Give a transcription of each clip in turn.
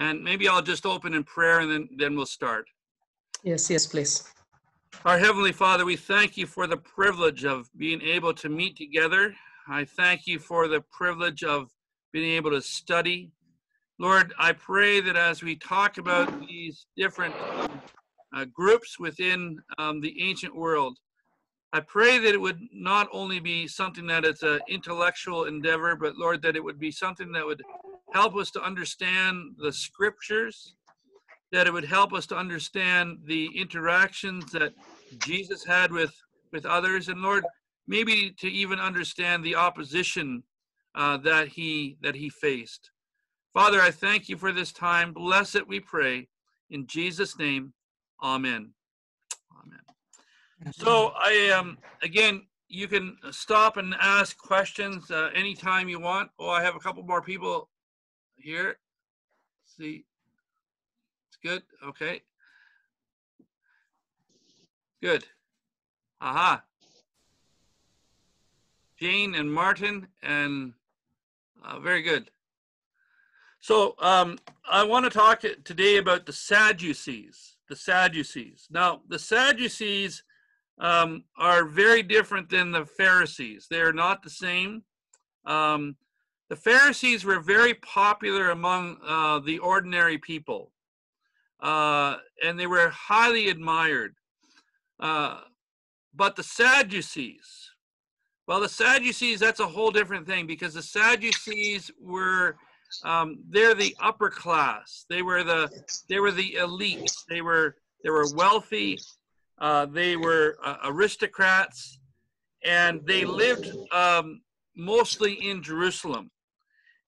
And maybe I'll just open in prayer and then, then we'll start. Yes, yes, please. Our Heavenly Father, we thank you for the privilege of being able to meet together. I thank you for the privilege of being able to study. Lord, I pray that as we talk about these different um, uh, groups within um, the ancient world, I pray that it would not only be something that is an intellectual endeavor, but Lord, that it would be something that would help us to understand the scriptures, that it would help us to understand the interactions that Jesus had with, with others, and Lord, maybe to even understand the opposition uh, that he that he faced. Father, I thank you for this time. Bless it, we pray. In Jesus' name, Amen. Amen. So I um again, you can stop and ask questions uh, anytime you want. Oh, I have a couple more people here. see, it's good. Okay. Good. Aha. Jane and Martin and uh, very good. So um, I want to talk today about the Sadducees. The Sadducees. Now, the Sadducees um, are very different than the Pharisees. They are not the same. Um, the Pharisees were very popular among uh, the ordinary people, uh, and they were highly admired. Uh, but the Sadducees, well, the Sadducees, that's a whole different thing because the Sadducees were um, they're the upper class. They were the they were the elite. They were they were wealthy. Uh, they were uh, aristocrats, and they lived um, mostly in Jerusalem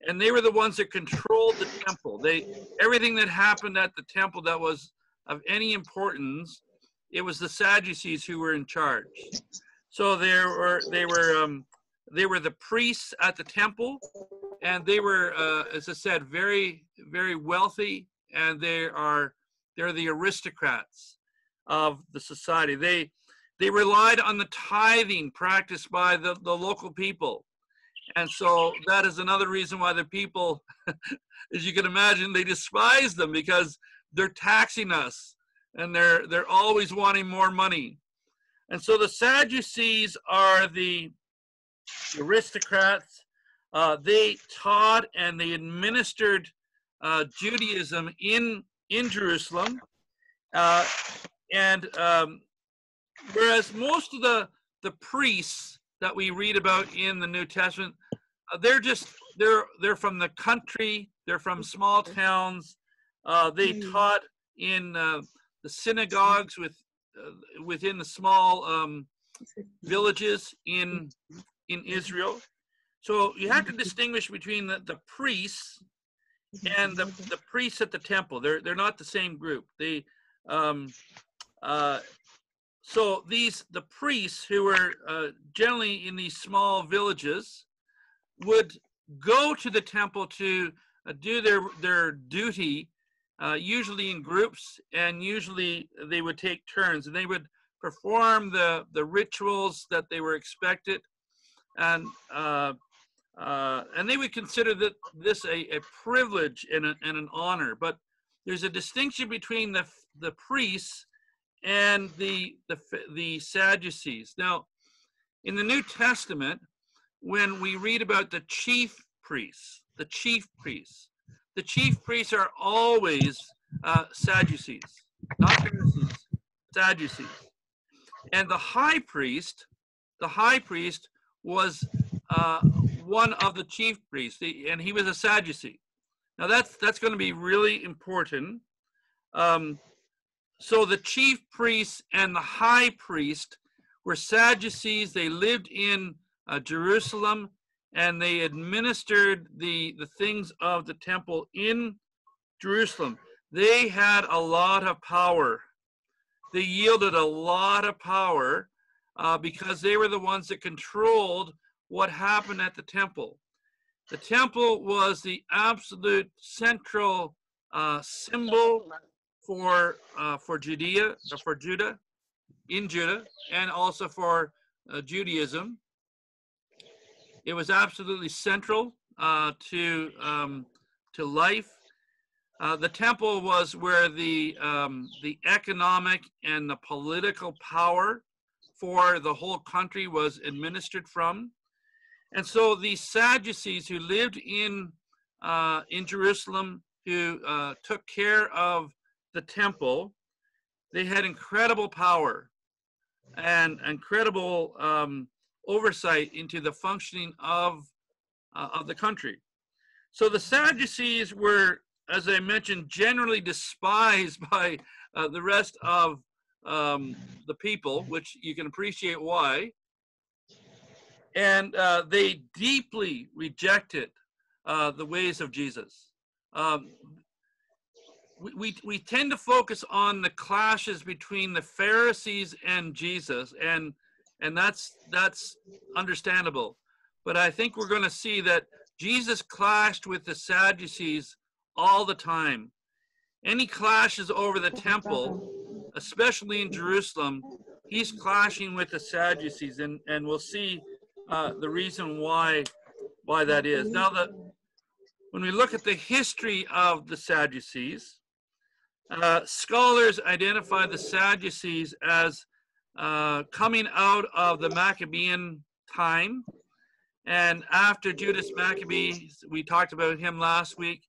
and they were the ones that controlled the temple. They everything that happened at the temple that was of any importance, it was the Sadducees who were in charge. So there were they were um, they were the priests at the temple, and they were, uh, as I said, very very wealthy, and they are they're the aristocrats of the society. They they relied on the tithing practiced by the, the local people and so that is another reason why the people, as you can imagine, they despise them because they're taxing us and they're they're always wanting more money. And so the Sadducees are the aristocrats. Uh, they taught and they administered uh, Judaism in in Jerusalem, uh, and um, whereas most of the the priests that we read about in the New Testament, uh, they're just they're they're from the country. They're from small towns. Uh, they hmm. taught in uh, the synagogues with uh, within the small um, villages in in Israel. So you have to distinguish between the, the priests and the, the priests at the temple. They're they're not the same group. They um, uh, so these the priests who were uh, generally in these small villages would go to the temple to uh, do their their duty uh, usually in groups and usually they would take turns and they would perform the the rituals that they were expected and uh, uh, and they would consider that this a, a privilege and, a, and an honor. But there's a distinction between the the priests and the, the, the Sadducees. Now, in the New Testament, when we read about the chief priests, the chief priests, the chief priests are always uh, Sadducees, not Pharisees, Sadducees. And the high priest, the high priest was uh, one of the chief priests, and he was a Sadducee. Now that's that's going to be really important. Um, so the chief priests and the high priest were Sadducees. They lived in uh, Jerusalem and they administered the, the things of the temple in Jerusalem. They had a lot of power. They yielded a lot of power uh, because they were the ones that controlled what happened at the temple. The temple was the absolute central uh, symbol for uh, for Judea, uh, for Judah, in Judah, and also for uh, Judaism. It was absolutely central uh, to um, to life. Uh, the temple was where the um, the economic and the political power for the whole country was administered from, and so the Sadducees who lived in uh, in Jerusalem, who took care of the temple, they had incredible power and incredible um, oversight into the functioning of uh, of the country. So the Sadducees were, as I mentioned, generally despised by uh, the rest of um, the people, which you can appreciate why. And uh, they deeply rejected uh, the ways of Jesus. Um, we, we, tend to focus on the clashes between the Pharisees and Jesus, and and that's that's understandable. But I think we're going to see that Jesus clashed with the Sadducees all the time. Any clashes over the temple, especially in Jerusalem, he's clashing with the Sadducees, and and we'll see uh, the reason why why that is. Now that when we look at the history of the Sadducees, uh, scholars identify the Sadducees as uh, coming out of the Maccabean time. And after Judas Maccabee, we talked about him last week,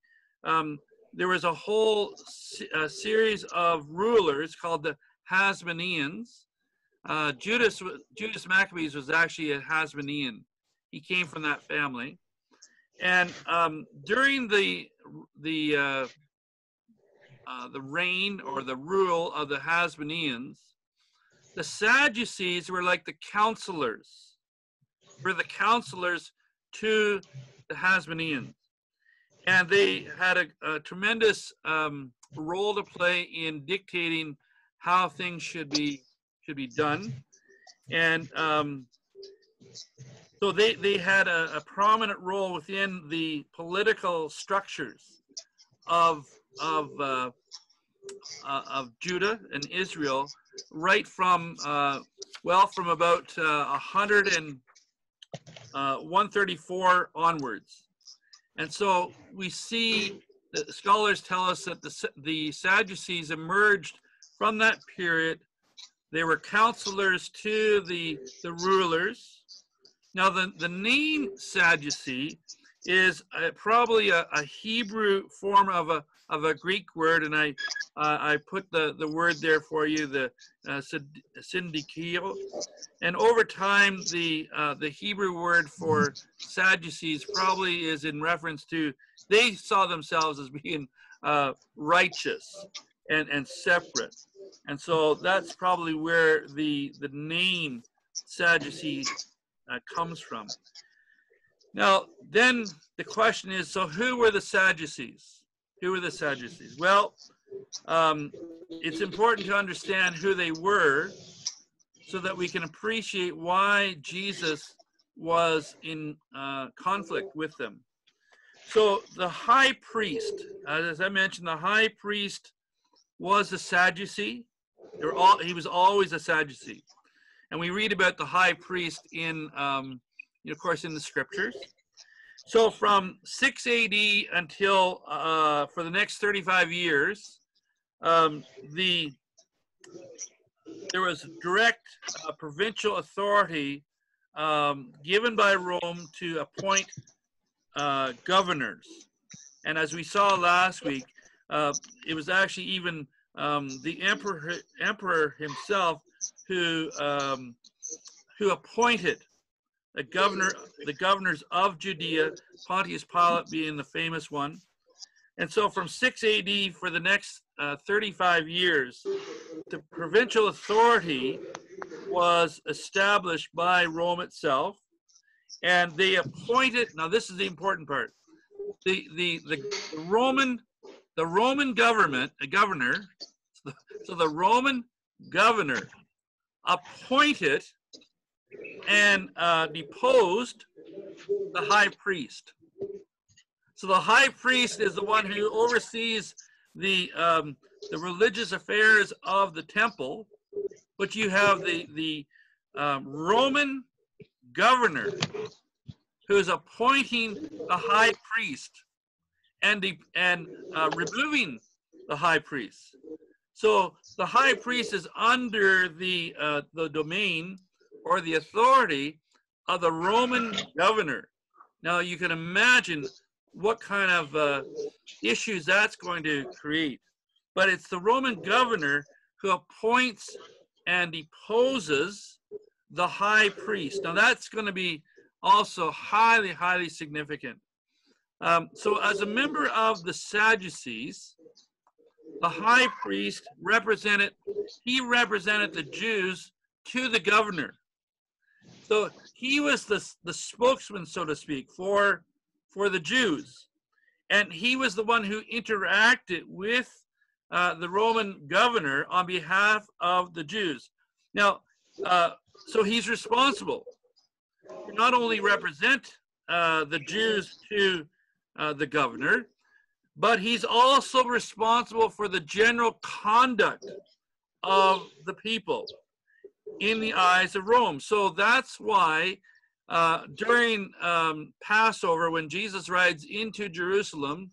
um, there was a whole a series of rulers called the Hasmoneans. Uh, Judas, Judas Maccabees was actually a Hasmonean. He came from that family. And um, during the, the uh, the reign or the rule of the Hasmoneans, the Sadducees were like the counselors, were the counselors to the Hasmoneans. And they had a, a tremendous um, role to play in dictating how things should be should be done. And um, so they, they had a, a prominent role within the political structures of of uh, uh, of Judah and Israel, right from uh, well, from about uh, 100 and uh, 134 onwards, and so we see that scholars tell us that the the Sadducees emerged from that period. They were counselors to the the rulers. Now, the, the name Sadducee is uh, probably a, a, Hebrew form of a of a Greek word, and I uh, I put the the word there for you, the uh, syndikio, and over time the uh, the Hebrew word for Sadducees probably is in reference to they saw themselves as being uh, righteous and and separate, and so that's probably where the the name Sadducee uh, comes from. Now, then the question is, so who were the Sadducees? Who were the Sadducees? Well, um, it's important to understand who they were so that we can appreciate why Jesus was in uh, conflict with them. So the high priest, as I mentioned, the high priest was a Sadducee. All, he was always a Sadducee. And we read about the high priest in um, of course, in the scriptures. So from 6 AD until uh, for the next 35 years, um, the there was direct uh, provincial authority um, given by Rome to appoint uh, governors. And as we saw last week, uh, it was actually even um, the emperor emperor himself who um, who appointed the governor, the governors of Judea, Pontius Pilate being the famous one. And so from 6 AD for the next uh, 35 years, the provincial authority was established by Rome itself. And they appointed, now this is the important part, the, the, the Roman, the Roman government, a governor, so the Roman governor appointed and uh, deposed the high priest. So the high priest is the one who oversees the um, the religious affairs of the temple, but you have the the um, Roman governor who is appointing the high priest, and the, and uh, removing the high priest. So the high priest is under the uh, the domain or the authority of the Roman governor. Now you can imagine what kind of uh, issues that's going to create. But it's the Roman governor who appoints and deposes the high priest. Now that's going to be also highly, highly significant. Um, so as a member of the Sadducees, the high priest represented, he represented the Jews to the governor. So he was the, the spokesman, so to speak, for, for the Jews. And he was the one who interacted with uh, the Roman governor on behalf of the Jews. Now, uh, so he's responsible to not only represent uh, the Jews to uh, the governor, but he's also responsible for the general conduct of the people in the eyes of Rome. So that's why uh, during um, Passover, when Jesus rides into Jerusalem,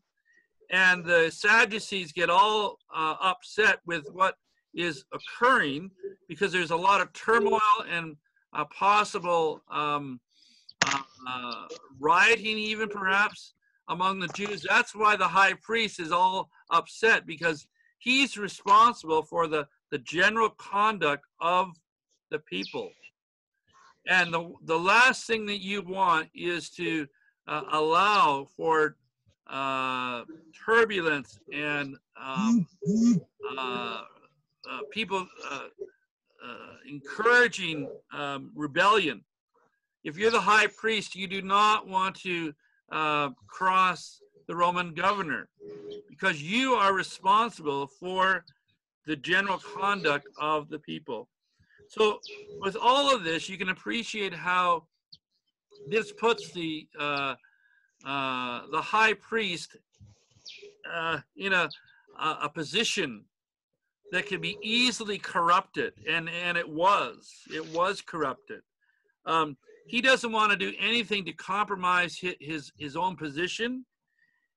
and the Sadducees get all uh, upset with what is occurring because there's a lot of turmoil and uh, possible um, uh, rioting, even perhaps among the Jews. That's why the high priest is all upset because he's responsible for the, the general conduct of the people. And the, the last thing that you want is to uh, allow for uh, turbulence and um, uh, uh people uh, uh, encouraging um, rebellion. If you're the high priest, you do not want to cross the Roman governor because you are responsible for the general conduct of the people. So with all of this, you can appreciate how this puts the uh, uh, the high priest uh, in a, a position that can be easily corrupted, and and it was it was corrupted. Um, he doesn't want to do anything to compromise his, his his own position,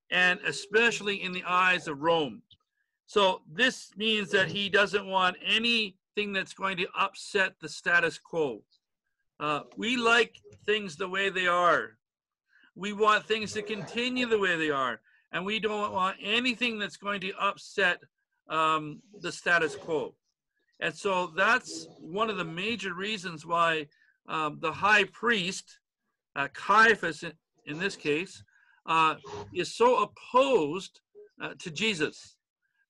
and especially in the eyes of Rome. So this means that he doesn't want any thing that's going to upset the status quo. Uh, we like things the way they are. We want things to continue the way they are. And we don't want anything that's going to upset um, the status quo. And so that's one of the major reasons why um, the high priest, uh, Caiaphas in, in, this case, uh, is so opposed uh, to Jesus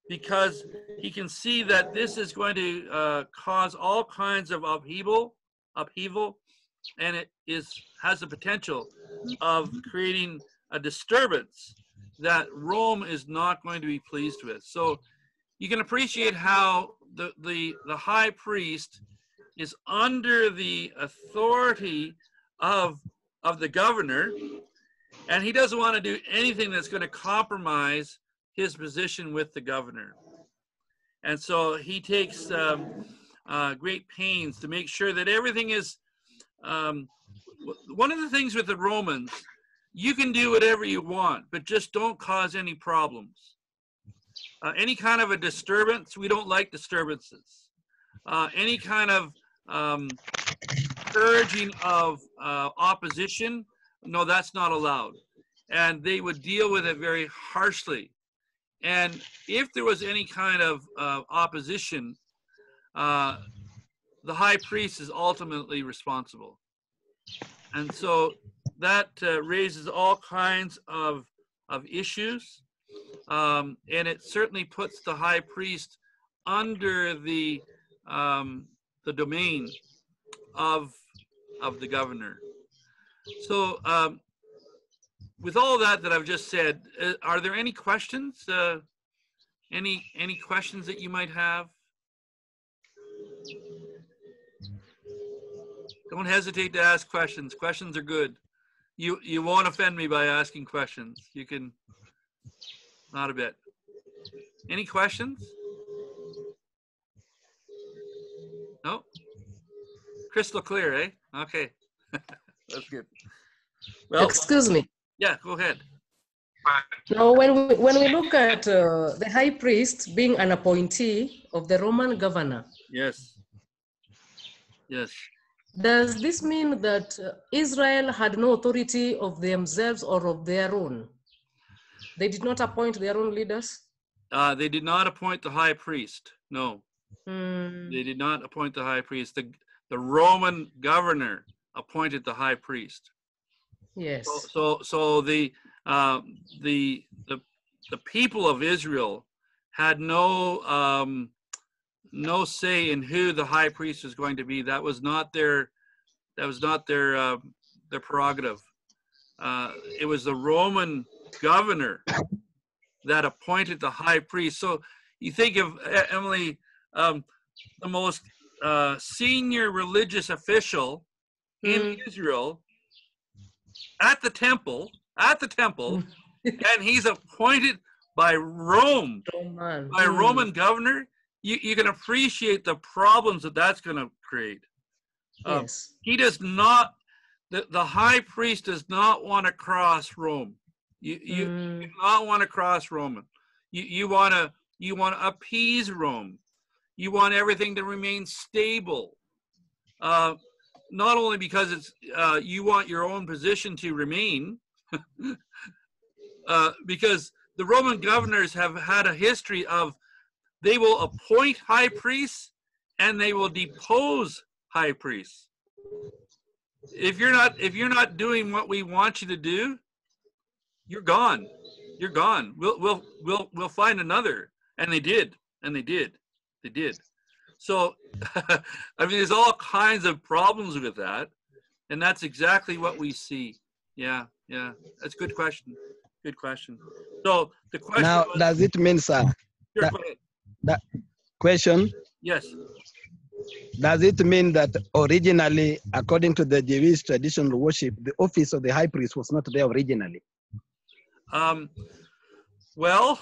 because he can see that this is going to uh, cause all kinds of upheaval, upheaval, and it is has the potential of creating a disturbance that Rome is not going to be pleased with. So you can appreciate how the the, the high priest is under the authority of of the governor, and he doesn't want to do anything that's going to compromise his position with the governor. And so he takes um, uh, great pains to make sure that everything is. Um, one of the things with the Romans, you can do whatever you want, but just don't cause any problems. Uh, any kind of a disturbance, we don't like disturbances. Uh, any kind of um, urging of uh, opposition, no, that's not allowed. And they would deal with it very harshly. And if there was any kind of uh, opposition, uh, the high priest is ultimately responsible. And so that uh, raises all kinds of, of issues. Um, and it certainly puts the high priest under the, um, the domain of, of the governor. So um, with all that that I've just said, uh, are there any questions? Uh, any any questions that you might have? Don't hesitate to ask questions. Questions are good. You you won't offend me by asking questions. You can not a bit. Any questions? No? Crystal clear, eh? Okay. That's good. Well, excuse me. Yeah, go ahead. Now, when we, when we look at uh, the high priest being an appointee of the Roman governor, Yes. Yes. does this mean that Israel had no authority of themselves or of their own? They did not appoint their own leaders? Uh, they did not appoint the high priest. No, Hmm, they did not appoint the high priest. The, the Roman governor appointed the high priest. Yes. So, so, so the, uh, the, the, the people of Israel had no, um, no say in who the high priest was going to be. That was not their, that was not their, uh, their prerogative. Uh, it was the Roman governor that appointed the high priest. So you think of Emily, um, the most uh, senior religious official in Israel at the temple, at the temple, and he's appointed by Rome, Roman. by a Roman governor. You, you can appreciate the problems that that's going to create. Um, Yes. he does not, the, the high priest does not want to cross Rome. You, you, Hmm, do not want to cross Roman. You, you want to you want to appease Rome. You want everything to remain stable. Uh, not only because it's uh, you want your own position to remain, uh, because the Roman governors have had a history of they will appoint high priests and they will depose high priests. If you're not if you're not doing what we want you to do, you're gone. You're gone. We'll we'll we'll we'll find another. And they did. And they did. They did. So I mean there's all kinds of problems with that. And that's exactly what we see. Yeah, yeah. That's a good question. Good question. So the question Now, was, does it mean, sir, Sure, that- go question, yes. does it mean that originally, according to the Jewish traditional worship, the office of the high priest was not there originally? Um, well,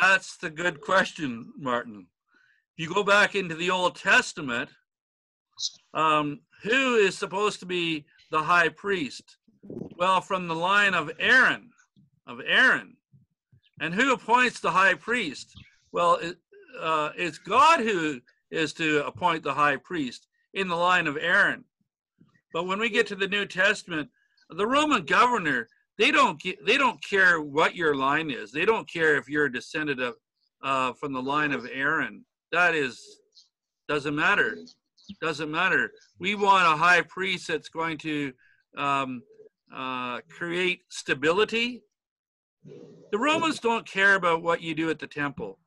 that's the good question, Martin. You go back into the Old Testament, um, who is supposed to be the high priest? Well, from the line of Aaron, of Aaron. And who appoints the high priest? Well, it, uh, it's God who is to appoint the high priest in the line of Aaron. But when we get to the New Testament, the Roman governor they don't get, they don't care what your line is. They don't care if you're a descendant of uh, from the line of Aaron. That is doesn't matter. Doesn't matter. We want a high priest that's going to um, uh, create stability. The Romans don't care about what you do at the temple.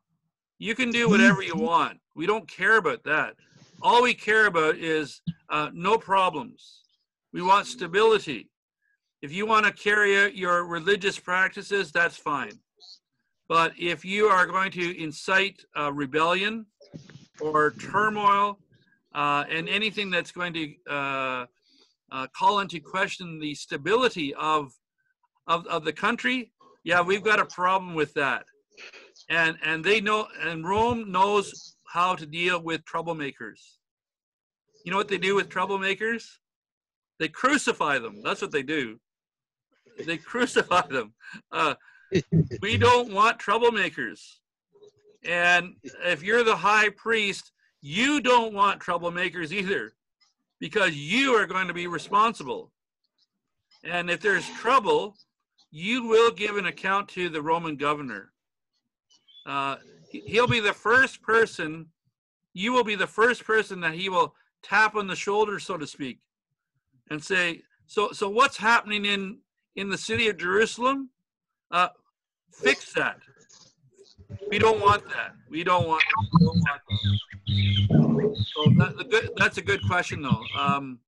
You can do whatever you want. We don't care about that. All we care about is uh, no problems. We want stability. If you want to carry out your religious practices, that's fine. But if you are going to incite rebellion or turmoil uh, and anything that's going to uh, uh, call into question the stability of, of, of the country, yeah, we've got a problem with that. And, and they know, and Rome knows how to deal with troublemakers. You know what they do with troublemakers? They crucify them. That's what they do they crucify them. Uh, we don't want troublemakers. And if you're the high priest, you don't want troublemakers either, because you are going to be responsible. And if there's trouble, you will give an account to the Roman governor. Uh, he- he'll be the first person, you will be the first person that he will tap on the shoulder, so to speak, and say, so, so what's happening in, in the city of Jerusalem? Uh, fix that. We don't want that. We don't want. We don't want that. So that, the good, that's a good question, though. Um,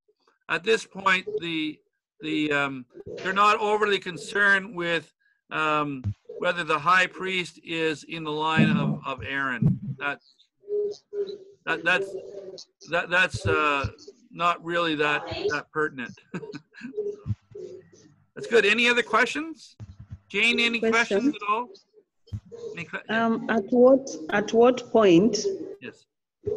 at this point, the the um, they're not overly concerned with um, whether the high priest is in the line of, of Aaron. That that that's that that's uh, not really that that pertinent. that's good. Any other questions? Jane, any Question. questions at all? Any que- yeah, Um, at what, at what point, yes.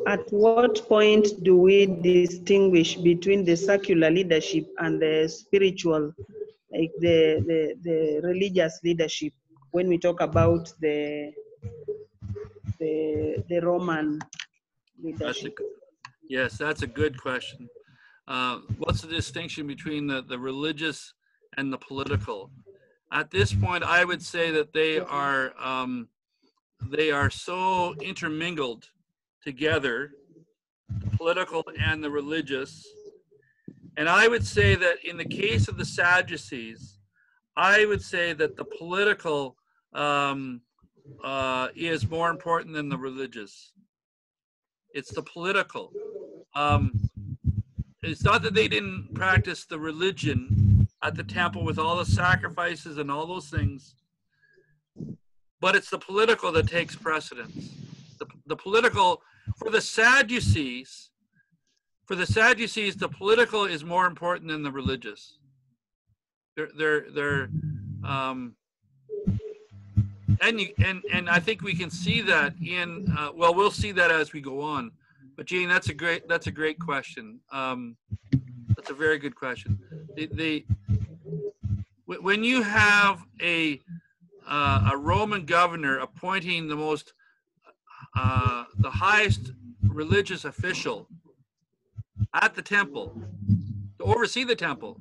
at what point do we distinguish between the secular leadership and the spiritual like the, the, the religious leadership when we talk about the, the, the Roman That's a, leadership. yes, that's a good question. Uh, what's the distinction between the, the religious and the political? At this point, I would say that they are um, they are so intermingled together, the political and the religious. And I would say that in the case of the Sadducees, I would say that the political um, uh, is more important than the religious. It's the political. Um, it's not that they didn't practice the religion at the temple with all the sacrifices and all those things, but it's the political that takes precedence. The, the political, for the Sadducees, for the Sadducees, the political is more important than the religious. They're, they're, they're, um, and you, and, and I think we can see that in, uh, well, we'll see that as we go on. But Gene, that's a great, that's a great question. Um, that's a very good question. The, the, when you have a, uh, a Roman governor appointing the most, uh, the highest religious official at the temple to oversee the temple,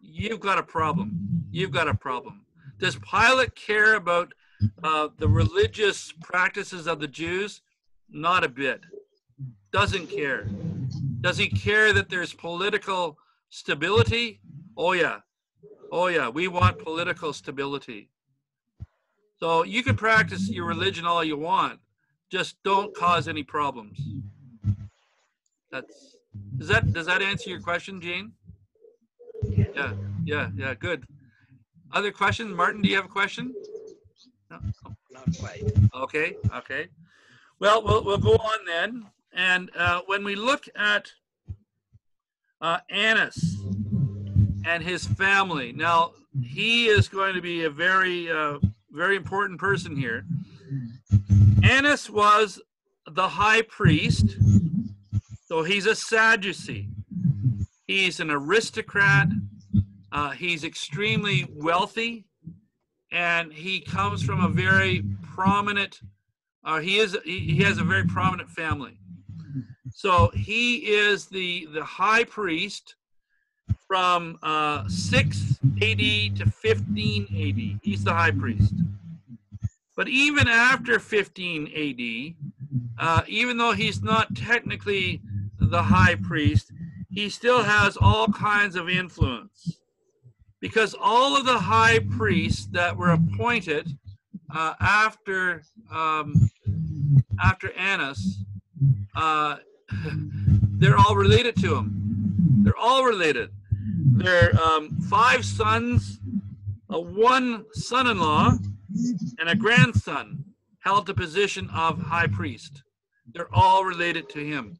you've got a problem. You've got a problem. Does Pilate care about uh, the religious practices of the Jews? Not a bit. Doesn't care. Does he care that there's political stability? Oh, yeah. Oh, yeah. We want political stability. So you can practice your religion all you want, just don't cause any problems. That's does that does that answer your question, Jane? Yeah, yeah, yeah. Good. Other questions, Martin? Do you have a question? No? Not quite. Okay, okay. Well, we'll, we'll go on then. And uh, when we look at uh, Annas and his family, now he is going to be a very, uh, very important person here. Annas was the high priest, so he's a Sadducee. He's an aristocrat. Uh, he's extremely wealthy and he comes from a very prominent uh, he is he, he has a very prominent family so he is the the high priest from uh, 6 AD to 15 AD he's the high priest. But even after 15 AD uh, even though he's not technically the high priest he still has all kinds of influence. Because all of the high priests that were appointed uh, after um, after Annas, uh, they're all related to him. They're all related. They're um, five sons, a one son-in-law, and a grandson held the position of high priest. They're all related to him,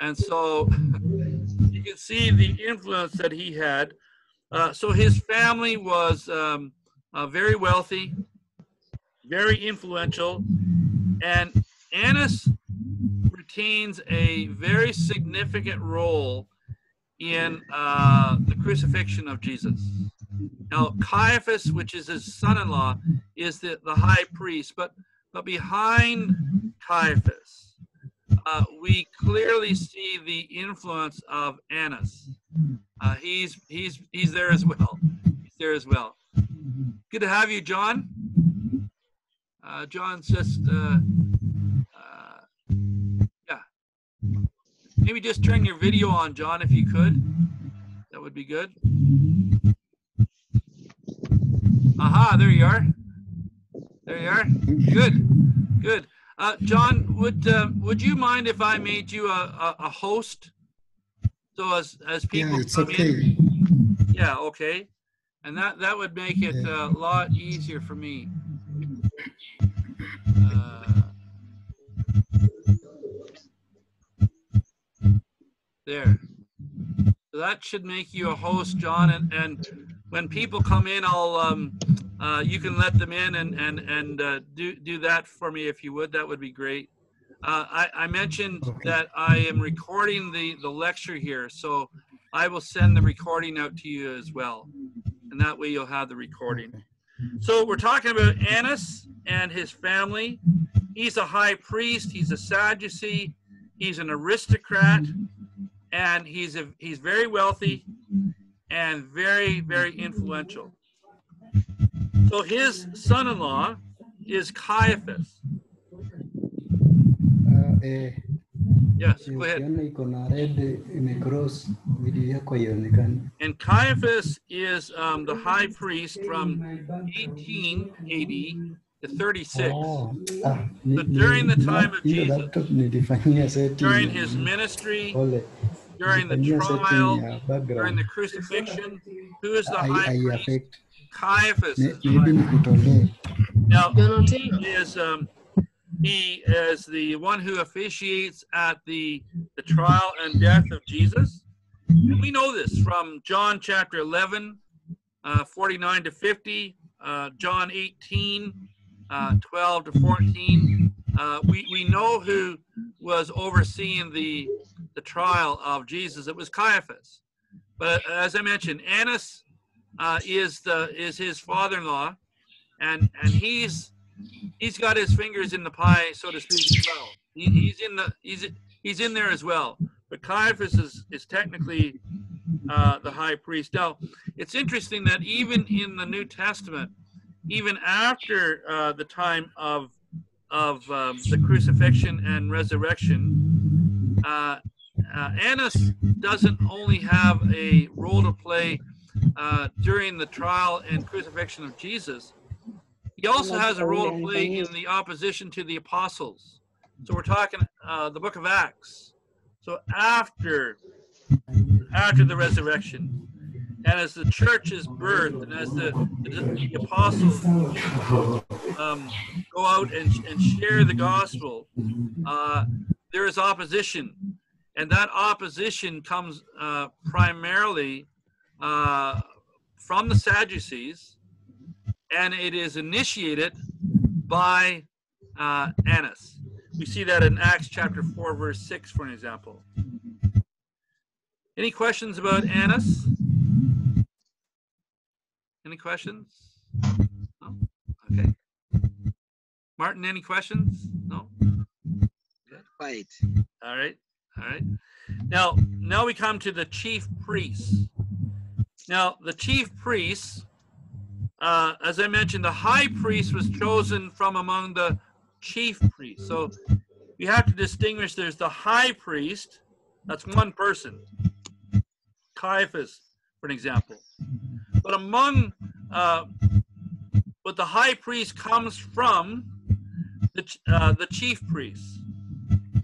and so you can see the influence that he had. Uh, so his family was um, uh, very wealthy, very influential, and Annas retains a very significant role in uh, the crucifixion of Jesus. Now, Caiaphas, which is his son-in-law, is the, the high priest, but but behind Caiaphas, uh, we clearly see the influence of Annas. Uh, he's he's he's there as well. He's there as well. Good to have you, John. Uh, John's just Maybe just turn your video on, John, if you could. That would be good. Aha, there you are. There you are. Good, good. Uh, John, would uh, would you mind if I made you a, a, a host? So as as people Yeah, it's come okay. in, yeah, okay, and that that would make it Yeah. a lot easier for me. Uh, there. So that should make you a host, John, and, and when people come in, I'll um, uh, you can let them in and and and uh, do do that for me if you would. That would be great. Uh, I, I mentioned that I am recording the the lecture here, so I will send the recording out to you as well. and that way you'll have the recording. So we're talking about Annas and his family. He's a high priest. He's a Sadducee. He's an aristocrat, and he's a he's very wealthy and very very influential. So his son-in-law is Caiaphas. Ah, eh, Yes, go ahead. ukiona iko na red imecross video yako haionekani. And Caiaphas is um, the high priest from 18 AD to 36. Oh, ah, So during the time of Jesus, laptop nilifanyia setting During his ministry. During the trial, during the crucifixion, who is the high priest? Caiaphas is the high priest. Now, he is um, he is the one who officiates at the the trial and death of Jesus. And we know this from John chapter 11, uh, 49 to 50, uh, John 18, uh, 12 to 14. Uh, we, we know who was overseeing the, the trial of Jesus. It was Caiaphas. But as I mentioned, Annas uh, is the is his father-in-law, and and he's he's got his fingers in the pie, so to speak, as well. He, he's in the he's he's in there as well. But Caiaphas is is technically uh, the high priest. Now, it's interesting that even in the New Testament, even after uh, the time of of um, the crucifixion and resurrection, uh, uh, Annas doesn't only have a role to play uh, during the trial and crucifixion of Jesus. He also has a role to play in the opposition to the apostles. So we're talking uh, the book of Acts. So after after the resurrection, and as the church is birthed, and as the, the, apostles um, go out and, and share the gospel, uh, there is opposition. And that opposition comes uh, primarily uh, from the Sadducees, and it is initiated by uh, Annas. We see that in Acts chapter 4, verse 6, for an example. Any questions about Annas? Any questions? No? Okay. Martin, any questions? No? Right. All right, all right. Now, now we come to the chief priests. Now, the chief priests, uh, as I mentioned, the high priest was chosen from among the chief priests. So you have to distinguish. There's the high priest. That's one person. Caiaphas, for an example. But among, uh, but the high priest comes from the uh, the chief priests.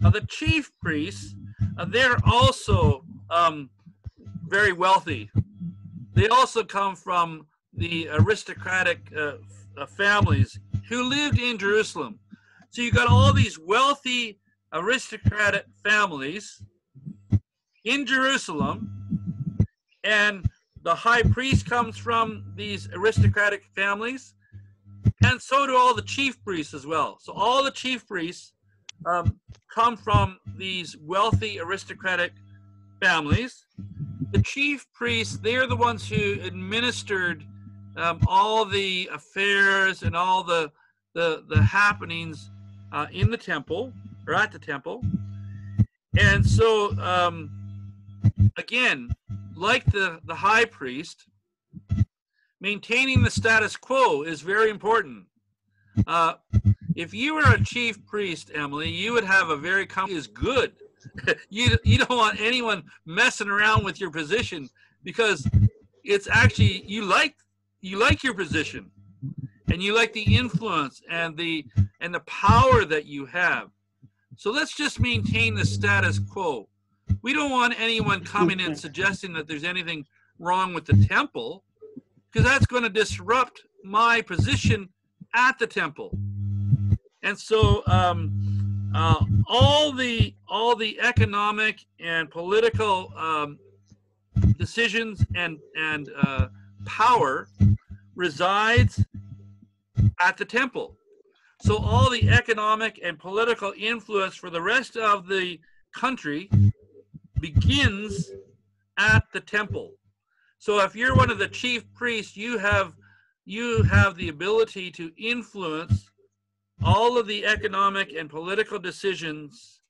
Now, the chief priests, uh, they're also um, very wealthy. They also come from the aristocratic uh, uh, families who lived in Jerusalem. So you got all these wealthy aristocratic families in Jerusalem, and the high priest comes from these aristocratic families, and so do all the chief priests as well. So all the chief priests um, come from these wealthy aristocratic families. The chief priests, they're the ones who administered um, all the affairs and all the, the, the happenings uh, in the temple or at the temple. And so, um, again, like the, the high priest, maintaining the status quo is very important. Uh, if you were a chief priest, Emily, you would have a very com- is good. you you don't want anyone messing around with your position because it's actually you like you like your position and you like the influence and the and the power that you have. So let's just maintain the status quo. We don't want anyone coming in suggesting that there's anything wrong with the temple because that's going to disrupt my position at the temple. And so um, uh, all the all the economic and political um, decisions and and uh, power resides at the temple. So all the economic and political influence for the rest of the country begins at the temple. So if you're one of the chief priests, you have you have the ability to influence all of the economic and political decisions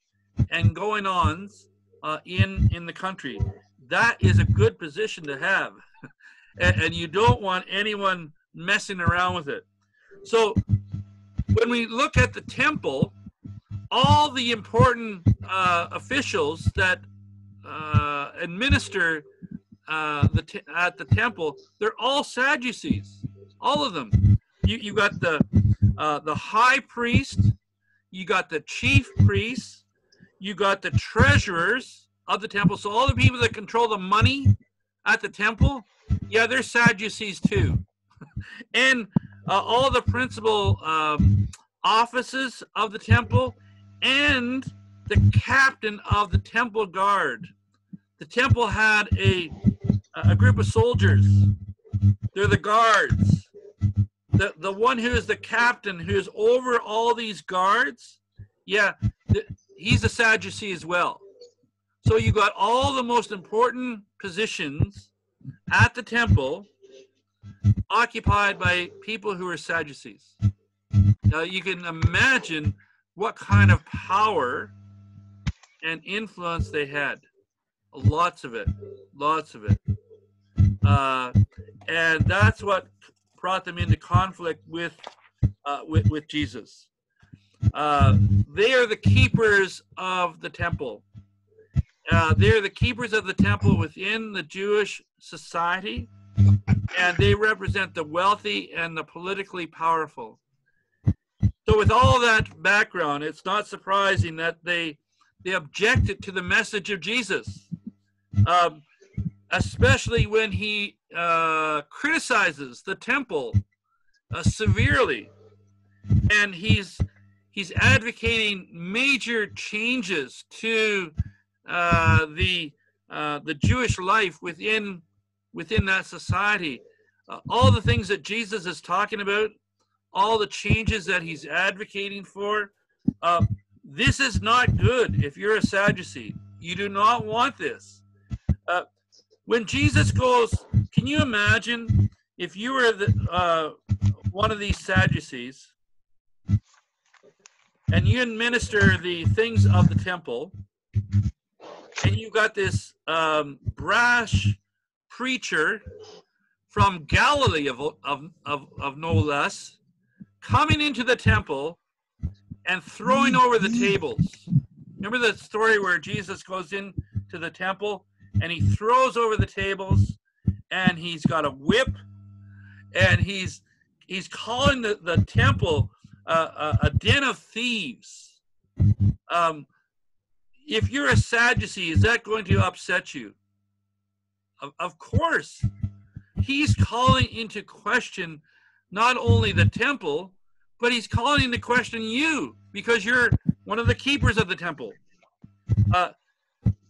and going ons uh, in in the country. That is a good position to have, and, and you don't want anyone messing around with it. So when we look at the temple, all the important uh, officials that uh, administer uh, the te- at the temple, they're all Sadducees, all of them. You you got the uh, the high priest, you got the chief priests, you got the treasurers of the temple. So all the people that control the money at the temple, yeah, they're Sadducees too, and uh, all the principal um, offices of the temple, and the captain of the temple guard. The temple had a a group of soldiers. They're the guards. The the one who is the captain, who is over all these guards, yeah, th- he's a Sadducee as well. So you got all the most important positions at the temple occupied by people who are Sadducees. Now you can imagine what kind of power and influence they had. Lots of it, lots of it. Uh, and that's what brought them into conflict with uh, with, with Jesus. Uh, they are the keepers of the temple. Uh, they're the keepers of the temple within the Jewish society, and they represent the wealthy and the politically powerful. So, with all that background, it's not surprising that they they objected to the message of Jesus, um, especially when he uh, criticizes the temple uh, severely, and he's he's advocating major changes to uh, the uh, the Jewish life within within that society. Uh, all the things that Jesus is talking about, all the changes that he's advocating for. Uh, this is not good if you're a Sadducee. You do not want this. Uh, when Jesus goes, can you imagine if you were the, uh, one of these Sadducees and you administer the things of the temple, and you got this um, brash preacher from Galilee of, of, of, of no less coming into the temple and throwing over the tables. Remember the story where Jesus goes into the temple and he throws over the tables and he's got a whip and he's he's calling the, the temple uh, a, a den of thieves. Um, if you're a Sadducee, is that going to upset you? Of, of course. He's calling into question not only the temple, but he's calling into question you because you're one of the keepers of the temple. Uh,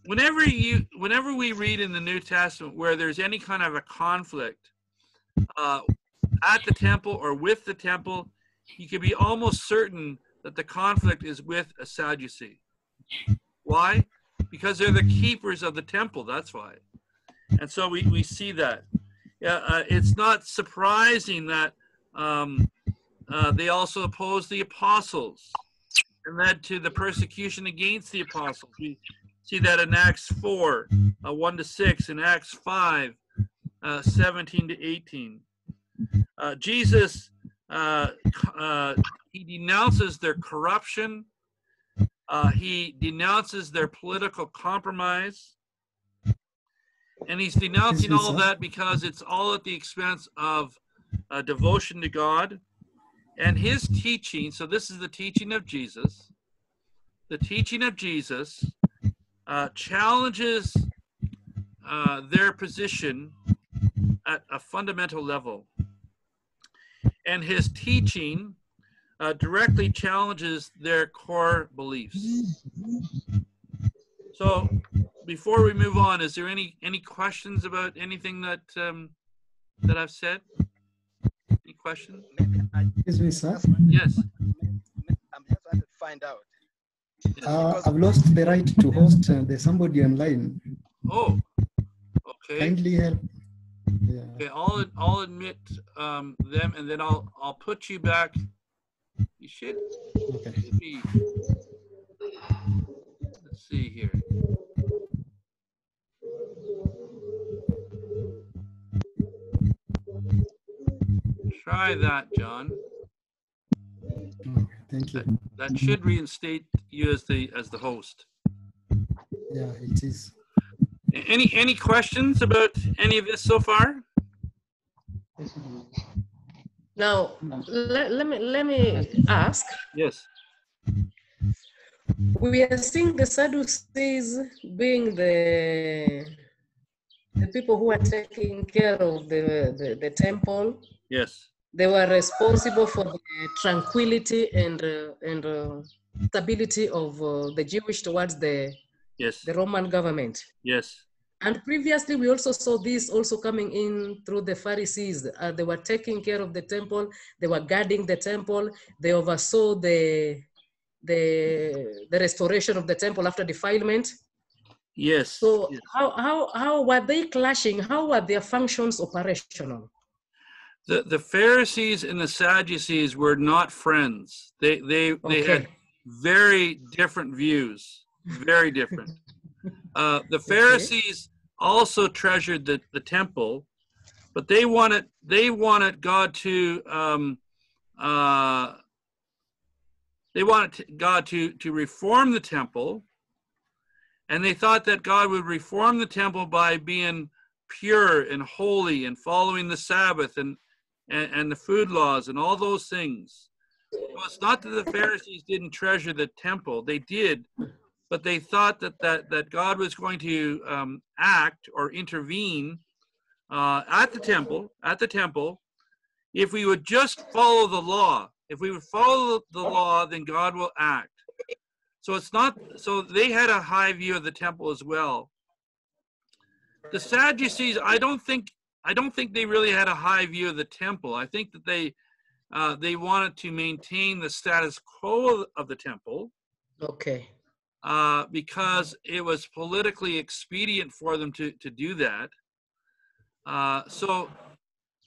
whenever you, whenever we read in the New Testament where there's any kind of a conflict uh, at the temple or with the temple, you can be almost certain that the conflict is with a Sadducee. Why? Because they're the keepers of the temple. That's why. And so we, we see that. Yeah, uh, it's not surprising that um, uh, they also opposed the apostles and led to the persecution against the apostles. We see that in Acts 4, uh, 1 to 6, in Acts 5, uh, 17 to 18. Uh, Jesus, uh, uh, he denounces their corruption. Uh, he denounces their political compromise. And he's denouncing all that because it's all at the expense of devotion to God and his teaching. So, this is the teaching of Jesus. The teaching of Jesus uh, challenges uh, their position at a fundamental level. And his teaching uh, directly challenges their core beliefs. So, before we move on, is there any any questions about anything that um, that I've said? Any questions? Excuse me, sir. Yes. I'm just trying to find out. Uh, I've lost the right to host. Uh, there's somebody online. Oh, okay. Kindly help. Yeah. Okay, I'll, I'll admit um, them and then I'll, I'll put you back. You should Okay. be. Let's see here. Try that, John. Okay. Thank you. That should reinstate you as the, as the host. Yeah, it is. Any, any questions about any of this so far? Now, let, let me let me ask. Yes. We are seeing the Sadducees being the the people who are taking care of the, the, the temple. Yes. They were responsible for the tranquility and uh, and uh, stability of uh, the Jewish towards the Yes. the Roman government. Yes. And previously, we also saw this also coming in through the Pharisees. Uh, they were taking care of the temple. They were guarding the temple. They oversaw the the the restoration of the temple after defilement. Yes. So yes. how how how were they clashing? How were their functions operational? The, the Pharisees and the Sadducees were not friends. They, they, they had very different views, very different. Uh, the Pharisees also treasured the, the temple, but they wanted they wanted God to um, uh, they wanted God to to reform the temple, and they thought that God would reform the temple by being pure and holy and following the Sabbath and and, and the food laws and all those things. Well, it's not that the Pharisees didn't treasure the temple; they did, but they thought that that that God was going to um, act or intervene uh, at the temple at the temple if we would just follow the law. If we would follow the law, then God will act. So it's not. So they had a high view of the temple as well. The Sadducees, I don't think. I don't think they really had a high view of the temple. I think that they uh, they wanted to maintain the status quo of the temple Okay. uh, because it was politically expedient for them to, to do that. Uh, so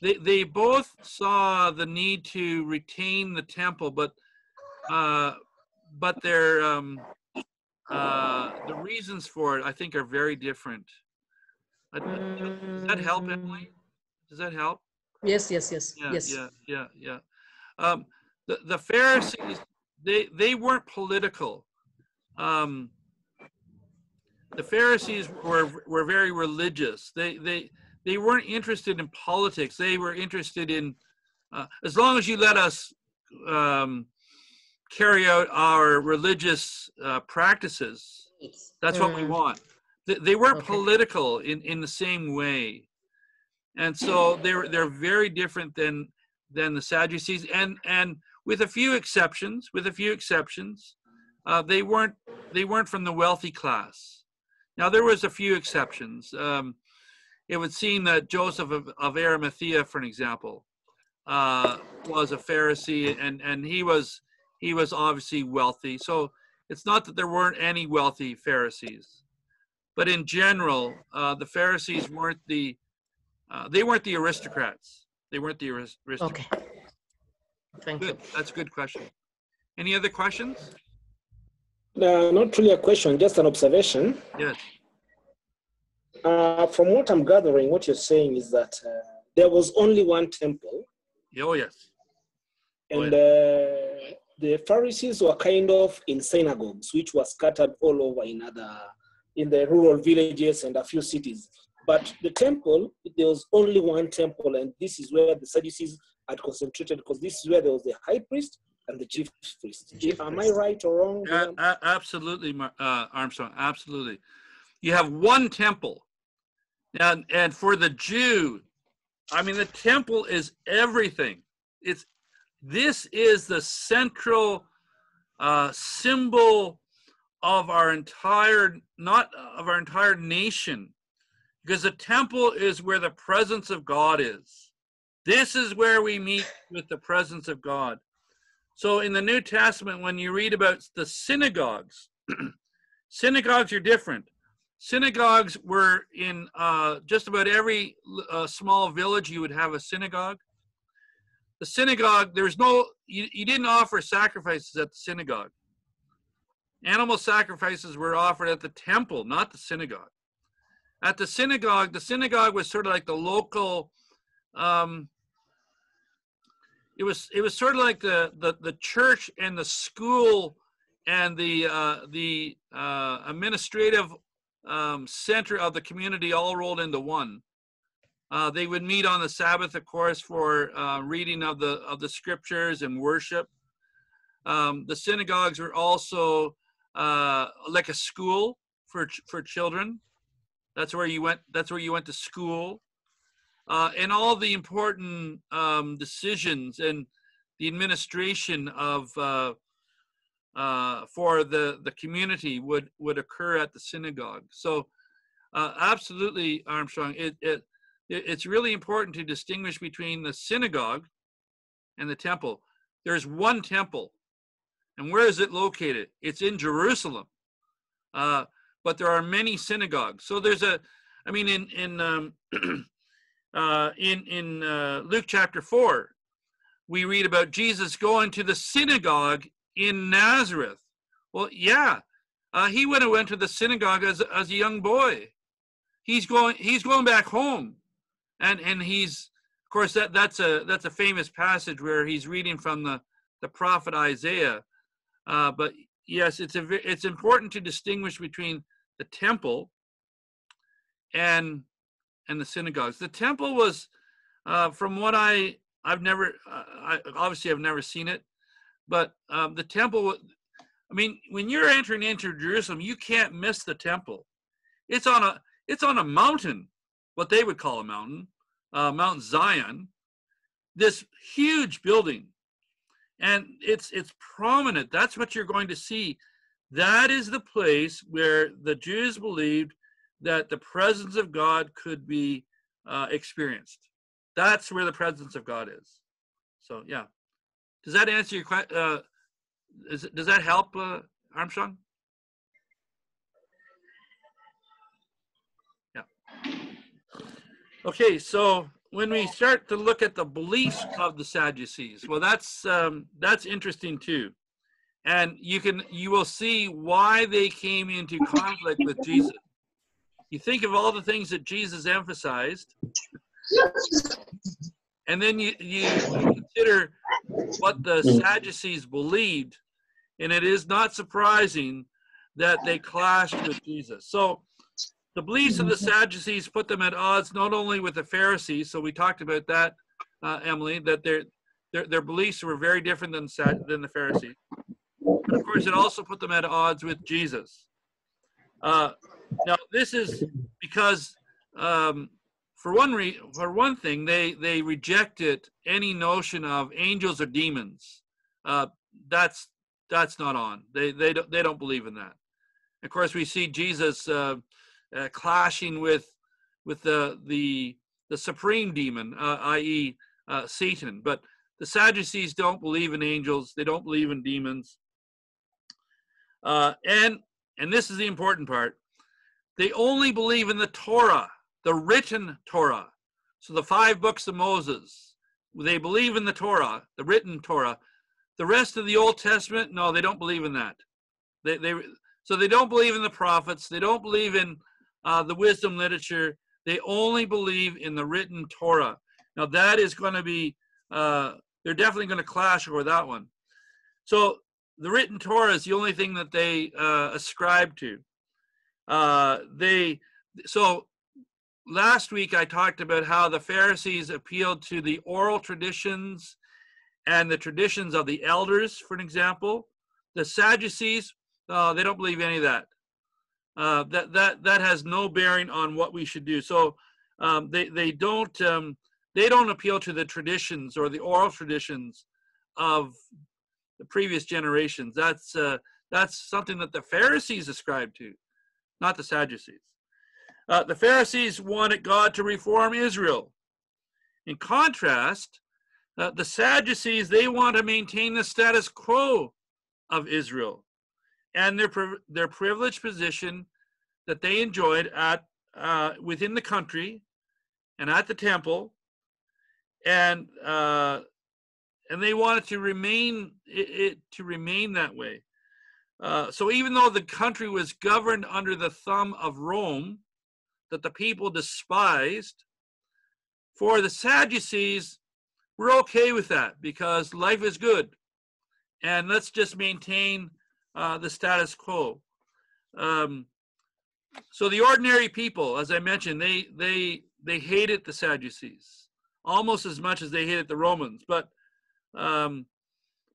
they, they both saw the need to retain the temple, but uh, but their um, uh, the reasons for it, I think, are very different. Does that help, Emily? Does that help? Yes, yes, yes, Yeah, yes. yeah, yeah, yeah. Um, the, the Pharisees, they, they weren't political. Um, the Pharisees were, were very religious. They, they, they weren't interested in politics. They were interested in, uh, as long as you let us um, carry out our religious uh, practices, that's what we Mm. want. They, they weren't Okay. political in, in the same way. And so they're they're very different than than the Sadducees, and and with a few exceptions, with a few exceptions, uh, they weren't they weren't from the wealthy class. Now there was a few exceptions. Um, it would seem that Joseph of, of Arimathea, for an example, uh, was a Pharisee, and and he was he was obviously wealthy. So it's not that there weren't any wealthy Pharisees, but in general, uh, the Pharisees weren't the uh, they weren't the aristocrats. They weren't the aris- aristocrats. Okay. Thank you. Good. That's a good question. Any other questions? Uh, not really a question, just an observation. Yes. Uh, from what I'm gathering, what you're saying is that uh, there was only one temple, Oh, yes. Oh, and uh, the Pharisees were kind of in synagogues, which were scattered all over in other, in the rural villages and a few cities. But the temple, there was only one temple, and this is where the Sadducees had concentrated, because this is where there was the high priest and the chief priest. Chief Am I right or wrong? A- a- absolutely, uh, Armstrong. Absolutely. You have one temple. And, and for the Jew, I mean, the temple is everything. It's this is the central uh, symbol of our entire, not of our entire nation, because the temple is where the presence of God is. This is where we meet with the presence of God. So in the New Testament, when you read about the synagogues, synagogues are different. synagogues were in uh, just about every uh, small village. You would have a synagogue. The synagogue, there's no, you, you didn't offer sacrifices at the synagogue. Animal sacrifices were offered at the temple, not the synagogue. At the synagogue, the synagogue was sort of like the local. Um, it was it was sort of like the the, the church and the school and the uh, the uh, administrative um, center of the community all rolled into one. Uh, they would meet on the Sabbath, of course, for uh, reading of the of the scriptures and worship. Um, the synagogues were also uh, like a school for for children. That's where you went. That's where you went to school, uh, and all the important um, decisions and the administration of uh, uh, for the the community would would occur at the synagogue. So, uh, absolutely, Armstrong. It it it's really important to distinguish between the synagogue and the temple. There's one temple, and where is it located? It's in Jerusalem. Uh, but there are many synagogues. So there's a, I mean, in in um, uh, in in uh, Luke chapter four, we read about Jesus going to the synagogue in Nazareth. Well, yeah, uh, he went and went to the synagogue as as a young boy. He's going he's going back home, and and he's of course that that's a that's a famous passage where he's reading from the the prophet Isaiah. Uh, but yes, it's a it's important to distinguish between the temple and and the synagogues. The temple was, uh, from what I I've never uh, I, obviously I've never seen it, but um, the temple. I mean, when you're entering into Jerusalem, you can't miss the temple. It's on a it's on a mountain, what they would call a mountain, uh, Mount Zion. This huge building, and it's it's prominent. That's what you're going to see. That is the place where the Jews believed that the presence of God could be uh, experienced. That's where the presence of God is. So yeah, does that answer your question? Uh, is, does that help, uh, Armstrong? Yeah. Okay, so when we start to look at the beliefs of the Sadducees, well, that's um, that's interesting too, and you can you will see why they came into conflict with Jesus. You think of all the things that Jesus emphasized, and then you, you consider what the Sadducees believed, and it is not surprising that they clashed with Jesus. So the beliefs of the Sadducees put them at odds not only with the Pharisees, so we talked about that, uh, Emily, that their, their their beliefs were very different than than the Pharisees. But of course, it also put them at odds with Jesus. Uh, now, this is because, um, for one re- for one thing, they they rejected any notion of angels or demons. Uh, that's that's not on. They they don't they don't believe in that. Of course, we see Jesus uh, uh, clashing with with the the the supreme demon, uh, i.e., uh, Satan. But the Sadducees don't believe in angels. They don't believe in demons. Uh, and and this is the important part. They only believe in the Torah, the written Torah. So the five books of Moses. They believe in the Torah, the written Torah. The rest of the Old Testament, no, they don't believe in that. They, they, so they don't believe in the prophets. They don't believe in uh, the wisdom literature. They only believe in the written Torah. Now that is going to be, uh, they're definitely going to clash over that one. So the written Torah is the only thing that they uh, ascribe to. Uh, they so last week I talked about how the Pharisees appealed to the oral traditions and the traditions of the elders, for an example. The Sadducees, uh, they don't believe any of that. Uh, that that that has no bearing on what we should do. So um, they they don't um, they don't appeal to the traditions or the oral traditions of the previous generations. That's uh, that's something that the Pharisees ascribed to, not the Sadducees. Uh, the Pharisees wanted God to reform Israel. In contrast, uh, the Sadducees they want to maintain the status quo of Israel and their, their privileged position that they enjoyed at uh, within the country and at the temple, and uh, and they wanted to remain it, it to remain that way. Uh, so even though the country was governed under the thumb of Rome, that the people despised, for the Sadducees, we're okay with that because life is good, and let's just maintain uh, the status quo. Um, so the ordinary people, as I mentioned, they they they hated the Sadducees almost as much as they hated the Romans, but um,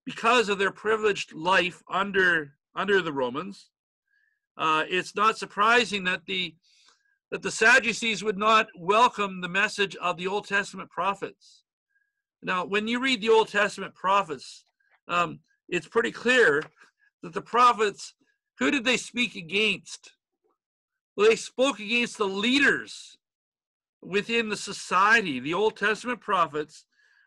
because of their privileged life under under the Romans, uh, it's not surprising that the that the Sadducees would not welcome the message of the Old Testament prophets. Now, when you read the Old Testament prophets, um, it's pretty clear that the prophets, who did they speak against? Well, they spoke against the leaders within the society. The Old Testament prophets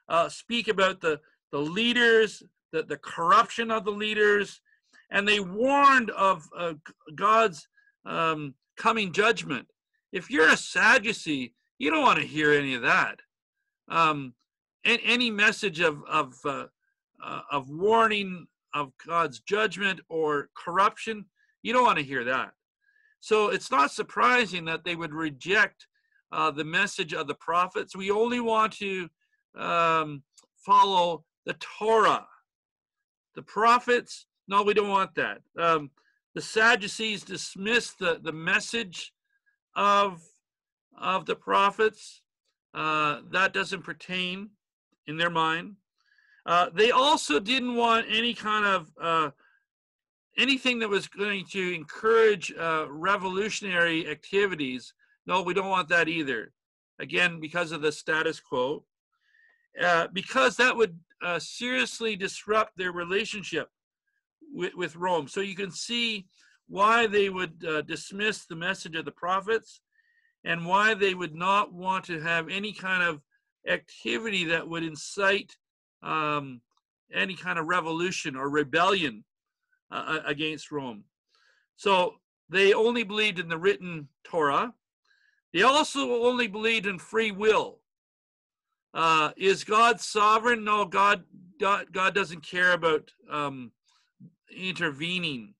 uh, speak about the, the leaders, the, the corruption of the leaders, and they warned of uh, God's um, coming judgment. If you're a Sadducee, you don't want to hear any of that. Um, and any message of of uh, uh, of warning of God's judgment or corruption, you don't want to hear that. So it's not surprising that they would reject uh, the message of the prophets. We only want to um, follow the Torah. The prophets, no, we don't want that. Um, the Sadducees dismissed the, the message of, of the prophets. Uh, that doesn't pertain in their mind. Uh, they also didn't want any kind of uh, anything that was going to encourage uh, revolutionary activities. No, we don't want that either. Again, because of the status quo, uh, because that would uh, seriously disrupt their relationship with, with Rome. So you can see why they would uh, dismiss the message of the prophets and why they would not want to have any kind of activity that would incite um, any kind of revolution or rebellion uh, against Rome. So they only believed in the written Torah. They also only believed in free will. Uh, is God sovereign? No, God, God, God doesn't care about um, intervening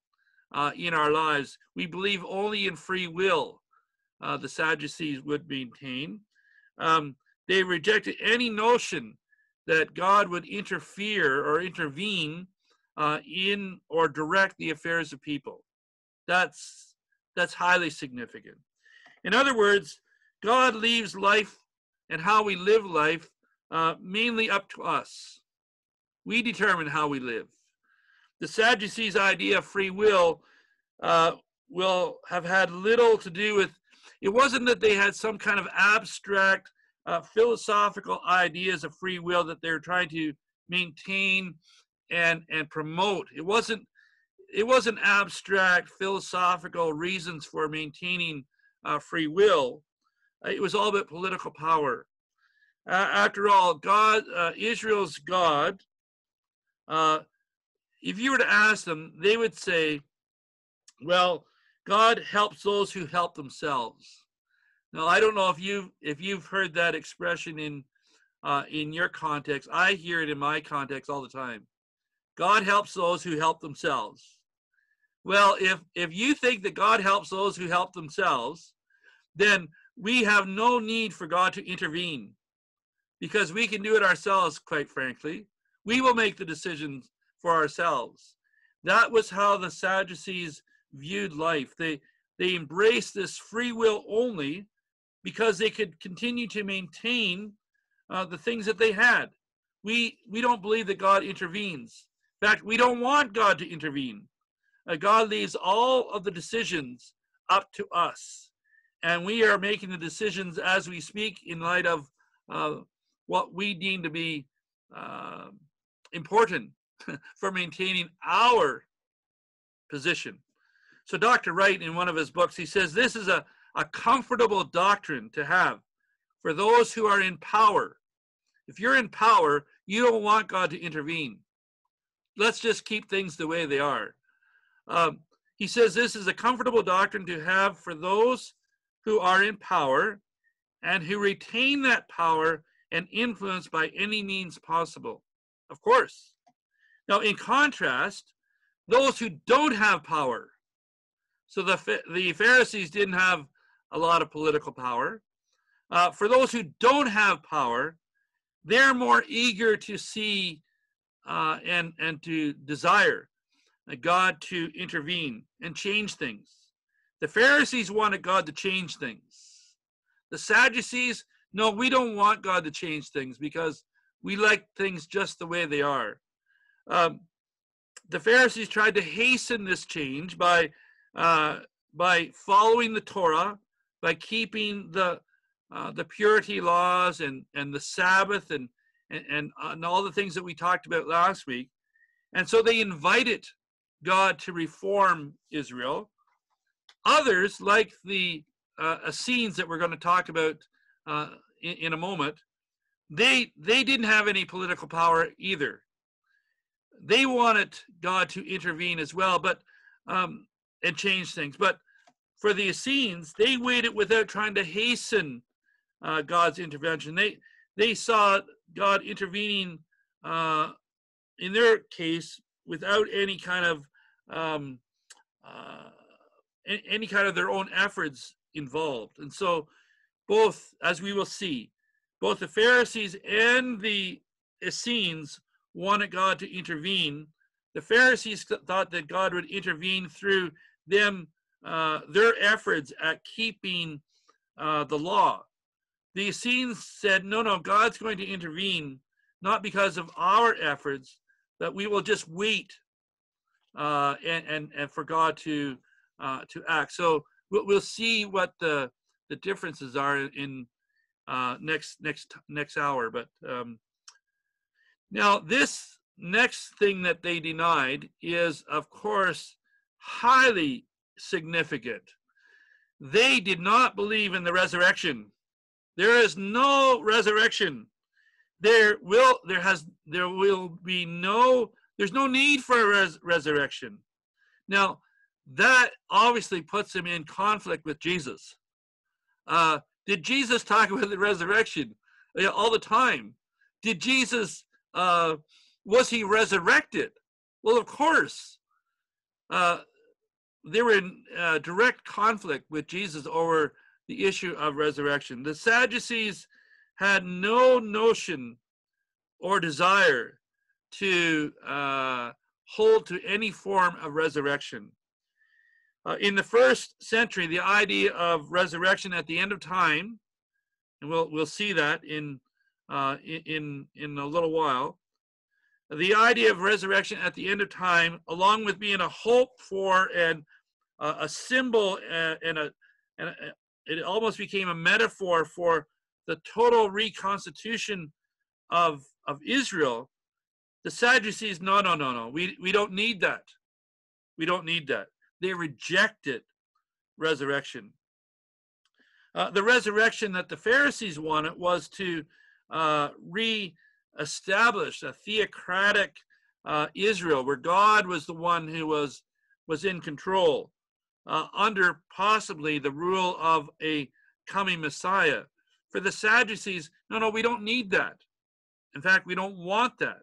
uh, in our lives. We believe only in free will. Uh, the Sadducees would maintain. Um, they rejected any notion that God would interfere or intervene uh, in or direct the affairs of people. That's that's highly significant. In other words, God leaves life and how we live life uh, mainly up to us. We determine how we live. The Sadducees' idea of free will uh, will have had little to do with. It wasn't that they had some kind of abstract uh, philosophical ideas of free will that they're trying to maintain and and promote. It wasn't it wasn't abstract philosophical reasons for maintaining uh, free will. Uh, it was all about political power. Uh, after all, God, uh, Israel's God. Uh, if you were to ask them, they would say, "Well, God helps those who help themselves." Now, I don't know if you if you've heard that expression in uh, in your context. I hear it in my context all the time. God helps those who help themselves. Well, if if you think that God helps those who help themselves, then we have no need for God to intervene because we can do it ourselves, quite frankly. We will make the decisions for ourselves. That was how the Sadducees viewed life. They they embraced this free will only because they could continue to maintain uh, the things that they had. We we don't believe that God intervenes. Fact, we don't want God to intervene. Uh, God leaves all of the decisions up to us. And we are making the decisions as we speak in light of uh, what we deem to be uh, important for maintaining our position. So, Dr. Wright, in one of his books, he says this is a, a comfortable doctrine to have for those who are in power. If you're in power, you don't want God to intervene let's just keep things the way they are. Um, He says this is a comfortable doctrine to have for those who are in power and who retain that power and influence by any means possible. Of course. Now, in contrast, those who don't have power, so the, the Pharisees didn't have a lot of political power. Uh, for those who don't have power, they're more eager to see uh, and, and to desire God to intervene and change things. The Pharisees wanted God to change things. The Sadducees, no, we don't want God to change things because we like things just the way they are. Um, the Pharisees tried to hasten this change by uh, by following the Torah, by keeping the uh, the purity laws and and the Sabbath and and, and, uh, and all the things that we talked about last week. And so they invited God to reform Israel. Others, like the uh, Essenes that we're going to talk about uh, in, in, a moment, they they didn't have any political power either. They wanted God to intervene as well, but um, and change things. But for the Essenes, they waited without trying to hasten uh, God's intervention. They they saw God intervening uh, in their case without any kind of um, uh, any kind of their own efforts involved. And so, both, as we will see, both the Pharisees and the Essenes wanted God to intervene. The Pharisees thought that God would intervene through them, uh, their efforts at keeping uh, the law. The Essenes said, no, no, God's going to intervene, not because of our efforts, that we will just wait uh, and, and, and for God to, uh, to act. So we'll, we'll see what the, the differences are in uh, next, next, next hour. But um, now this next thing that they denied is, of course, highly significant. They did not believe in the resurrection. There is no resurrection. There will there has there will be no there's no need for a res- resurrection. Now, that obviously puts him in conflict with Jesus. Uh, did Jesus talk about the resurrection yeah, all the time? Did Jesus, uh, was he resurrected? Well, of course. Uh, they were in uh, direct conflict with Jesus over the issue of resurrection. The Sadducees had no notion or desire to uh, hold to any form of resurrection. Uh, in the first century, the idea of resurrection at the end of time, and we'll we'll see that in uh, in in a little while. The idea of resurrection at the end of time, along with being a hope for and uh, a symbol uh, and a, and a, it almost became a metaphor for the total reconstitution of of Israel the Sadducees, no, no, no, no. We, we don't need that. We don't need that. They rejected resurrection. Uh, the resurrection that the Pharisees wanted was to uh, re-establish a theocratic uh, Israel, where God was the one who was was in control, uh, under possibly the rule of a coming Messiah. For the Sadducees, no, no, we don't need that. In fact, we don't want that.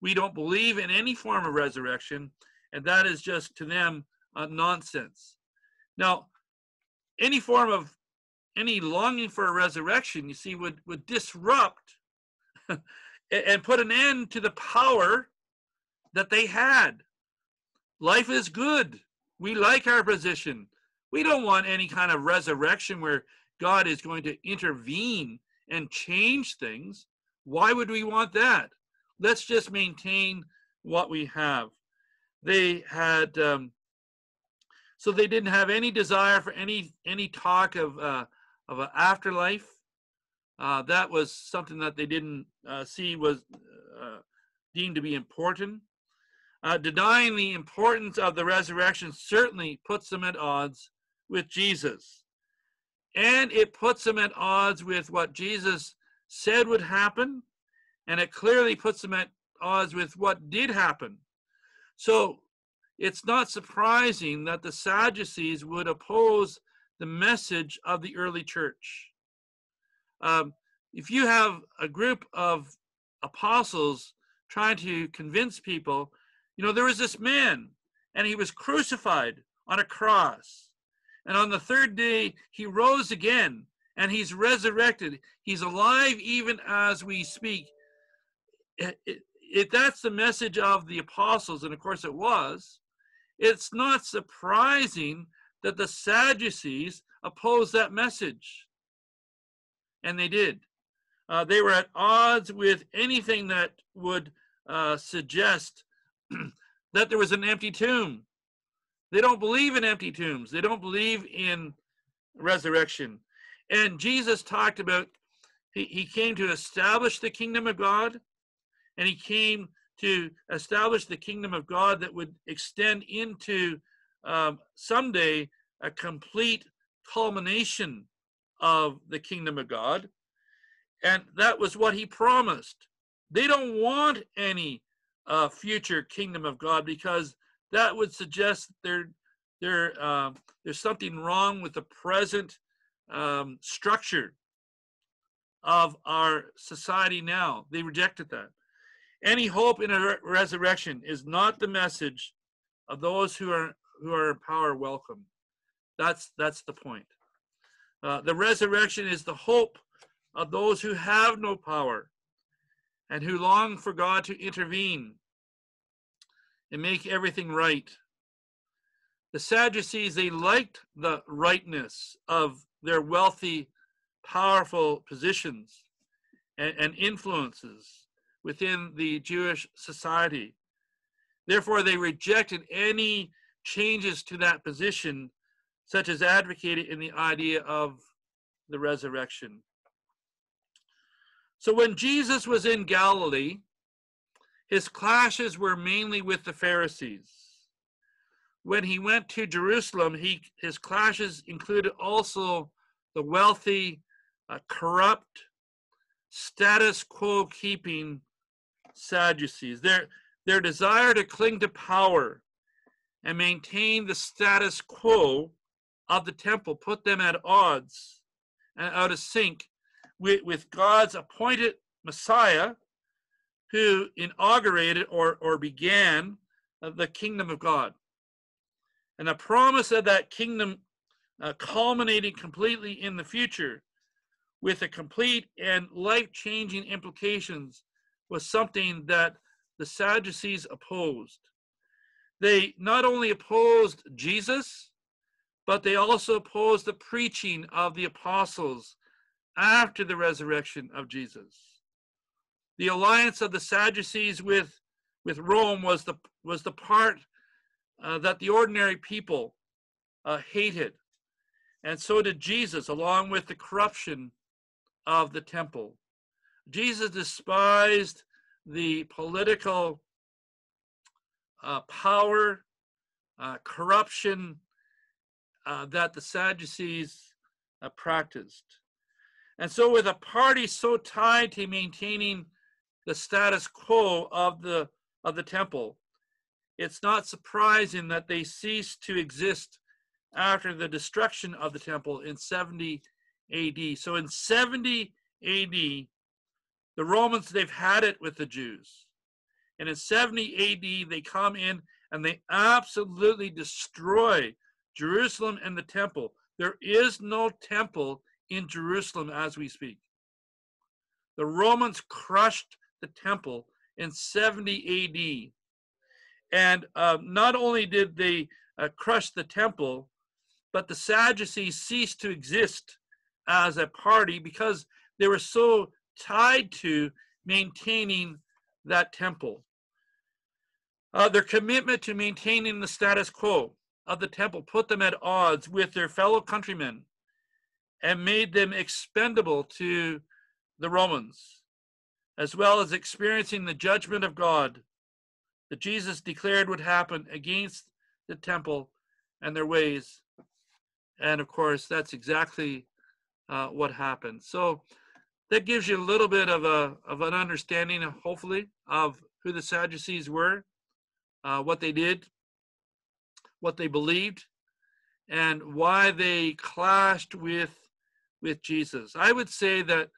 We don't believe in any form of resurrection, and that is just to them uh, nonsense. Now, any form of any longing for a resurrection, you see, would would disrupt and put an end to the power that they had. Life is good. We like our position. We don't want any kind of resurrection where God is going to intervene and change things. Why would we want that? let's just maintain what we have. They had, um, so they didn't have any desire for any any talk of uh, of an afterlife. Uh, that was something that they didn't uh, see was uh, deemed to be important. Uh, denying the importance of the resurrection certainly puts them at odds with Jesus. And it puts them at odds with what Jesus said would happen and it clearly puts them at odds with what did happen. So it's not surprising that the Sadducees would oppose the message of the early church. Um, if you have a group of apostles trying to convince people, you know, there was this man and he was crucified on a cross. And on the third day, he rose again and he's resurrected. He's alive even as we speak. It, it, it, that's the message of the apostles, and of course it was. It's not surprising that the Sadducees opposed that message. And they did. Uh, they were at odds with anything that would uh, suggest that there was an empty tomb. They don't believe in empty tombs. They don't believe in resurrection. And Jesus talked about, he, he came to establish the kingdom of God, and he came to establish the kingdom of God that would extend into um, someday a complete culmination of the kingdom of God. And that was what he promised. They don't want any uh, future kingdom of God because that would suggest there, there, uh, there's something wrong with the present um, structure of our society now. They rejected that. Any hope in a re- resurrection is not the message of those who are who are in power welcome. That's that's the point. Uh, the resurrection is the hope of those who have no power and who long for God to intervene and make everything right. The Sadducees, they liked the rightness of their wealthy, powerful positions and, and influences within the Jewish society. Therefore, they rejected any changes to that position, such as advocated in the idea of the resurrection. So when Jesus was in Galilee, his clashes were mainly with the Pharisees. When he went to Jerusalem, he, his clashes included also the wealthy, uh, corrupt, status quo keeping Sadducees. Their, their desire to cling to power and maintain the status quo of the temple put them at odds and out of sync with, with God's appointed Messiah who inaugurated or, or began the kingdom of God. And the promise of that kingdom uh, culminating completely in the future with a complete and life changing implications was something that the Sadducees opposed. They not only opposed Jesus, but they also opposed the preaching of the apostles after the resurrection of Jesus the alliance of the Sadducees with, with Rome was the, was the part uh, that the ordinary people uh, hated. And so did Jesus, along with the corruption of the temple. Jesus despised the political uh, power, uh, corruption uh, that the Sadducees uh, practiced. And so, with a party so tied to maintaining the status quo of the of the temple. It's not surprising that they ceased to exist after the destruction of the temple in 70 AD. So in 70 AD, the Romans they've had it with the Jews. And in 70 AD they come in and they absolutely destroy Jerusalem and the temple. There is no temple in Jerusalem as we speak. The Romans crushed the temple in 70 AD. And uh, not only did they uh, crush the temple, but the Sadducees ceased to exist as a party because they were so tied to maintaining that temple. Uh, their commitment to maintaining the status quo of the temple put them at odds with their fellow countrymen and made them expendable to the Romans as well as experiencing the judgment of God that Jesus declared would happen against the temple and their ways. And of course, that's exactly uh, what happened. So that gives you a little bit of a of an understanding, hopefully, of who the Sadducees were, uh, what they did, what they believed, and why they clashed with with Jesus. I would say that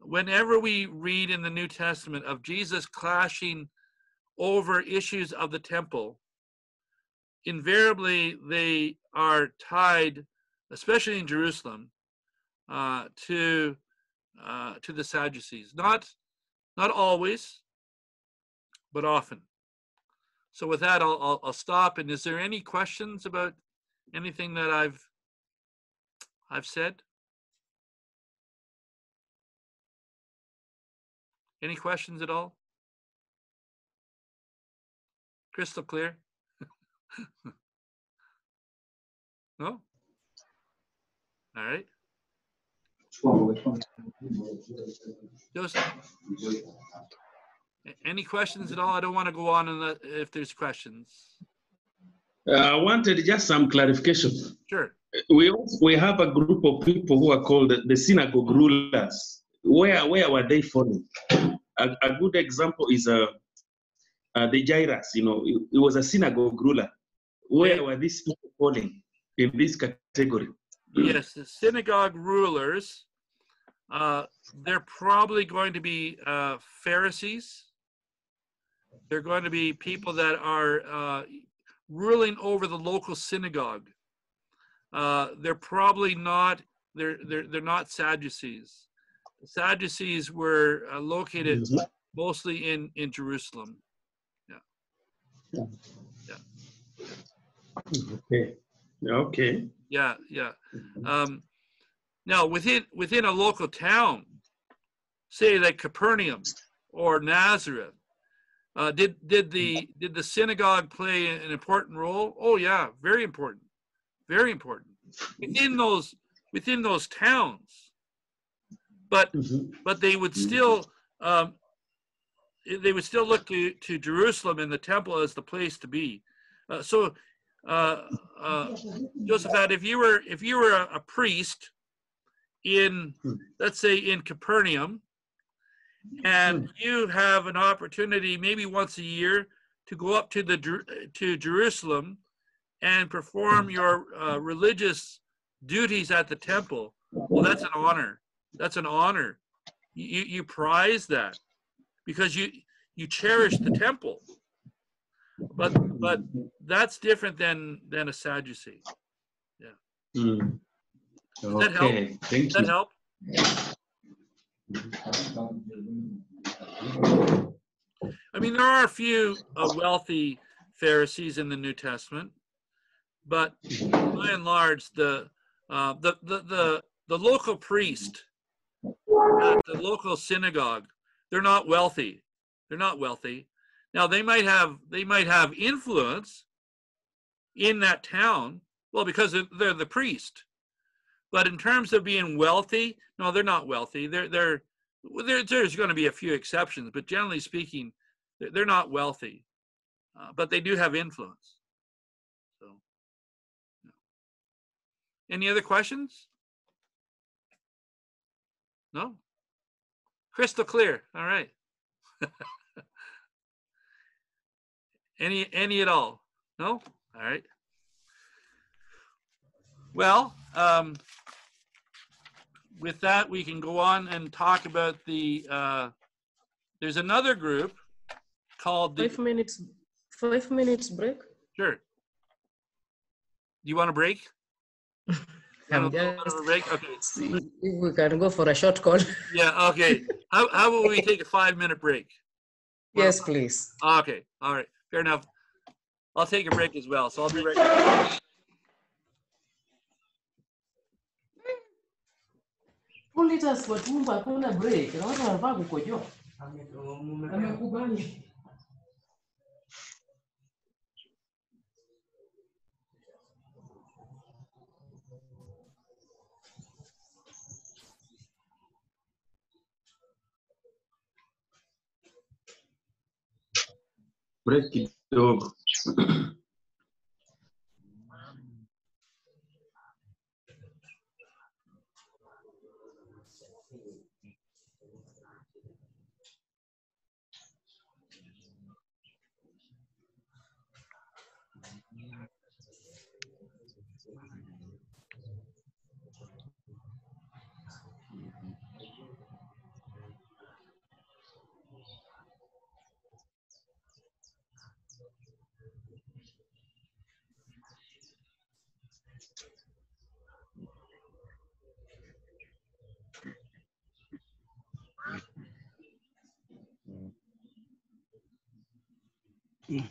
whenever we read in the New Testament of Jesus clashing over issues of the temple, invariably they are tied, especially in Jerusalem, uh, to uh, to the Sadducees. Not not always, but often. So with that, I'll, I'll I'll stop. And is there any questions about anything that I've I've said? Any questions at all? Crystal clear? no? All right. Joseph? Any questions at all? I don't want to go on in the, if there's questions. Uh, I wanted just some clarification. Sure. We also, we have a group of people who are called the synagogue rulers. Where where were they falling? A, a good example is uh, uh, the Jairus. You know, it, it was a synagogue ruler. Where were these people falling in this category? Yes, the synagogue rulers, uh, they're probably going to be uh, Pharisees. They're going to be people that are uh, ruling over the local synagogue. Uh, they're probably not. They're they're they're not Sadducees. The Sadducees were uh, located mostly in in Jerusalem. Yeah, yeah, okay. Okay. Yeah, yeah. Um, now within within a local town, say like Capernaum or Nazareth, uh, did did the did the synagogue play an important role? Oh yeah, very important, very important within those within those towns. But but they would still um, they would still look to to Jerusalem and the temple as the place to be. Uh, so uh, uh, Josephat, if you were if you were a, a priest in let's say in Capernaum, and you have an opportunity maybe once a year to go up to the to Jerusalem and perform your uh, religious duties at the temple, well, that's an honor. That's an honor. You you prize that because you you cherish the temple. But but that's different than than a Sadducee. Yeah. Mm. that help? Thank Does that you. help? I mean, there are a few uh, wealthy Pharisees in the New Testament, but by and large, the uh, the, the the the local priest at the local synagogue, they're not wealthy. They're not wealthy. Now they might have they might have influence in that town, well, because they're- the priest. But in terms of being wealthy, no, they're not wealthy. They're they're there, there's going to be a few exceptions, but generally speaking, they're, not wealthy, uh, but they do have influence. So, yeah. any other questions? No. Crystal clear. All right. any any at all? No. All right. Well, um, with that, we can go on and talk about the. Uh, there's another group called the. Five minutes, five minutes break. Sure. Do you want a break? I'm a just break? Okay. see if we can go for a short call. Yeah. Okay. How how about we take a five minute break? Well, yes, please. Okay. All right. Fair enough. I'll take a break as well. So I'll be right back. Two liters kwa tumbo hakuna break. Проект Кидок aquí.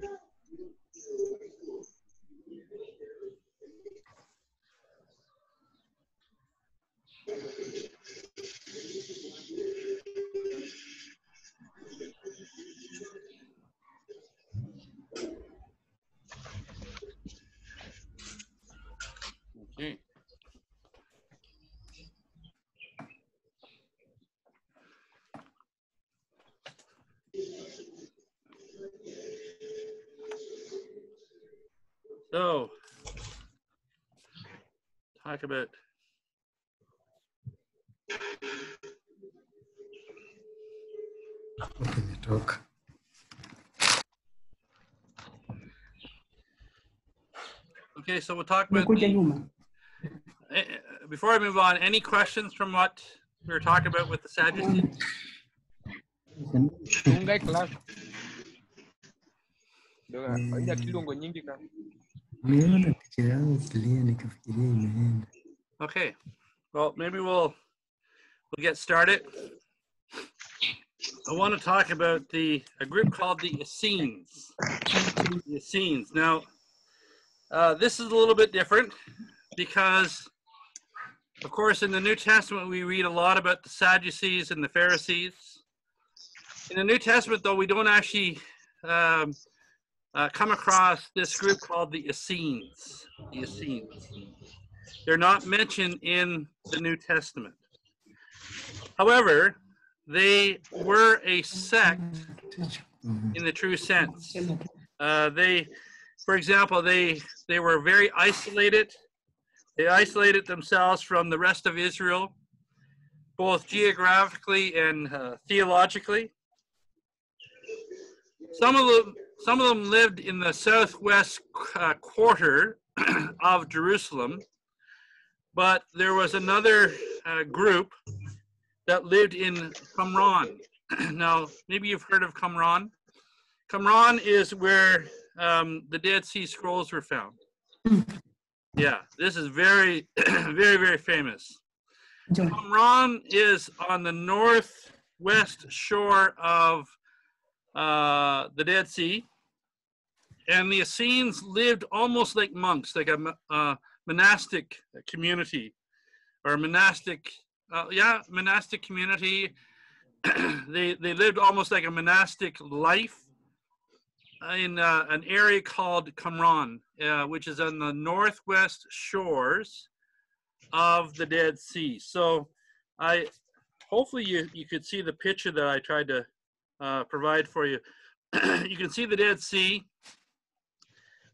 So, talk about Imetoka. Okay, so we'll talk about the, nyuma. eh, eh, before I move on. Any questions from what we were talking about with the Sadducees? Tuungae class. Ndio haina Okay, well, maybe we'll we'll get started. I want to talk about the a group called the Essenes. The Essenes. Now, uh, this is a little bit different because, of course, in the New Testament we read a lot about the Sadducees and the Pharisees. In the New Testament, though, we don't actually um, uh, come across this group called the Essenes. The Essenes. They're not mentioned in the New Testament. However, they were a sect in the true sense. Uh, they, for example, they they were very isolated. They isolated themselves from the rest of Israel, both geographically and uh, theologically. Some of them, some of them lived in the southwest uh, quarter of Jerusalem, but there was another uh, group that lived in Qumran. now, maybe you've heard of Qumran. Qumran is where um, the Dead Sea Scrolls were found. Yeah, this is very, very, very famous. Qumran is on the northwest shore of uh, the Dead Sea, and the Essenes lived almost like monks, like a uh, monastic community or monastic uh, yeah monastic community they they lived almost like a monastic life in uh, an area called Qumran, uh, which is on the northwest shores of the Dead Sea. So, I hopefully you you could see the picture that I tried to uh, provide for you. you can see the Dead Sea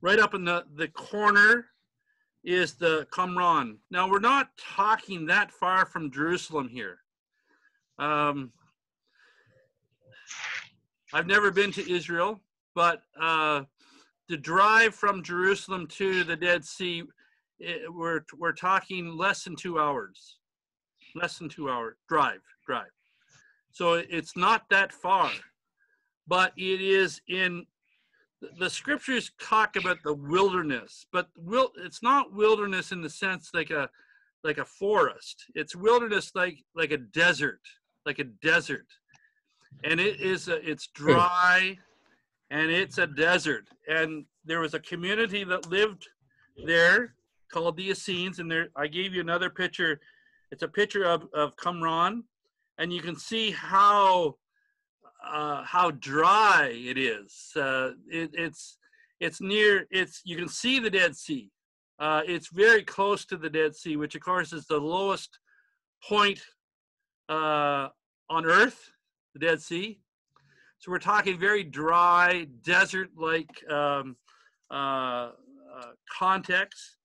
right up in the the corner is the Qumran. Now we're not talking that far from Jerusalem here. Um, I've never been to Israel, but uh, the drive from Jerusalem to the Dead Sea, it, we're we're talking less than two hours, less than two hour drive drive. So it's not that far, but it is in the- scriptures talk about the wilderness, but wil- it's not wilderness in the sense like a like a forest. It's wilderness like like a desert, like a desert, and it is a, it's dry, and it's a desert. And there was a community that lived there called the Essenes. And there, I gave you another picture. It's a picture of, of Qumran, and you can see how uh, how dry it is. Uh, it, it's it's near. It's you can see the Dead Sea. Uh, it's very close to the Dead Sea, which of course is the lowest point uh, on Earth, the Dead Sea. So we're talking very dry, desert-like um, uh, uh, context.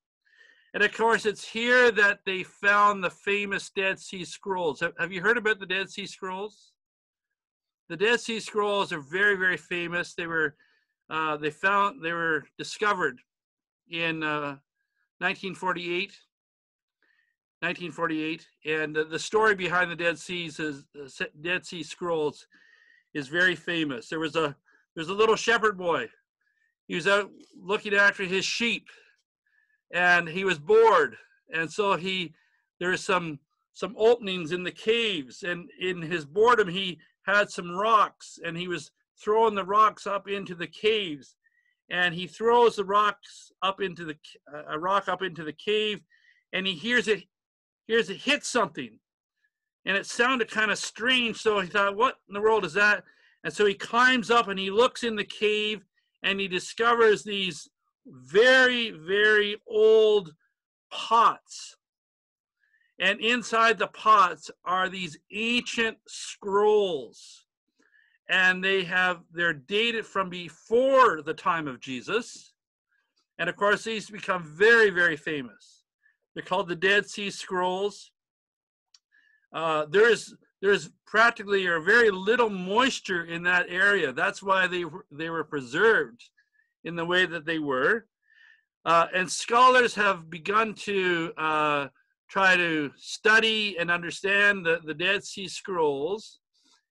And of course, it's here that they found the famous Dead Sea Scrolls. Have, have you heard about the Dead Sea Scrolls? The Dead Sea Scrolls are very, very famous. They were, uh, they found, they were discovered in uh, 1948. 1948, and the story behind the Dead Seas is uh, Dead Sea Scrolls is very famous. There was a there's a little shepherd boy. He was out looking after his sheep, and he was bored, and so he there there's some some openings in the caves, and in his boredom he had some rocks, and he was throwing the rocks up into the caves, and he throws the rocks up into the a rock up into the cave, and he hears it hears it hit something, and it sounded kind of strange. So he thought, "What in the world is that?" And so he climbs up and he looks in the cave, and he discovers these very very old pots and inside the pots are these ancient scrolls. And they have they're dated from before the time of jesus. And of course these become very very famous. They're called the dead sea scrolls. Uh, there is there's practically or very little moisture in that area. That's why they were they were preserved in the way that they were. Uh, and scholars have begun to uh, try to study and understand the, the Dead Sea Scrolls.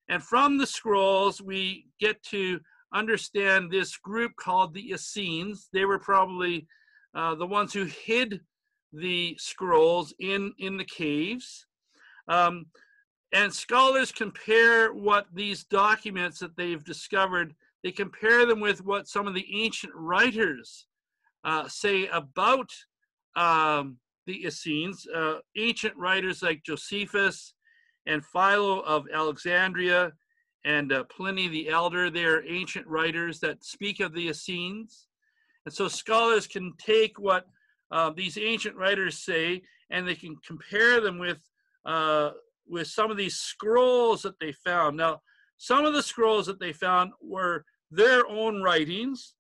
And from the scrolls, we get to understand this group called the Essenes. They were probably uh, the ones who hid the scrolls in, in the caves. Um, and scholars compare what these documents that they've discovered, they compare them with what some of the ancient writers uh, say about um, the Essenes. Uh, ancient writers like Josephus and Philo of Alexandria and uh, Pliny the Elder, they're ancient writers that speak of the Essenes. And so scholars can take what uh, these ancient writers say and they can compare them with, uh, with some of these scrolls that they found. Now, some of the scrolls that they found were their own writings,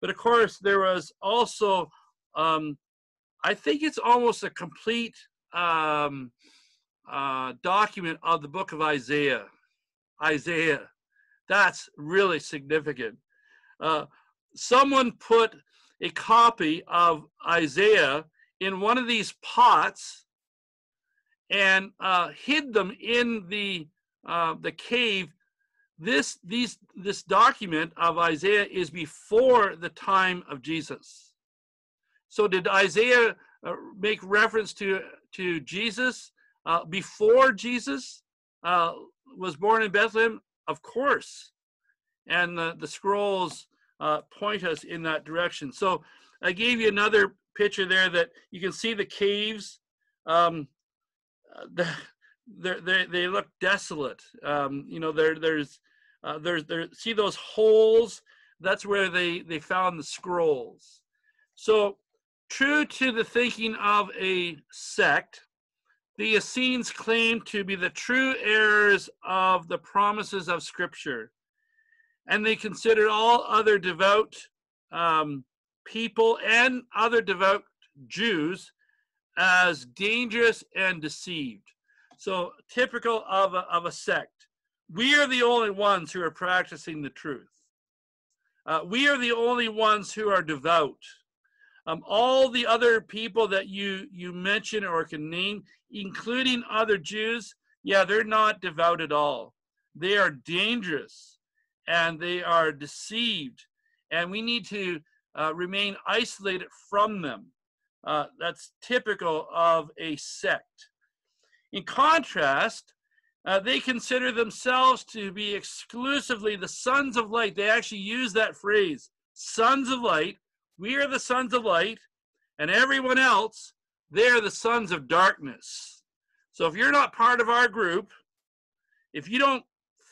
but of course, there was also um, I think it's almost a complete um, uh, document of the book of Isaiah. Isaiah. That's really significant. Uh, someone put a copy of Isaiah in one of these pots and uh, hid them in the uh, the cave. This these this document of Isaiah is before the time of Jesus. So did Isaiah uh, make reference to to Jesus uh, before Jesus uh, was born in Bethlehem? Of course, and the, the scrolls uh, point us in that direction. So I gave you another picture there that you can see the caves. Um, uh, the, they they look desolate. Um, you know, there there's uh, there's there see those holes. That's where they they found the scrolls. So True to the thinking of a sect, the Essenes claim to be the true heirs of the promises of Scripture, and they considered all other devout um, people and other devout Jews as dangerous and deceived. So, typical of a, of a sect. We are the only ones who are practicing the truth. Uh, we are the only ones who are devout. Um, all the other people that you you mention or can name, including other Jews, yeah, they're not devout at all. They are dangerous, and they are deceived, and we need to uh, remain isolated from them. Uh, that's typical of a sect. In contrast, uh, they consider themselves to be exclusively the sons of light. They actually use that phrase, sons of light. We are the sons of light, and everyone else, they're the sons of darkness. So if you're not part of our group, if you don't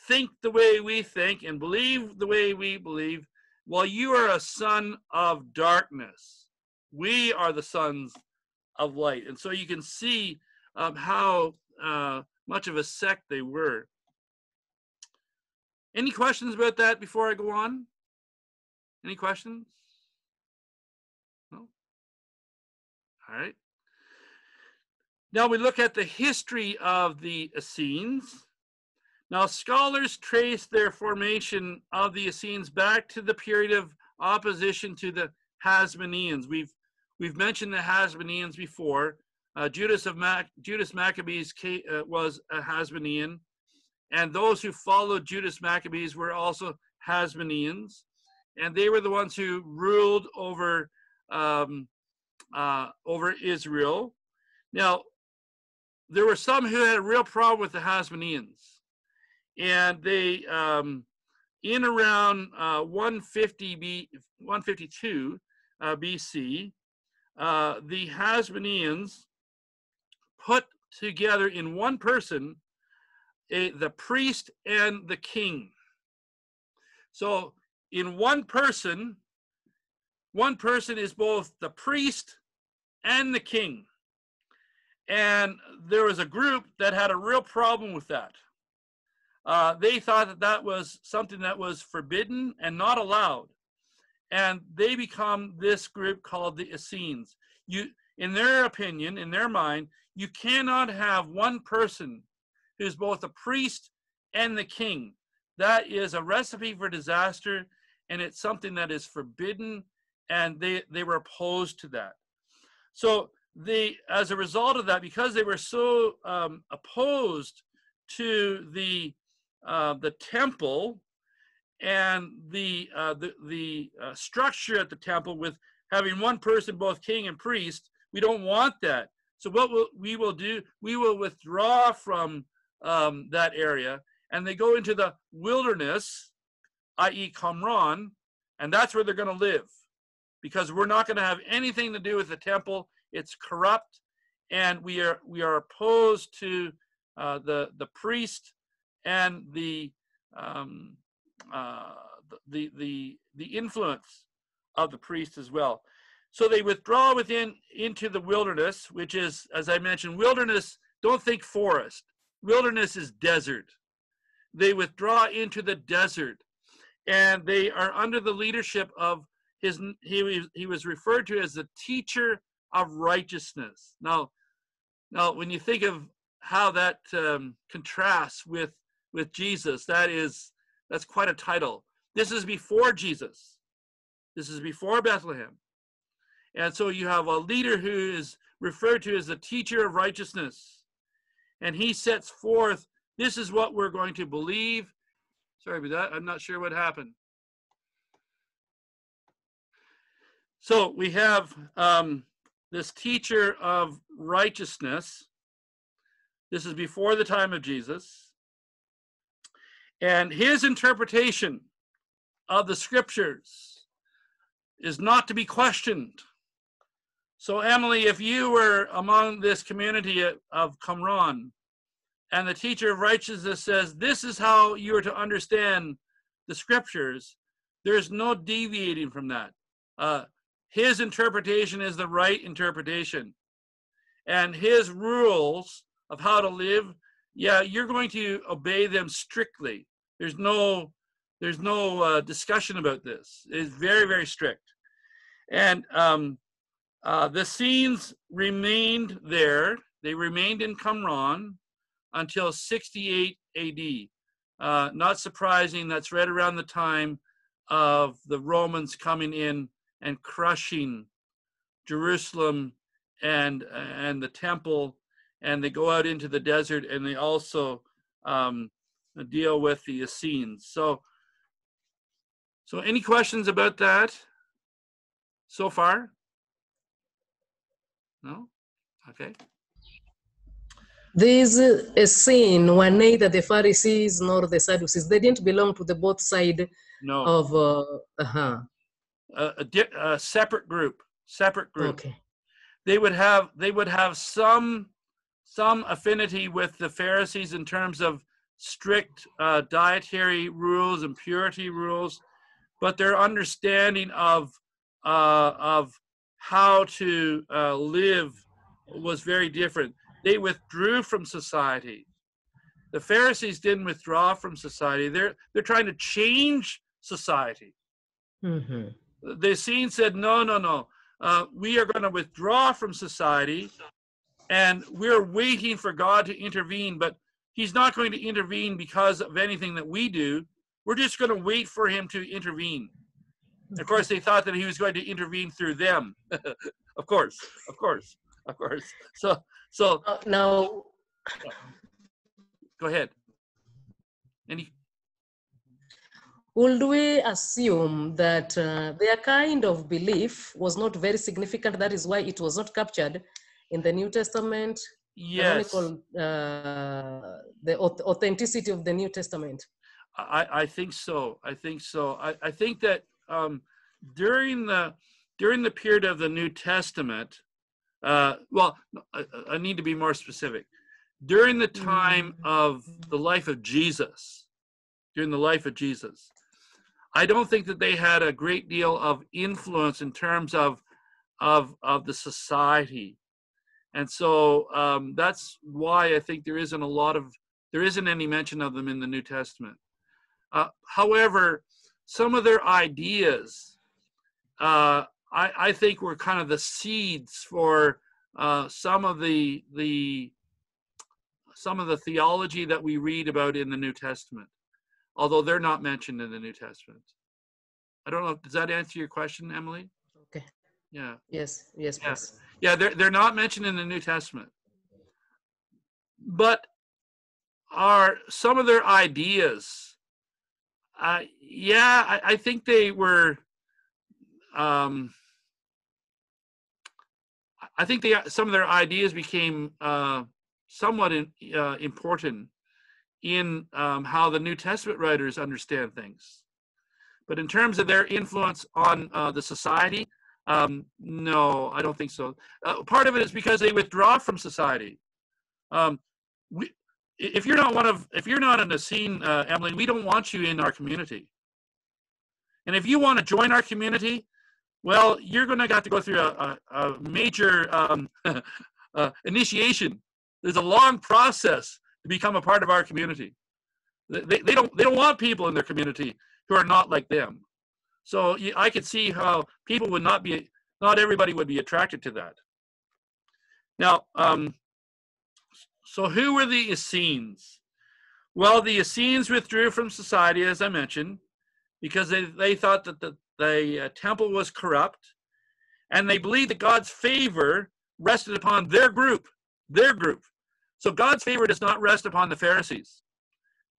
think the way we think and believe the way we believe, well, you are a son of darkness. We are the sons of light. And so you can see um, how uh, much of a sect they were. Any questions about that before I go on? Any questions? All right. Now we look at the history of the Essenes. Now scholars trace their formation of the Essenes back to the period of opposition to the Hasmoneans. We've we've mentioned the Hasmoneans before. Uh, Judas of Mac, Judas Maccabees uh, was a Hasmonean, and those who followed Judas Maccabees were also Hasmoneans, and they were the ones who ruled over um, uh, over Israel. Now, there were some who had a real problem with the Hasmoneans, and they um, in around uh, 150 B, 152 uh, BC, uh, the Hasmoneans put together in one person a, the priest and the king. So in one person, one person is both the priest and the king. And there was a group that had a real problem with that. Uh, they thought that that was something that was forbidden and not allowed. And they become this group called the Essenes. You, in their opinion, in their mind, you cannot have one person who's both a priest and the king. That is a recipe for disaster, and it's something that is forbidden, and they, they were opposed to that. So they, as a result of that, because they were so um, opposed to the uh, the temple and the uh, the, the uh, structure at the temple with having one person, both king and priest, we don't want that. So what we'll, we will do, we will withdraw from um, that area and they go into the wilderness, i.e. Qumran, and that's where they're going to live because we're not going to have anything to do with the temple. It's corrupt and we are, we are opposed to uh, the, the priest and the, um, uh, the, the, the influence of the priest as well. So they withdraw within into the wilderness, which is, as I mentioned, wilderness, don't think forest. Wilderness is desert. They withdraw into the desert and they are under the leadership of his, he, he was referred to as the teacher of righteousness. Now, now when you think of how that um, contrasts with, with Jesus, that is, that's quite a title. This is before Jesus. This is before Bethlehem. And so you have a leader who is referred to as the teacher of righteousness. And he sets forth this is what we're going to believe. Sorry about that. I'm not sure what happened. So we have um, this teacher of righteousness. This is before the time of Jesus. And his interpretation of the scriptures is not to be questioned. So, Emily, if you were among this community of Qumran and the teacher of righteousness says, This is how you are to understand the scriptures, there's no deviating from that. Uh, his interpretation is the right interpretation. And his rules of how to live, yeah, you're going to obey them strictly. There's no there's no uh, discussion about this. It's very, very strict. And um, uh, the Essenes remained there. They remained in Qumran until 68 AD. Uh, not surprising, that's right around the time of the Romans coming in and crushing Jerusalem and, and the temple, and they go out into the desert and they also um, deal with the Essenes. So, so any questions about that so far? No? Okay. The Essenes were neither the Pharisees nor the Sadducees. They didn't belong to the both side No, of. Uh, uh-huh. A, a, di- a separate group, separate group. Okay. They would have they would have some some affinity with the Pharisees in terms of strict uh, dietary rules and purity rules, but their understanding of uh, of how to uh, live was very different. They withdrew from society. The Pharisees didn't withdraw from society. They're they're trying to change society. hmm The Essenes said, no, no, no. Uh, we are going to withdraw from society and we're waiting for God to intervene, but He's not going to intervene because of anything that we do. We're just going to wait for Him to intervene. Of course, they thought that He was going to intervene through them. of course, of course, of course. So, so Uh, now, go ahead. Any, would we assume that uh, their kind of belief was not very significant? That is why it was not captured in the New Testament. yes. Canonical, uh, the authenticity of the New Testament. I, I think so. I think so. I, I think that um, during the during the period of the New Testament, uh, well, I, I need to be more specific. During the time of the life of Jesus, during the life of Jesus, I don't think that they had a great deal of influence in terms of of of the society, and so um, that's why I think there isn't a lot of there isn't any mention of them in the New Testament. Uh, however, some of their ideas, uh, I, I think, were kind of the seeds for uh, some of the the some of the theology that we read about in the New Testament, although they're not mentioned in the New Testament. I don't know. Does that answer your question, Emily? Okay. Yeah. Yes. Yes. Yeah. Yes. Yeah, they're they're not mentioned in the New Testament. But are some of their ideas uh yeah, I, I think they were um I think they some of their ideas became uh somewhat in, uh, important in um, how the New Testament writers understand things. But in terms of their influence on uh, the society, um, no, I don't think so. Uh, part of it is because they withdraw from society. Um, we, if you're not one of, if you're not in an Essene, uh, Emily, we don't want you in our community. And if you want to join our community, well, you're going to have to go through a, a, a major um, uh, initiation. There's a long process to become a part of our community. They, they, don't they don't want people in their community who are not like them. So I could see how people would not be, not everybody would be attracted to that. Now, um, so who were the Essenes? Well, the Essenes withdrew from society, as I mentioned, because they, they thought that the, the uh, temple was corrupt, and they believed that God's favor rested upon their group, their group. So God's favor does not rest upon the Pharisees,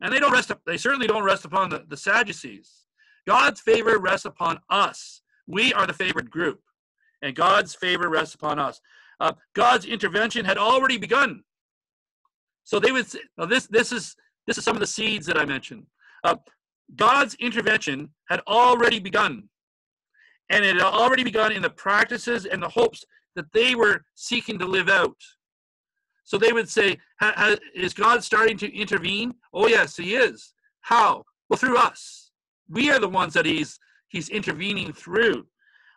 and they don't rest. They certainly don't rest upon the, the Sadducees. God's favor rests upon us. We are the favored group, and God's favor rests upon us. Uh, God's intervention had already begun. So they would say, this this is this is some of the seeds that I mentioned. Uh, God's intervention had already begun, and it had already begun in the practices and the hopes that they were seeking to live out. So they would say, "Ha- ha- "Is God starting to intervene?" Oh yes, He is. How? Well, through us. We are the ones that He's He's intervening through.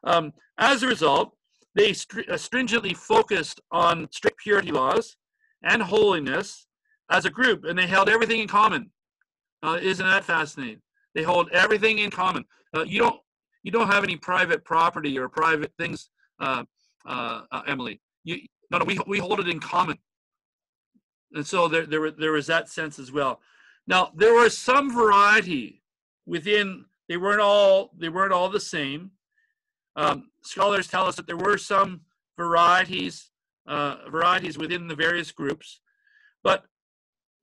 Um, as a result, they str- uh, stringently focused on strict purity laws and holiness as a group, and they held everything in common. Uh, isn't that fascinating? They hold everything in common. Uh, you don't you don't have any private property or private things, uh, uh, uh, Emily. You no no we we hold it in common, and so there there there was that sense as well. Now there was some variety within. They weren't all they weren't all the same. Um, scholars tell us that there were some varieties uh, varieties within the various groups, but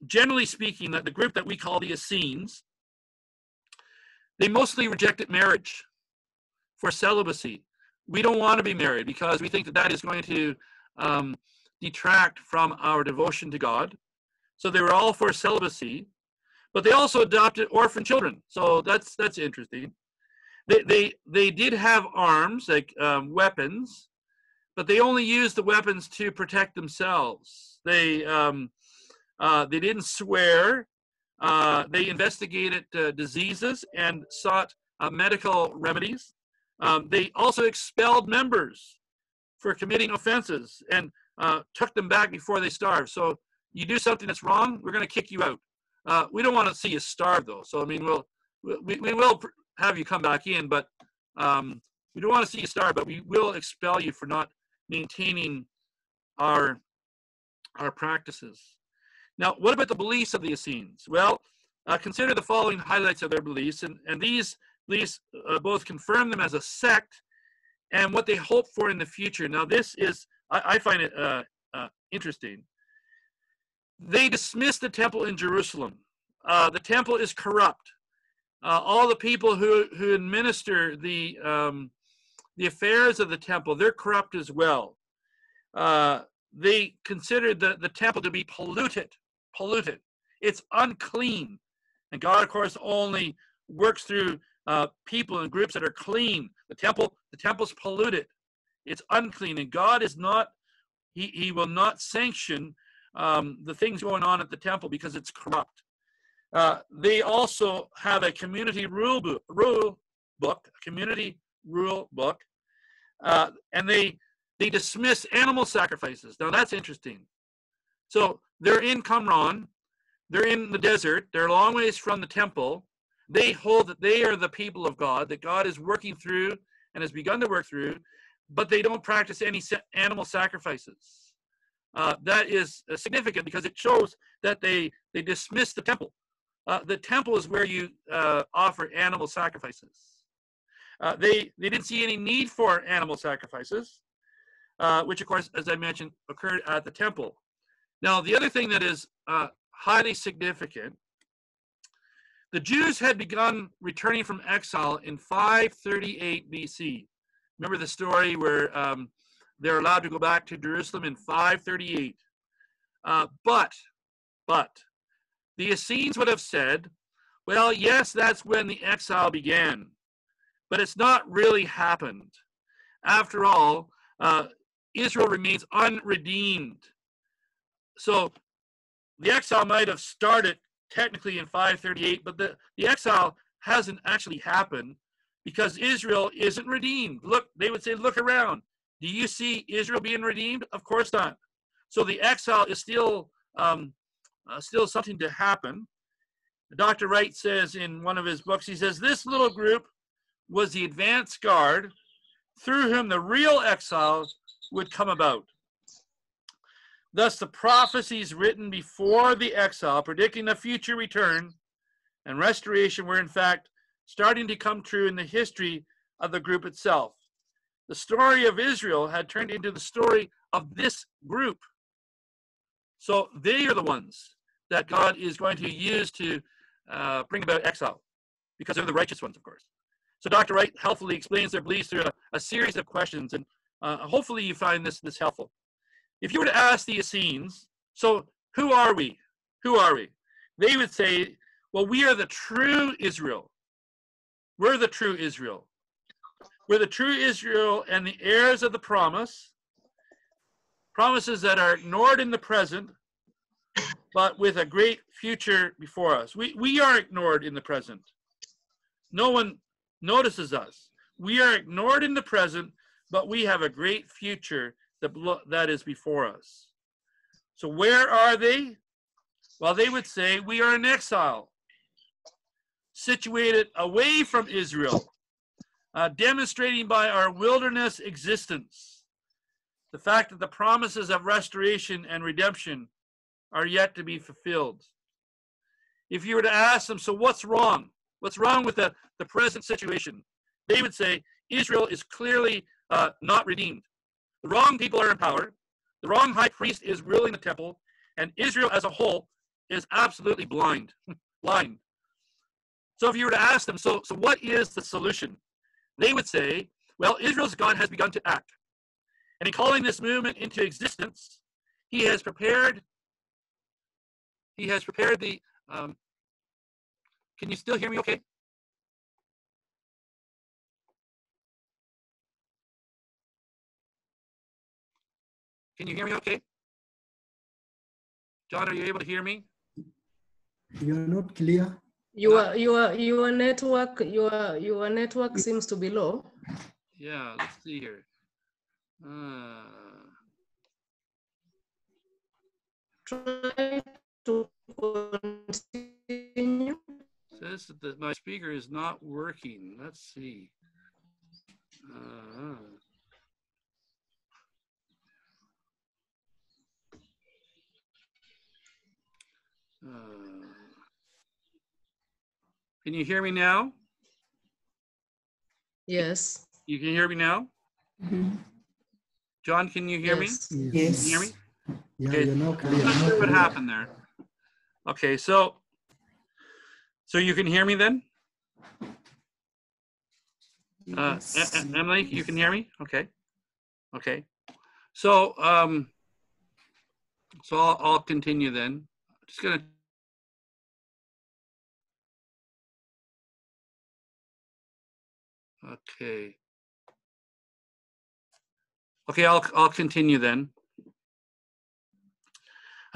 generally speaking, that the group that we call the Essenes, they mostly rejected marriage for celibacy. We don't want to be married because we think that that is going to um, detract from our devotion to God. So they were all for celibacy, but they also adopted orphan children. So that's that's interesting. They they they did have arms like um, weapons, but they only used the weapons to protect themselves. They um, uh, they didn't swear. Uh, they investigated uh, diseases and sought uh, medical remedies. Um, they also expelled members for committing offenses and uh, took them back before they starved. So you do something that's wrong, we're going to kick you out. Uh, we don't want to see you starve though. So I mean, we'll we, we will have you come back in, but um, we don't want to see you starve. But we will expel you for not maintaining our our practices. Now, what about the beliefs of the Essenes? Well, uh, consider the following highlights of their beliefs, and, and these beliefs uh, both confirm them as a sect and what they hope for in the future. Now, this is, I, I find it uh, uh interesting. They dismiss the temple in Jerusalem. Uh, the temple is corrupt. Uh, all the people who, who administer the, um, the affairs of the temple, they're corrupt as well. they consider the, the temple to be polluted polluted. It's unclean. And God, of course, only works through uh, people and groups that are clean. The temple, the temple's polluted. It's unclean, and God is not. He He will not sanction um, the things going on at the temple because it's corrupt. Uh, they also have a community rule book, rule book, community rule book, uh, and they they dismiss animal sacrifices. Now that's interesting. So they're in Qumran. They're in the desert. They're a long ways from the temple. They hold that they are the people of God, that God is working through and has begun to work through, but they don't practice any animal sacrifices. Uh, that is uh, significant because it shows that they, they dismiss the temple. Uh, the temple is where you uh, offer animal sacrifices. Uh, they, they didn't see any need for animal sacrifices, uh, which, of course, as I mentioned, occurred at the temple. Now, the other thing that is highly significant, the Jews had begun returning from exile in 538 BC. Remember the story where um, they're allowed to go back to Jerusalem in 538. Uh, but, but, the Essenes would have said, well, yes, that's when the exile began, but it's not really happened. After all, uh, Israel remains unredeemed so the exile might have started technically in 538, but the, the exile hasn't actually happened because Israel isn't redeemed. Look, they would say, look around. Do you see Israel being redeemed? Of course not. So the exile is still um, uh, still something to happen. Dr. Wright says in one of his books, he says, this little group was the advance guard through whom the real exile would come about. Thus, the prophecies written before the exile, predicting the future return and restoration, were in fact starting to come true in the history of the group itself. The story of Israel had turned into the story of this group. So they are the ones that God is going to use to uh, bring about exile because they're the righteous ones, of course. So Dr. Wright helpfully explains their beliefs through a, a series of questions, and uh, hopefully you find this, this helpful. If you were to ask the Essenes, so who are we? Who are we? They would say, well, we are the true Israel. We're the true Israel. We're the true Israel and the heirs of the promise, promises that are ignored in the present, but with a great future before us. We, we are ignored in the present. No one notices us. We are ignored in the present, but we have a great future that, that is before us. So where are they? Well, they would say, we are in exile, situated away from Israel, uh, demonstrating by our wilderness existence the fact that the promises of restoration and redemption are yet to be fulfilled. If you were to ask them, so what's wrong? What's wrong with the, the present situation? They would say, Israel is clearly uh, not redeemed. The wrong people are in power. The wrong high priest is ruling the temple, and Israel as a whole is absolutely blind. blind. So if you were to ask them, so, so what is the solution? They would say, well, Israel's God has begun to act. And in calling this movement into existence, he has prepared, he has prepared the, um, can you still hear me okay? Can you hear me okay? John, are you able to hear me? You're not clear. Your your your network your your network seems to be low. Yeah, let's see here. Uh, Try to continue. says that my speaker is not working. Let's see. Uh, uh, can you hear me now? Yes. You can hear me now? John, can you hear me? yes. Can you Yes. hear me? Yeah, Okay. you're now I'm not sure what happened there. Okay, so so you can hear me then? Uh, E- E- Emily, you can hear me? Okay. Okay. So, um, so I'll, I'll continue then. Just gonna. Okay. Okay, I'll, I'll continue then.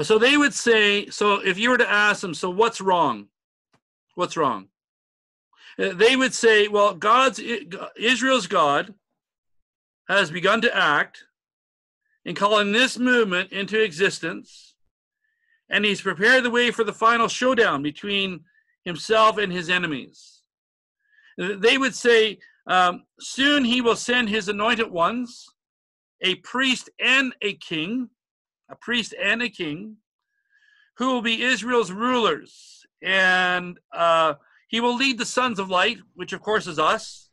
So they would say, so if you were to ask them, so what's wrong? What's wrong? Uh, They would say, well, God's Israel's God has begun to act in calling this movement into existence, and he's prepared the way for the final showdown between himself and his enemies. Uh, They would say, um, soon he will send his anointed ones, a priest and a king, a priest and a king, who will be Israel's rulers. And uh, he will lead the sons of light, which of course is us.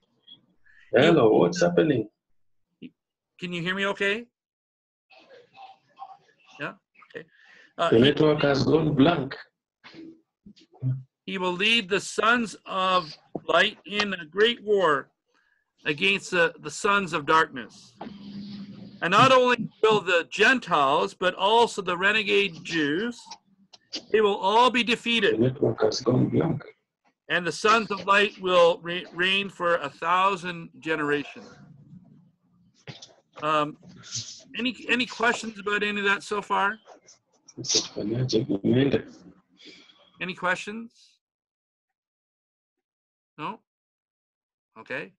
Hello, what's happening? Can you hear me okay? Yeah, okay. Uh, The he- network has gone blank. He will lead the sons of light in a great war against the, the sons of darkness. And not only will the Gentiles, but also the renegade Jews, they will all be defeated, and the sons of light will re- reign for a thousand generations. Um, any any questions about any of that so far? Any questions? No? Okay.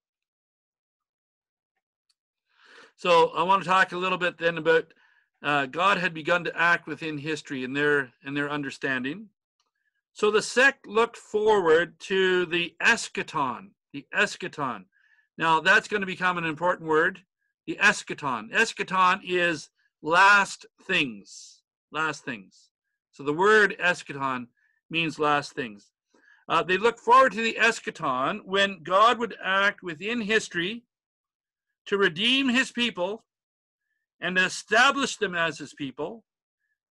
So I want to talk a little bit then about uh, God had begun to act within history and their and their understanding. So the sect looked forward to the eschaton, the eschaton. Now that's going to become an important word, the eschaton. Eschaton is last things, last things. So the word eschaton means last things. Uh, they looked forward to the eschaton when God would act within history to redeem his people and establish them as his people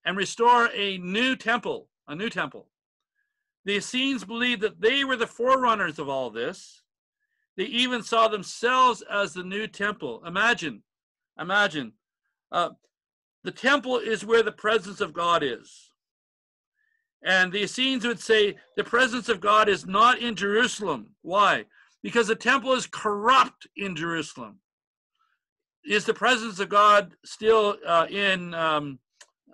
and restore a new temple, a new temple. The Essenes believed that they were the forerunners of all this. They even saw themselves as the new temple. Imagine, imagine, uh, the temple is where the presence of God is. And the Essenes would say the presence of God is not in Jerusalem. Why? Because the temple is corrupt in Jerusalem. Is the presence of God still uh, in um,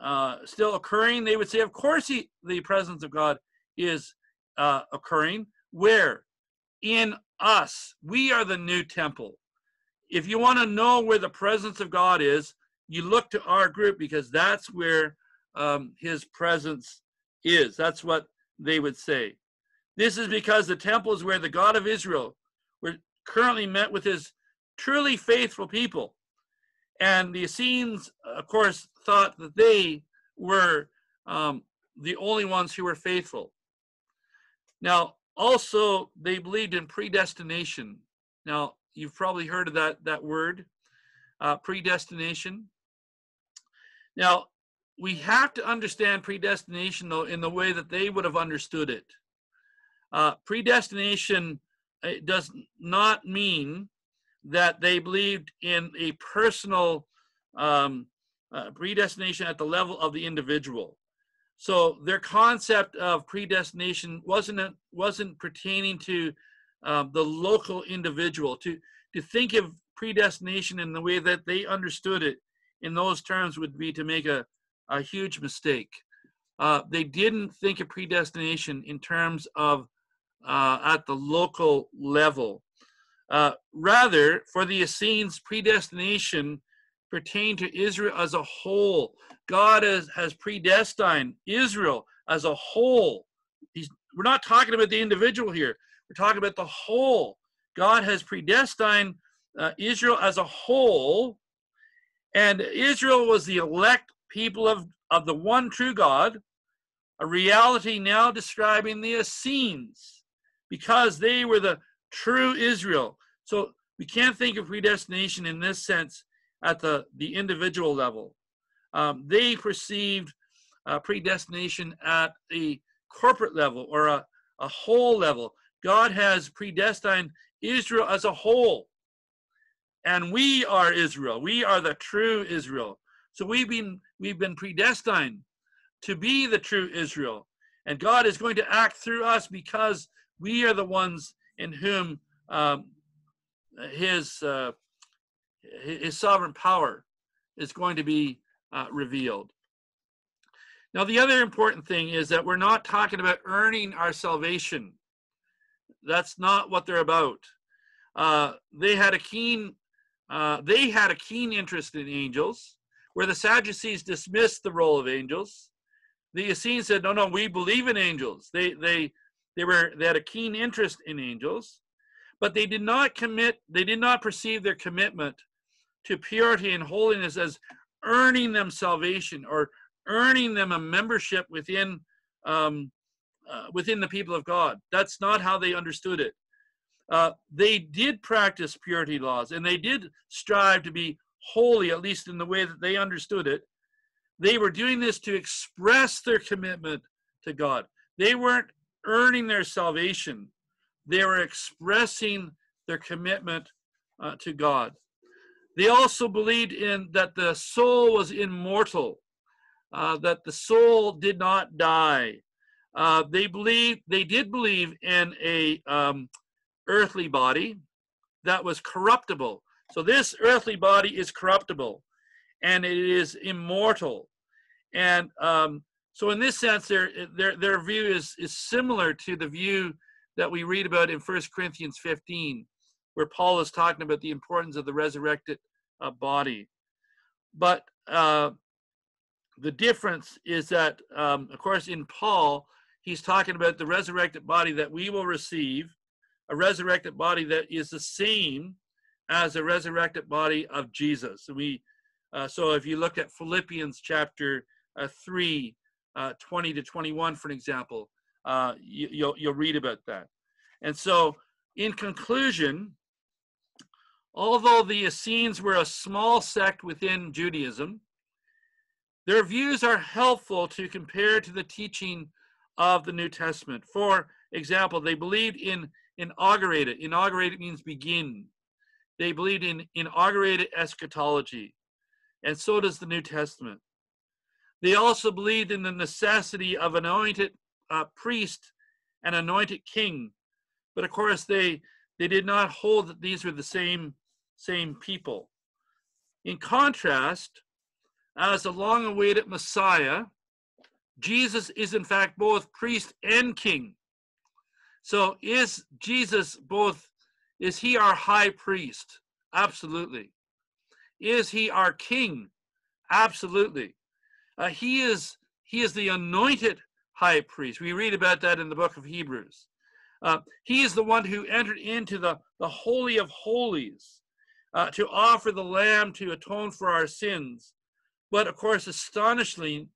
uh, still occurring? They would say, of course, he, the presence of God is uh, occurring. Where? In us. We are the new temple. If you want to know where the presence of God is, you look to our group because that's where um, His presence is. That's what they would say. This is because the temple is where the God of Israel were currently met with his truly faithful people. And the Essenes, of course, thought that they were um, the only ones who were faithful. Now, also, they believed in predestination. Now, you've probably heard of that, that word, uh, predestination. Now, we have to understand predestination though in the way that they would have understood it. Uh, predestination uh, does not mean that they believed in a personal um, uh, predestination at the level of the individual. So their concept of predestination wasn't wasn't pertaining to um, the local individual. To to think of predestination in the way that they understood it in those terms would be to make a, a huge mistake. Uh, they didn't think of predestination in terms of uh, at the local level. Uh, rather, for the Essenes, predestination pertained to Israel as a whole. God has, has predestined Israel as a whole. He's, we're not talking about the individual here, we're talking about the whole. God has predestined uh, Israel as a whole, and Israel was the elect people of, of the one true God, a reality now describing the Essenes, because they were the true Israel. So we can't think of predestination in this sense at the, the individual level. Um, they perceived uh, predestination at a corporate level or a, a whole level. God has predestined Israel as a whole. And we are Israel. We are the true Israel. So we've been we've been predestined to be the true Israel. And God is going to act through us because we are the ones in whom um, his uh, his sovereign power is going to be uh, revealed. Now, the other important thing is that we're not talking about earning our salvation. That's not what they're about. Uh, they had a keen uh, they had a keen interest in angels, where the Sadducees dismissed the role of angels. The Essenes said, "No, no, we believe in angels." They they they were they had a keen interest in angels, but they did not commit. They did not perceive their commitment to purity and holiness as earning them salvation or earning them a membership within um, uh, within the people of God. That's not how they understood it. Uh, they did practice purity laws and they did strive to be holy, at least in the way that they understood it. They were doing this to express their commitment to God. They weren't earning their salvation, they were expressing their commitment uh, to God. They also believed in that the soul was immortal, uh, that the soul did not die. Uh, they believed they did believe in a um, earthly body that was corruptible. So this earthly body is corruptible, and it is immortal. And um, so, in this sense, their their their view is is similar to the view that we read about in First Corinthians 15, where Paul is talking about the importance of the resurrected uh, body. But uh, the difference is that, um, of course, in Paul, he's talking about the resurrected body that we will receive, a resurrected body that is the same as the resurrected body of Jesus. We, uh, so if you look at Philippians chapter uh, 3, uh, 20 to 21, for an example, uh, you, you'll, you'll read about that. And so, in conclusion, although the Essenes were a small sect within Judaism, their views are helpful to compare to the teaching of the New Testament. For example, they believed in inaugurated. Inaugurated means begin. They believed in inaugurated eschatology, and so does the New Testament. They also believed in the necessity of anointed uh, priest and anointed king but of course, they they did not hold that these were the same same people. In contrast, as the long-awaited Messiah, Jesus is in fact both priest and king. So is Jesus both, is he our high priest? Absolutely. Is he our king? Absolutely. Uh, he is he is the anointed high priest. We read about that in the book of Hebrews. Uh, he is the one who entered into the, the Holy of Holies uh, to offer the Lamb to atone for our sins. But of course, astonishingly,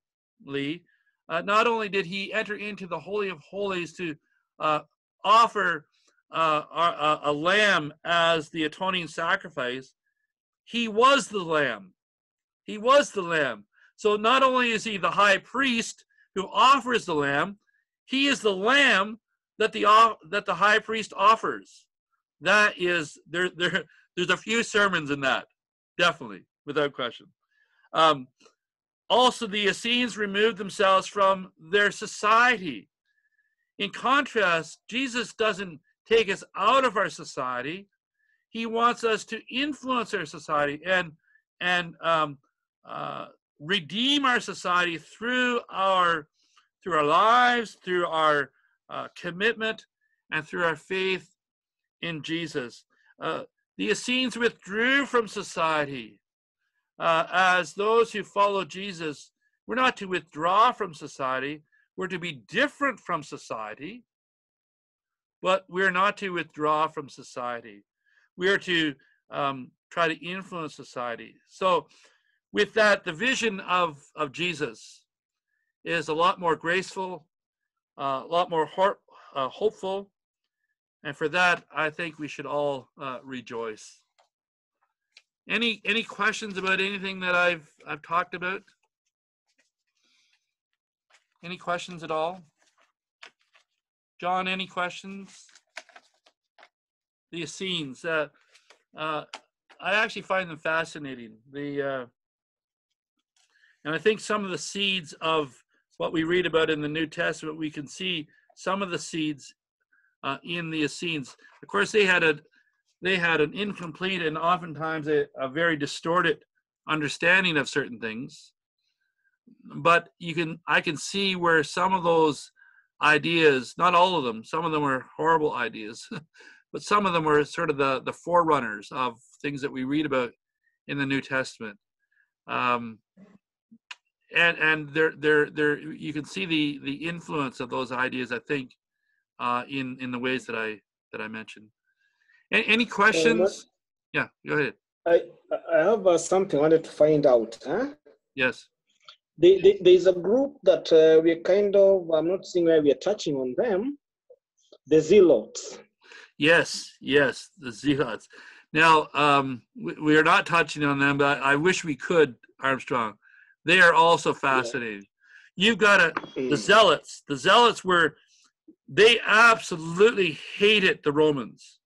uh, not only did he enter into the Holy of Holies to uh, offer uh, a, a lamb as the atoning sacrifice, he was the lamb. He was the lamb. So not only is he the high priest who offers the lamb, he is the lamb that the that the high priest offers. That is there there there's a few sermons in that, definitely, without question. Um, also, the Essenes removed themselves from their society. In contrast, Jesus doesn't take us out of our society. He wants us to influence our society and and um, uh, redeem our society through our through our lives, through our uh, commitment, and through our faith in Jesus. Uh, the Essenes withdrew from society. Uh, as those who follow Jesus, we're not to withdraw from society, we're to be different from society, but we're not to withdraw from society. We are to um, try to influence society. So, with that, the vision of, of Jesus is a lot more graceful, uh, a lot more heart, uh, hopeful, and for that, I think we should all uh, rejoice. Any any questions about anything that I've I've talked about? Any questions at all? John, any questions? The Essenes. Uh, uh, I actually find them fascinating. The uh, and I think some of the seeds of what we read about in the New Testament, we can see some of the seeds uh, in the Essenes. Of course, they had a they had an incomplete and oftentimes a, a very distorted understanding of certain things. But you can I can see where some of those ideas, not all of them, some of them were horrible ideas, but some of them were sort of the the forerunners of things that we read about in the New Testament. Um, and and there there there you can see the the influence of those ideas i think uh in in the ways that i that i mentioned any, any questions yeah go ahead I, I have uh, something I wanted to find out. Huh? yes There, there- there's a group that uh, we're kind of, I'm not seeing where we're touching on them, the Zealots. yes yes the zealots now um we, we are not touching on them but i wish we could armstrong they are also fascinating. You've got to the Mm. zealots the zealots were they absolutely hated the romans.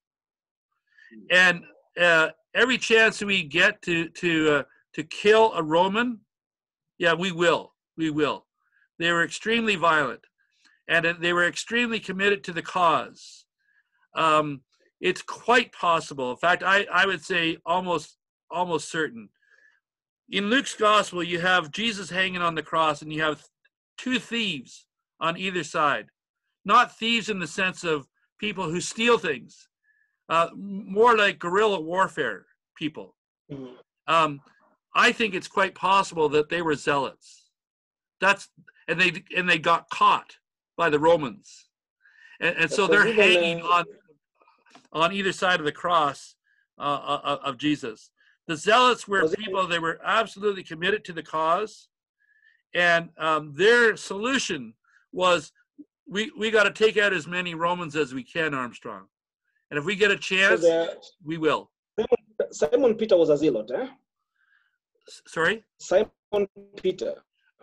And uh, every chance we get to to uh, to kill a roman yeah we will we will. They were extremely violent and they were extremely committed to the cause. Um, it's quite possible. In fact I, I would say almost almost certain in luke's gospel you have jesus hanging on the cross and you have two thieves on either side. Not thieves in the sense of people who steal things uh, more like guerrilla warfare people. Mhm. um, i think it's quite possible that they were zealots. That's and they and they got caught by the romans. And, and so they're hanging uh, on on either side of the cross uh, uh, of jesus the zealots were people they were absolutely committed to the cause and um, their solution was we we got to take out as many romans as we can armstrong and if we get a So chance the, we will Simon Peter was a Zealot. Eh? S- sorry Simon Peter.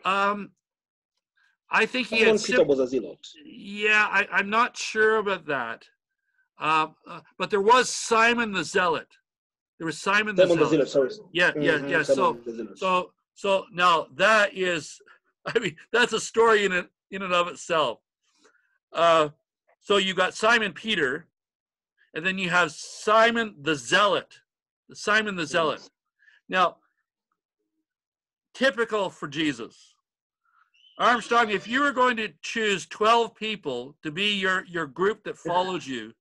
um i think he Simon had Peter sim- was a Zealot. yeah I, i'm not sure about that um, uh, but there was simon the zealot there was simon the Simon the zealot sorry. yeah yeah Mhm, yeah Simon so so so now that is i mean that's a story in it in and of itself. Uh so you got simon peter and then you have simon the zealot simon the zealot. Now typical for jesus. Armstrong if you were going to choose 12 people to be your your group that follows you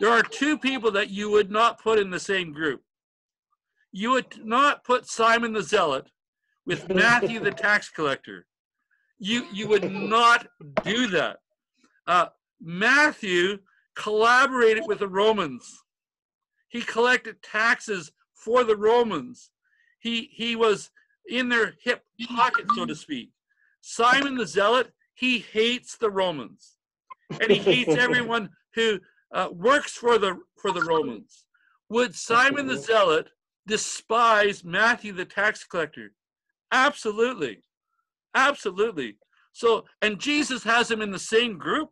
there are two people that you would not put in the same group you would not put Simon the Zealot with Matthew the tax collector. You you would not do that. Uh, Matthew collaborated with the Romans. He collected taxes for the Romans. He he was in their hip pocket, so to speak. Simon the Zealot, he hates the Romans, and he hates everyone who uh, works for the for the Romans. Would Simon the Zealot despise Matthew the tax collector? Absolutely. Absolutely. So, and Jesus has him in the same group.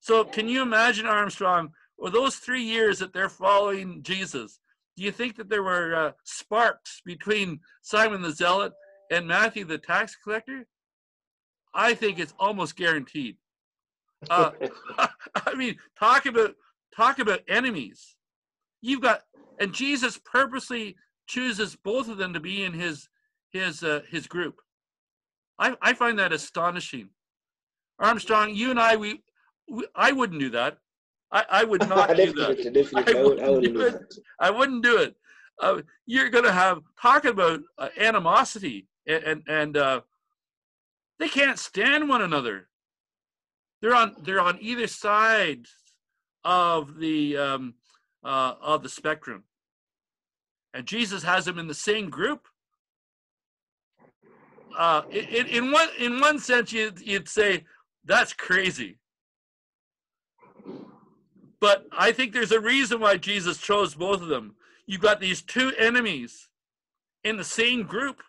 So, can you imagine, Armstrong, or those three years that they're following Jesus, do you think that there were uh, sparks between Simon the Zealot and Matthew the tax collector? I think it's almost guaranteed. Uh, I mean, talk about talk about enemies. You've got, and Jesus purposely chooses both of them to be in his his uh, his group. I I find that astonishing. Armstrong, you and I, we, we I wouldn't do that. I, I would not do that. I, would, I wouldn't do it. I wouldn't do it. Uh, you're going to have talking about uh, animosity and and, and uh, they can't stand one another. They're on they're on either side of the um, uh, of the spectrum, and Jesus has them in the same group. Uh, in, in one in one sense, you'd, you'd say that's crazy. But I think there's a reason why Jesus chose both of them. You've got these two enemies in the same group.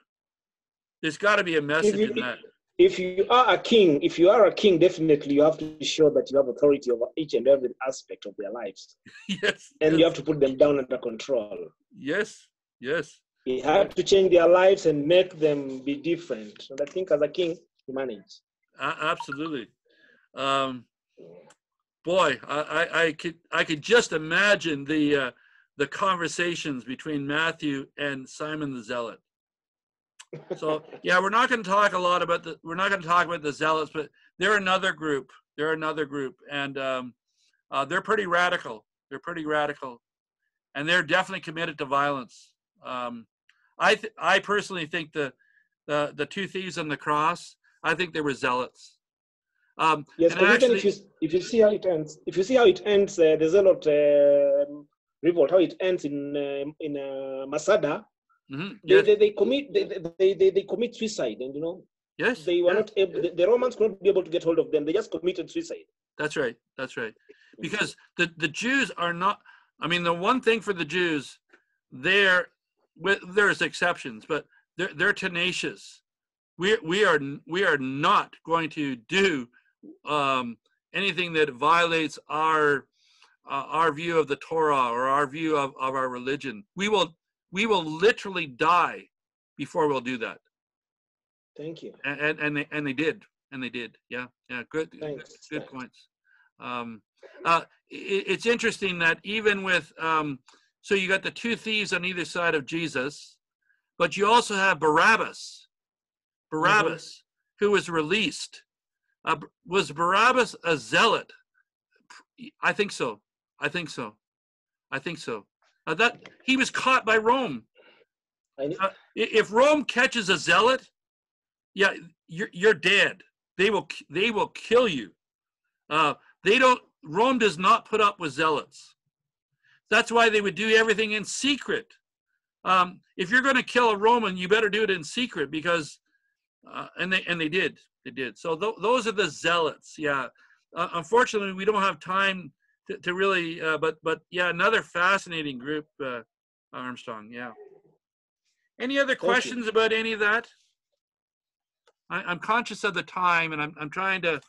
There's got to be a message in that. If you are a king, if you are a king, definitely you have to show that you have authority over each and every aspect of their lives, yes. and yes, you have to put them down under control. yes. Yes. You have to change their lives and make them be different. And I think as a king, you manage. A- absolutely. Um, boy, I, I, I could I could just imagine the uh, the conversations between Matthew and Simon the Zealot. So yeah, we're not going to talk a lot about the we're not going to talk about the Zealots, but they're another group. They're another group, and um, uh, they're pretty radical. They're pretty radical, and they're definitely committed to violence. Um, I th- I personally think the the the two thieves on the cross. I think they were zealots. Um, Yes, but even if you if you see how it ends, if you see how it ends, uh, there's a lot um revolt. How it ends in uh, in uh, Masada, mhm, they, yes, they, they commit they, they, they, they commit suicide, and you know yes, they were yeah, not able. The, the Romans could not be able to get hold of them. They just committed suicide. that's right. That's right. Because the the Jews are not. I mean, the one thing for the Jews, they're with there's exceptions, but they're they're tenacious. We we are we are not going to do um, anything that violates our uh, our view of the Torah or our view of, of our religion. We will we will literally die before we'll do that. Thank you. and and, and they and they did and they did. Yeah yeah good Thanks, good thanks. points. um uh it, it's interesting that even with um so you got the two thieves on either side of jesus but you also have barabbas. Barabbas who was released. Uh, was barabbas a zealot? I think so. I think so. I think so uh, that he was caught by rome uh, if Rome catches a zealot, yeah, you're you're dead. They will they will kill you. Uh, they don't. Rome does not put up with zealots. That's why they would do everything in secret. Um, if you're going to kill a Roman, you better do it in secret because, uh, and they and they did. They did. So th- those are the zealots. Yeah. Uh, unfortunately, we don't have time to, to really. Uh, but but yeah, another fascinating group. Uh, Armstrong. Yeah. Any other you. questions about any of that? I, I'm conscious of the time, and I'm I'm trying to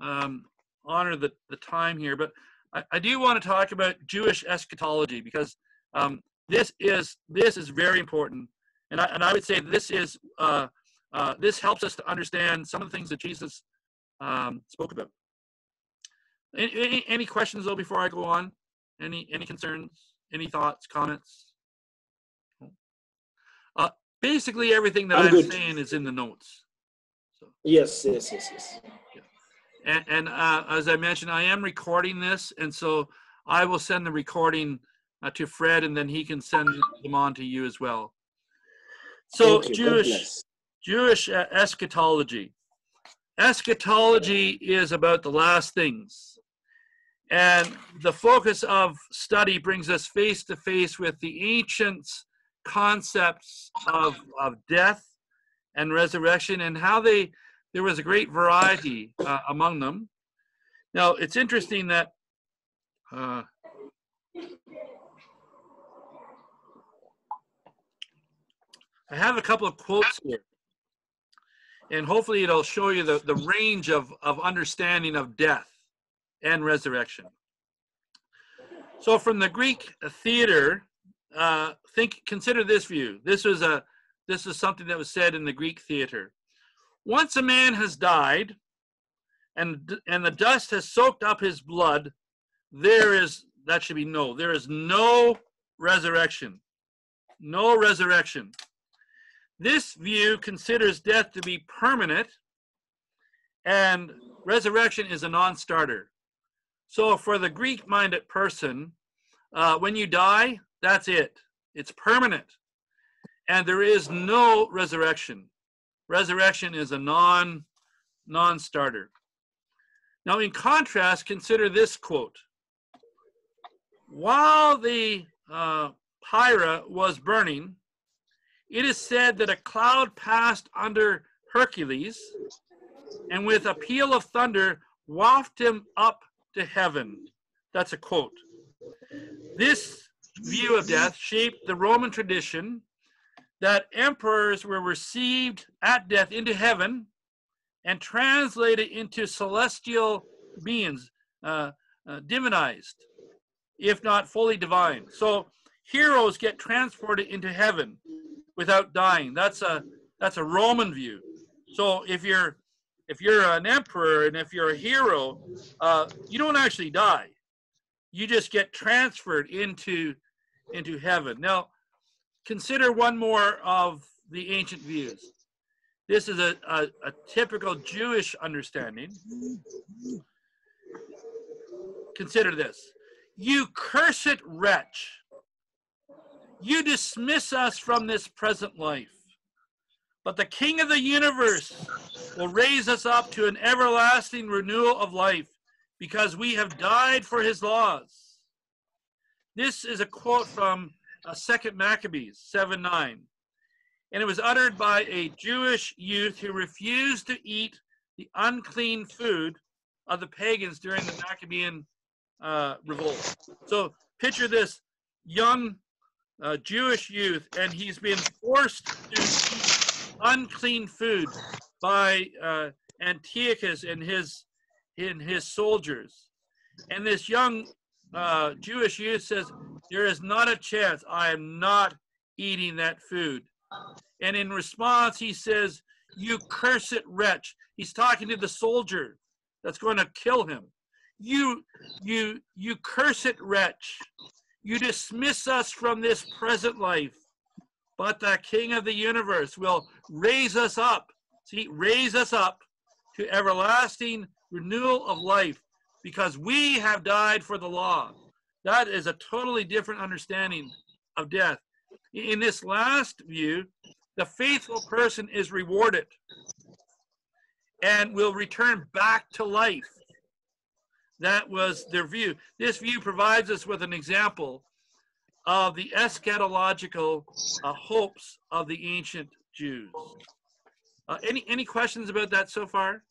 um, honor the the time here, but I, I do want to talk about Jewish eschatology because um, this is this is very important, and I and I would say this is uh, uh, this helps us to understand some of the things that Jesus um, spoke about. Any, any questions though before I go on? Any any concerns? Any thoughts? Comments? Uh, basically, everything that I'm I'm, saying is in the notes. So, yes, yes, yes, yes. and, and uh, as I mentioned, I am recording this, and so I will send the recording uh, to Fred, and then he can send them on to you as well. So, Thank you. God Jewish. Jewish uh, eschatology. Eschatology is about the last things. And the focus of study brings us face to face with the ancient concepts of, of death and resurrection and how they, there was a great variety uh, among them. Now, it's interesting that uh, I have a couple of quotes here and hopefully it'll show you the, the range of, of understanding of death and resurrection. So from the Greek theater, uh, think, consider this view. This was a, this is something that was said in the Greek theater. Once a man has died, and and the dust has soaked up his blood, there is that should be no. There is no resurrection. No resurrection. This view considers death to be permanent, and resurrection is a non-starter. So for the Greek-minded person, uh, when you die, that's it. It's permanent, and there is no resurrection. Resurrection is a non non-starter. Now, in contrast, consider this quote. While the uh, Pyra was burning, it is said that a cloud passed under Hercules and with a peal of thunder wafted him up to heaven. That's a quote. This view of death shaped the Roman tradition that emperors were received at death into heaven and translated into celestial beings, uh, uh, divinized, if not fully divine. So heroes get transported into heaven without dying. That's a that's a Roman view. So if you're if you're an emperor and if you're a hero, uh, you don't actually die. You just get transferred into into heaven. Now, consider one more of the ancient views. This is a, a, a typical Jewish understanding. Consider this. You cursed wretch, you dismiss us from this present life, but the King of the universe will raise us up to an everlasting renewal of life because we have died for his laws. This is a quote from uh, Second Maccabees 7 9 and it was uttered by a Jewish youth who refused to eat the unclean food of the pagans during the Maccabean uh, revolt. So picture this young uh, Jewish youth, and he's being forced to unclean food by uh, Antiochus and his in his soldiers. And this young uh, Jewish youth says, "There is not a chance. I am not eating that food." And in response, he says, You cursed wretch. He's talking to the soldier that's going to kill him. You, you, you cursed wretch. You dismiss us from this present life, but the King of the universe will raise us up. See, raise us up to everlasting renewal of life because we have died for the law. That is a totally different understanding of death. In this last view, the faithful person is rewarded and will return back to life. That was their view. This view provides us with an example of the eschatological uh, hopes of the ancient Jews. Uh, any any questions about that so far?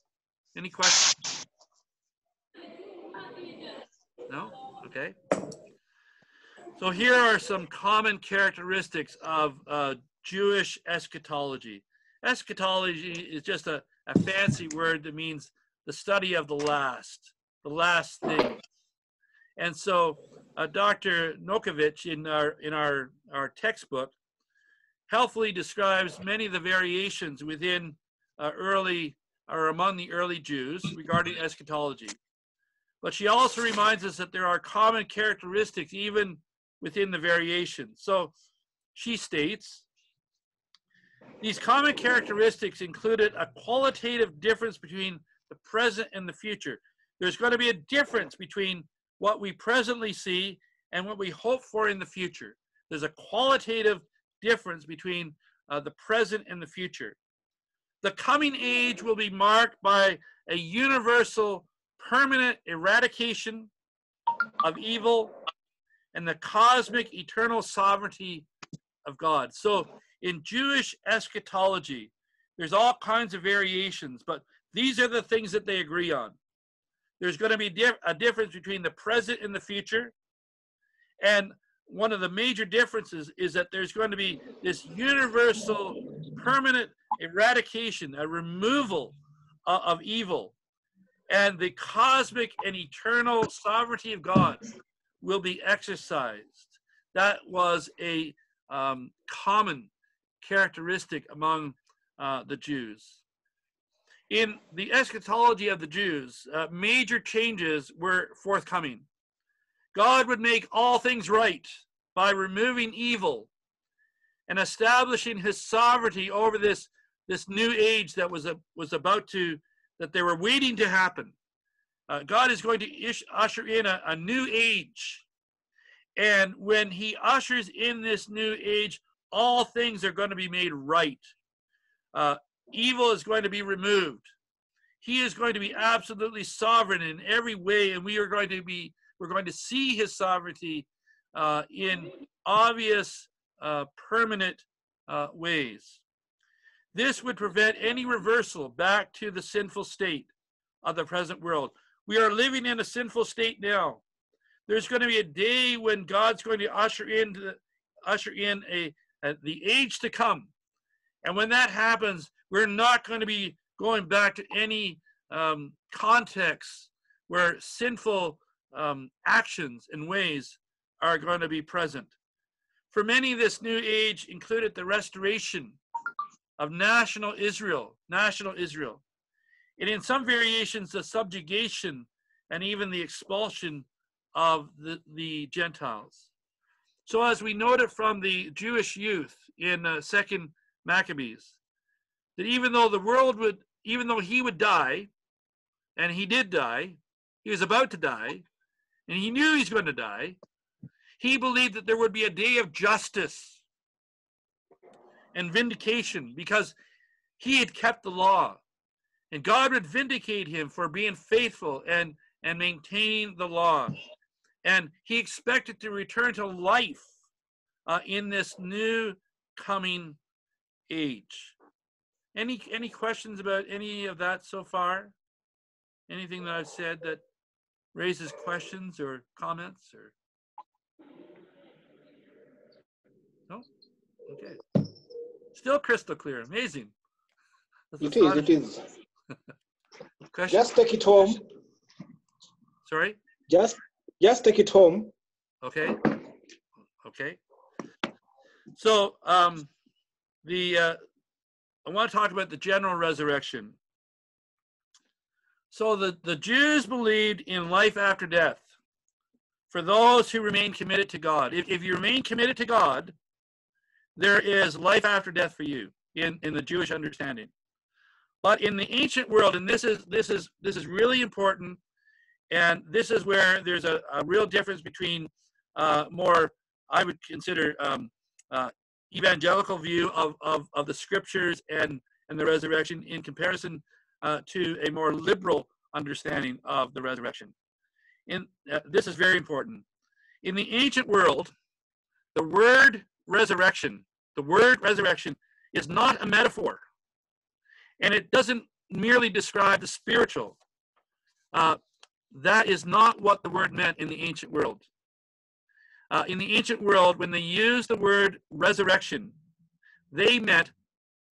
Any questions? No? Okay. So here are some common characteristics of uh, Jewish eschatology. Eschatology is just a, a fancy word that means the study of the last, the last thing. And so uh, Dr. Novakovic in our, in our, our textbook helpfully describes many of the variations within uh, early or among the early Jews regarding eschatology. But she also reminds us that there are common characteristics even within the variations. So she states, these common characteristics included a qualitative difference between the present and the future. There's going to be a difference between what we presently see and what we hope for in the future. There's a qualitative difference between uh, the present and the future. The coming age will be marked by a universal, permanent eradication of evil and the cosmic eternal sovereignty of God. So in Jewish eschatology, there's all kinds of variations, but these are the things that they agree on. There's going to be a difference between the present and the future. And one of the major differences is that there's going to be this universal, permanent eradication, a removal uh, of evil. And the cosmic and eternal sovereignty of God will be exercised. that was a um, common characteristic among uh, the Jews. In the eschatology of the Jews, uh, major changes were forthcoming. God would make all things right by removing evil and establishing his sovereignty over this, this new age that was, a, was about to, that they were waiting to happen. Uh, God is going to ish, usher in a, a new age. And when he ushers in this new age, all things are going to be made right. Uh, evil is going to be removed. He is going to be absolutely sovereign in every way, and we are going to be we're going to see his sovereignty uh, in obvious, uh, permanent uh, ways. This would prevent any reversal back to the sinful state of the present world. We are living in a sinful state now. There's going to be a day when God's going to usher in the, usher in a, a the age to come, and when that happens, we're not going to be going back to any um, context where sinful um, actions and ways are going to be present. For many, this new age included the restoration of national Israel, national Israel, and in some variations, the subjugation and even the expulsion of the, the Gentiles. So, as we noted from the Jewish youth in uh, Second Maccabees, that even though the world would, even though he would die, and he did die, he was about to die, and he knew he's going to die, he believed that there would be a day of justice and vindication because he had kept the law. And God would vindicate him for being faithful and, and maintaining the law. And he expected to return to life uh, in this new coming age. Any any questions about any of that so far? Anything that I've said that raises questions or comments or? No? Okay. Still crystal clear. Amazing. That's It is, it is. Question? Just take it home. Sorry? Just just take it home. Okay. Okay. So um, the uh, I want to talk about the general resurrection. So the, the Jews believed in life after death for those who remain committed to God. If, if you remain committed to God, there is life after death for you in, in the Jewish understanding. But in the ancient world, and this is this is this is really important, and this is where there's a, a real difference between uh, more I would consider um, uh, evangelical view of, of, of the scriptures and, and the resurrection in comparison uh, to a more liberal understanding of the resurrection. In, uh, this is very important. In the ancient world, the word resurrection, the word resurrection is not a metaphor. And it doesn't merely describe the spiritual. Uh, that is not what the word meant in the ancient world. Uh, in the ancient world, when they used the word resurrection, they meant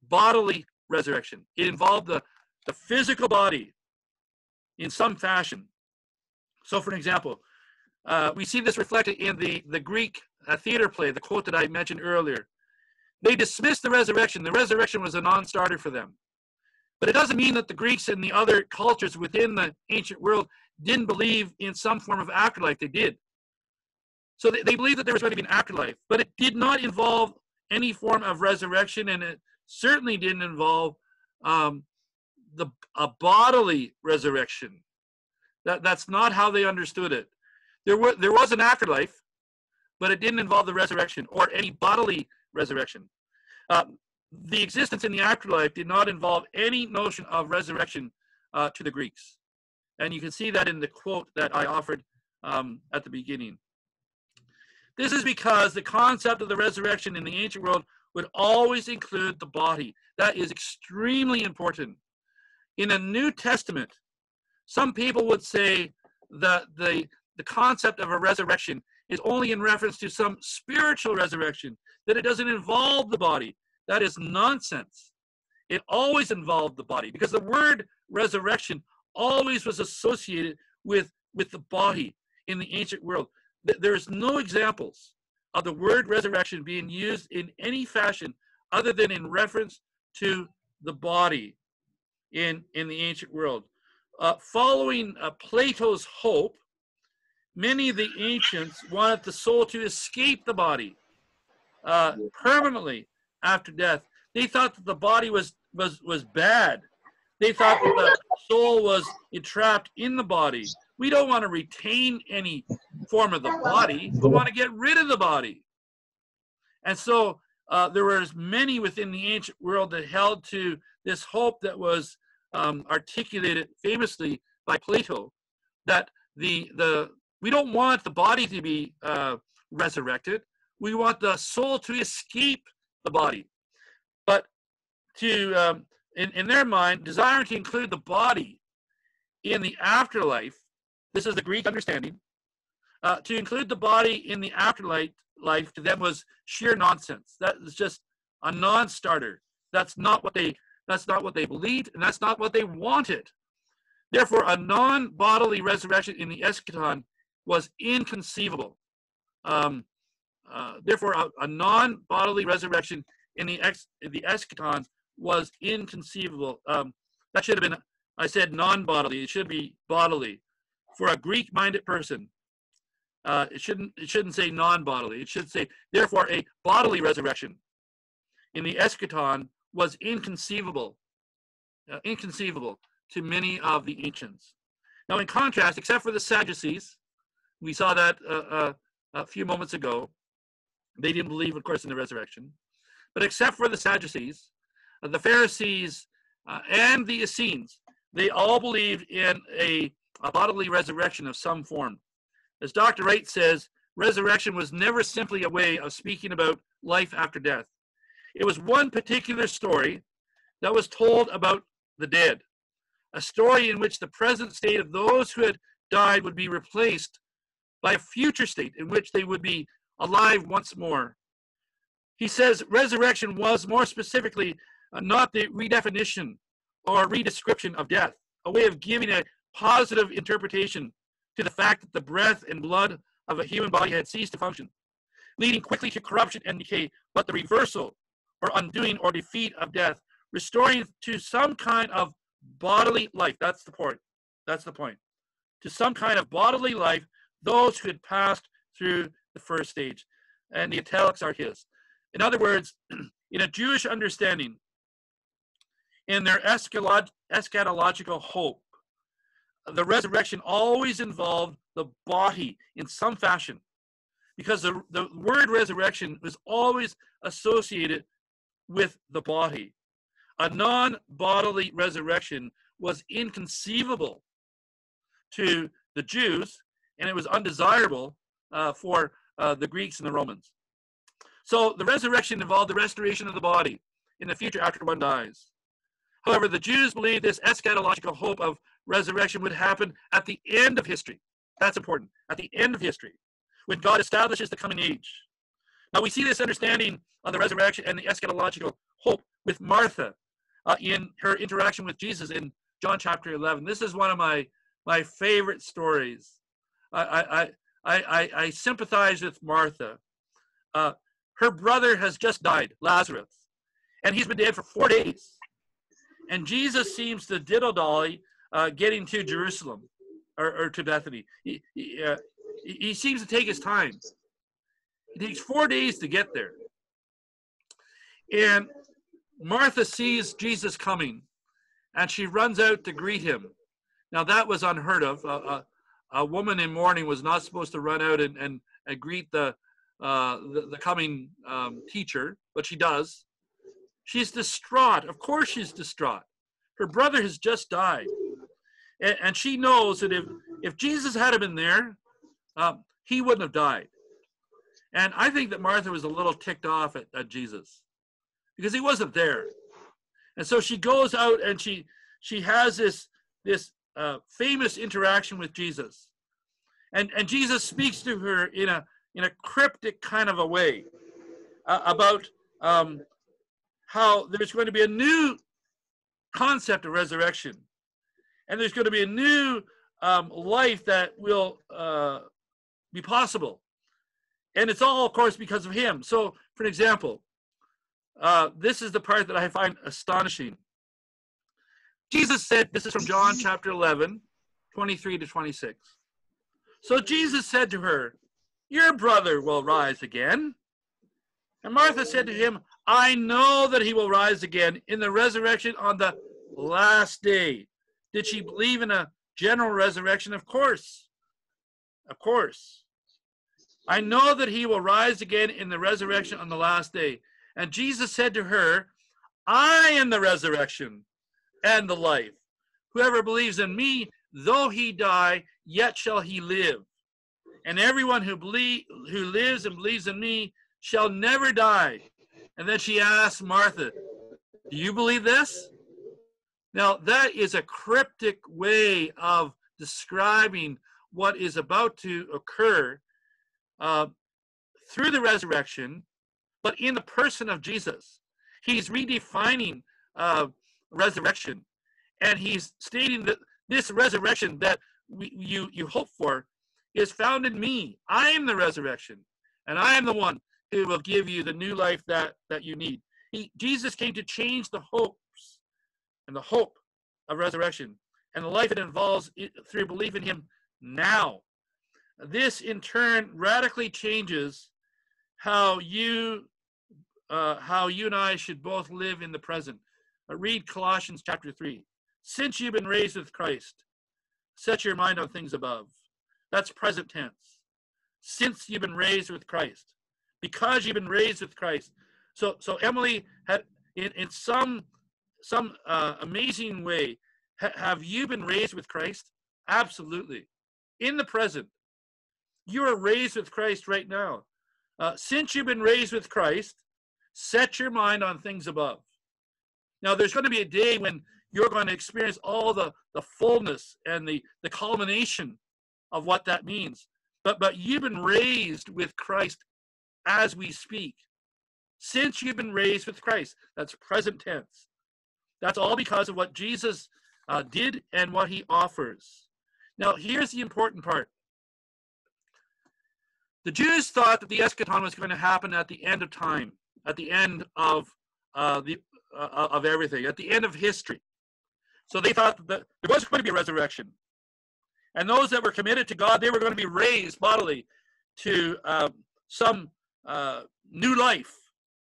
bodily resurrection. It involved the, the physical body in some fashion. So, for example, uh, we see this reflected in the, the Greek uh, theater play, the quote that I mentioned earlier. They dismissed the resurrection. The resurrection was a non starter for them. But it doesn't mean that the Greeks and the other cultures within the ancient world didn't believe in some form of afterlife. They did. So they, they believed that there was going to be an afterlife, but it did not involve any form of resurrection, and it certainly didn't involve um, the a bodily resurrection. That that's not how they understood it. There was there was an afterlife, but it didn't involve the resurrection or any bodily resurrection. Uh, the existence in the afterlife did not involve any notion of resurrection uh, to the Greeks, and you can see that in the quote that I offered um, at the beginning. This is because the concept of the resurrection in the ancient world would always include the body. That is extremely important. In the New Testament, some people would say that the, the concept of a resurrection is only in reference to some spiritual resurrection, that it doesn't involve the body. That is nonsense. It always involved the body because the word resurrection always was associated with, with the body in the ancient world there's no examples of the word resurrection being used in any fashion other than in reference to the body in, in the ancient world. Uh, following uh, Plato's hope, many of the ancients wanted the soul to escape the body uh, permanently after death. They thought that the body was, was, was bad. They thought that the soul was entrapped in the body. We don't want to retain any form of the body. We want to get rid of the body. And so uh, there were as many within the ancient world that held to this hope that was um, articulated famously by Plato, that the the we don't want the body to be uh, resurrected. We want the soul to escape the body. But to um, in, in their mind, desiring to include the body in the afterlife, this is the Greek understanding, uh, to include the body in the afterlife life to them was sheer nonsense. That is just a non-starter. That's not what they that's not what they believed, and that's not what they wanted. Therefore, a non-bodily resurrection in the eschaton was inconceivable. Um, uh, therefore, a, a, non-bodily resurrection in the ex, the eschaton was inconceivable. Um, that should have been, I said non-bodily. It should be bodily. For a Greek-minded person, uh, it shouldn't it shouldn't say non-bodily. It should say therefore a bodily resurrection in the eschaton was inconceivable, uh, inconceivable to many of the ancients. Now, in contrast, except for the Sadducees, we saw that uh, uh a few moments ago. They didn't believe, of course, in the resurrection. But except for the Sadducees, uh, the Pharisees, uh, and the Essenes, they all believed in a, a bodily resurrection of some form. As Dr. Wright says, resurrection was never simply a way of speaking about life after death. It was one particular story that was told about the dead, a story in which the present state of those who had died would be replaced by a future state in which they would be alive once more. He says resurrection was more specifically uh, not the redefinition or redescription of death, a way of giving a positive interpretation to the fact that the breath and blood of a human body had ceased to function, leading quickly to corruption and decay, but the reversal or undoing or defeat of death, restoring to some kind of bodily life. That's the point. That's the point. To some kind of bodily life, those who had passed through the first stage. And the italics are his. In other words, in a Jewish understanding, in their eschatological hope, the resurrection always involved the body in some fashion because the, the word resurrection was always associated with the body. A non bodily resurrection was inconceivable to the Jews, and it was undesirable uh, for uh, the Greeks and the Romans. So the resurrection involved the restoration of the body in the future after one dies. However, the Jews believed this eschatological hope of resurrection would happen at the end of history. That's important. At the end of history, when God establishes the coming age. Now we see this understanding of the resurrection and the eschatological hope with Martha uh, in her interaction with Jesus in John chapter 11. This is one of my my favorite stories. I I I I, I sympathize with Martha. Uh, her brother has just died, Lazarus, and he's been dead for four days. And Jesus seems to diddle dolly uh, getting to Jerusalem or, or to Bethany. He, he, uh, he seems to take his time. It takes four days to get there. And Martha sees Jesus coming and she runs out to greet him. Now, that was unheard of. A woman in mourning was not supposed to run out and, and, and greet the, uh, the, the, coming um, teacher, but she does. She's distraught. Of course, she's distraught. Her brother has just died. And, and she knows that if, if Jesus had been there, um, he wouldn't have died. And I think that Martha was a little ticked off at, at Jesus because he wasn't there. And so she goes out and she she has this this uh, famous interaction with Jesus, and and Jesus speaks to her in a in a cryptic kind of a way uh, about um, how there's going to be a new concept of resurrection and there's going to be a new um, life that will uh, be possible. And it's all, of course, because of him. So, for example, uh, this is the part that I find astonishing. Jesus said, this is from John chapter 11, 23 to 26. So Jesus said to her, Your brother will rise again. And Martha said to him, I know that he will rise again in the resurrection on the last day. Did she believe in a general resurrection? Of course. Of course. I know that he will rise again in the resurrection on the last day. And Jesus said to her, I am the resurrection and the life. Whoever believes in me, though he die, yet shall he live. And everyone who believe, who lives and believes in me shall never die. And then she asked Martha, Do you believe this? Now, that is a cryptic way of describing what is about to occur uh, through the resurrection, but in the person of Jesus. He's redefining uh, resurrection, and he's stating that this resurrection that we, you, you hope for is found in me. I am the resurrection, and I am the one who will give you the new life that, that you need. He, Jesus came to change the hopes and the hope of resurrection and the life it involves through belief in him now. This in turn radically changes how you uh, how you and I should both live in the present. Uh, read Colossians chapter 3. Since you've been raised with Christ, set your mind on things above. That's present tense. Since you've been raised with Christ, because you've been raised with Christ. So, so Emily had in, in some some uh, amazing way. Ha, have you been raised with Christ? Absolutely. In the present, you are raised with Christ right now. Uh, since you've been raised with Christ, set your mind on things above. Now, there's going to be a day when you're going to experience all the, the fullness and the, the culmination of what that means. But, but you've been raised with Christ as we speak. Since you've been raised with Christ, that's present tense. That's all because of what Jesus uh, did and what he offers. Now, here's the important part. The Jews thought that the eschaton was going to happen at the end of time, at the end of uh, the uh, of everything, at the end of history. So they thought that there was going to be a resurrection, and those that were committed to God, they were going to be raised bodily to uh, some uh, new life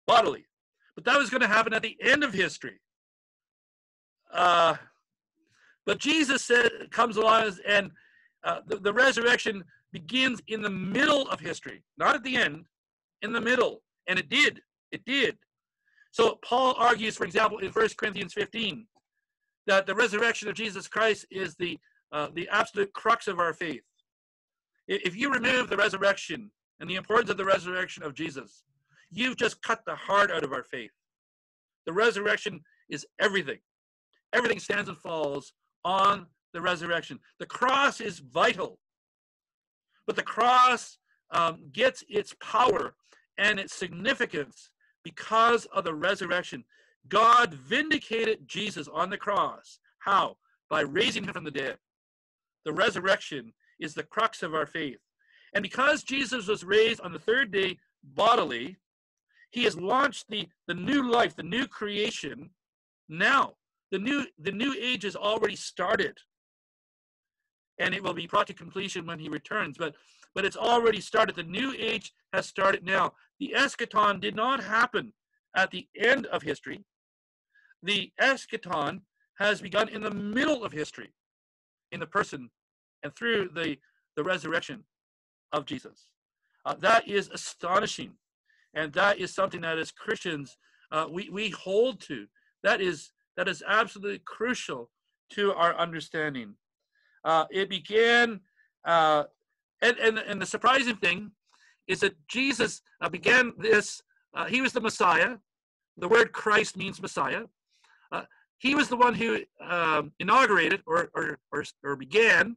bodily. But that was going to happen at the end of history. Uh, but Jesus said, comes along and uh, the, the resurrection begins in the middle of history, not at the end, in the middle. And it did. It did. So Paul argues, for example, in 1 Corinthians 15, that the resurrection of Jesus Christ is the uh, the absolute crux of our faith. If you remove the resurrection and the importance of the resurrection of Jesus, you've just cut the heart out of our faith. The resurrection is everything. Everything stands and falls on the resurrection. The cross is vital, but the cross um, gets its power and its significance because of the resurrection. God vindicated Jesus on the cross. How? By raising him from the dead. The resurrection is the crux of our faith. And because Jesus was raised on the third day bodily, he has launched the, the new life, the new creation now. The new, the new age has already started. And it will be brought to completion when he returns. But, but it's already started. The new age has started now. The eschaton did not happen at the end of history. The eschaton has begun in the middle of history, in the person and through the, the resurrection of Jesus. Uh, that is astonishing. And that is something that as Christians, uh, we, we hold to. That is, that is absolutely crucial to our understanding. Uh, it began, uh, and, and, and the surprising thing is that Jesus uh, began this, uh, he was the Messiah. The word Christ means Messiah. he was the one who um, inaugurated or, or, or, or began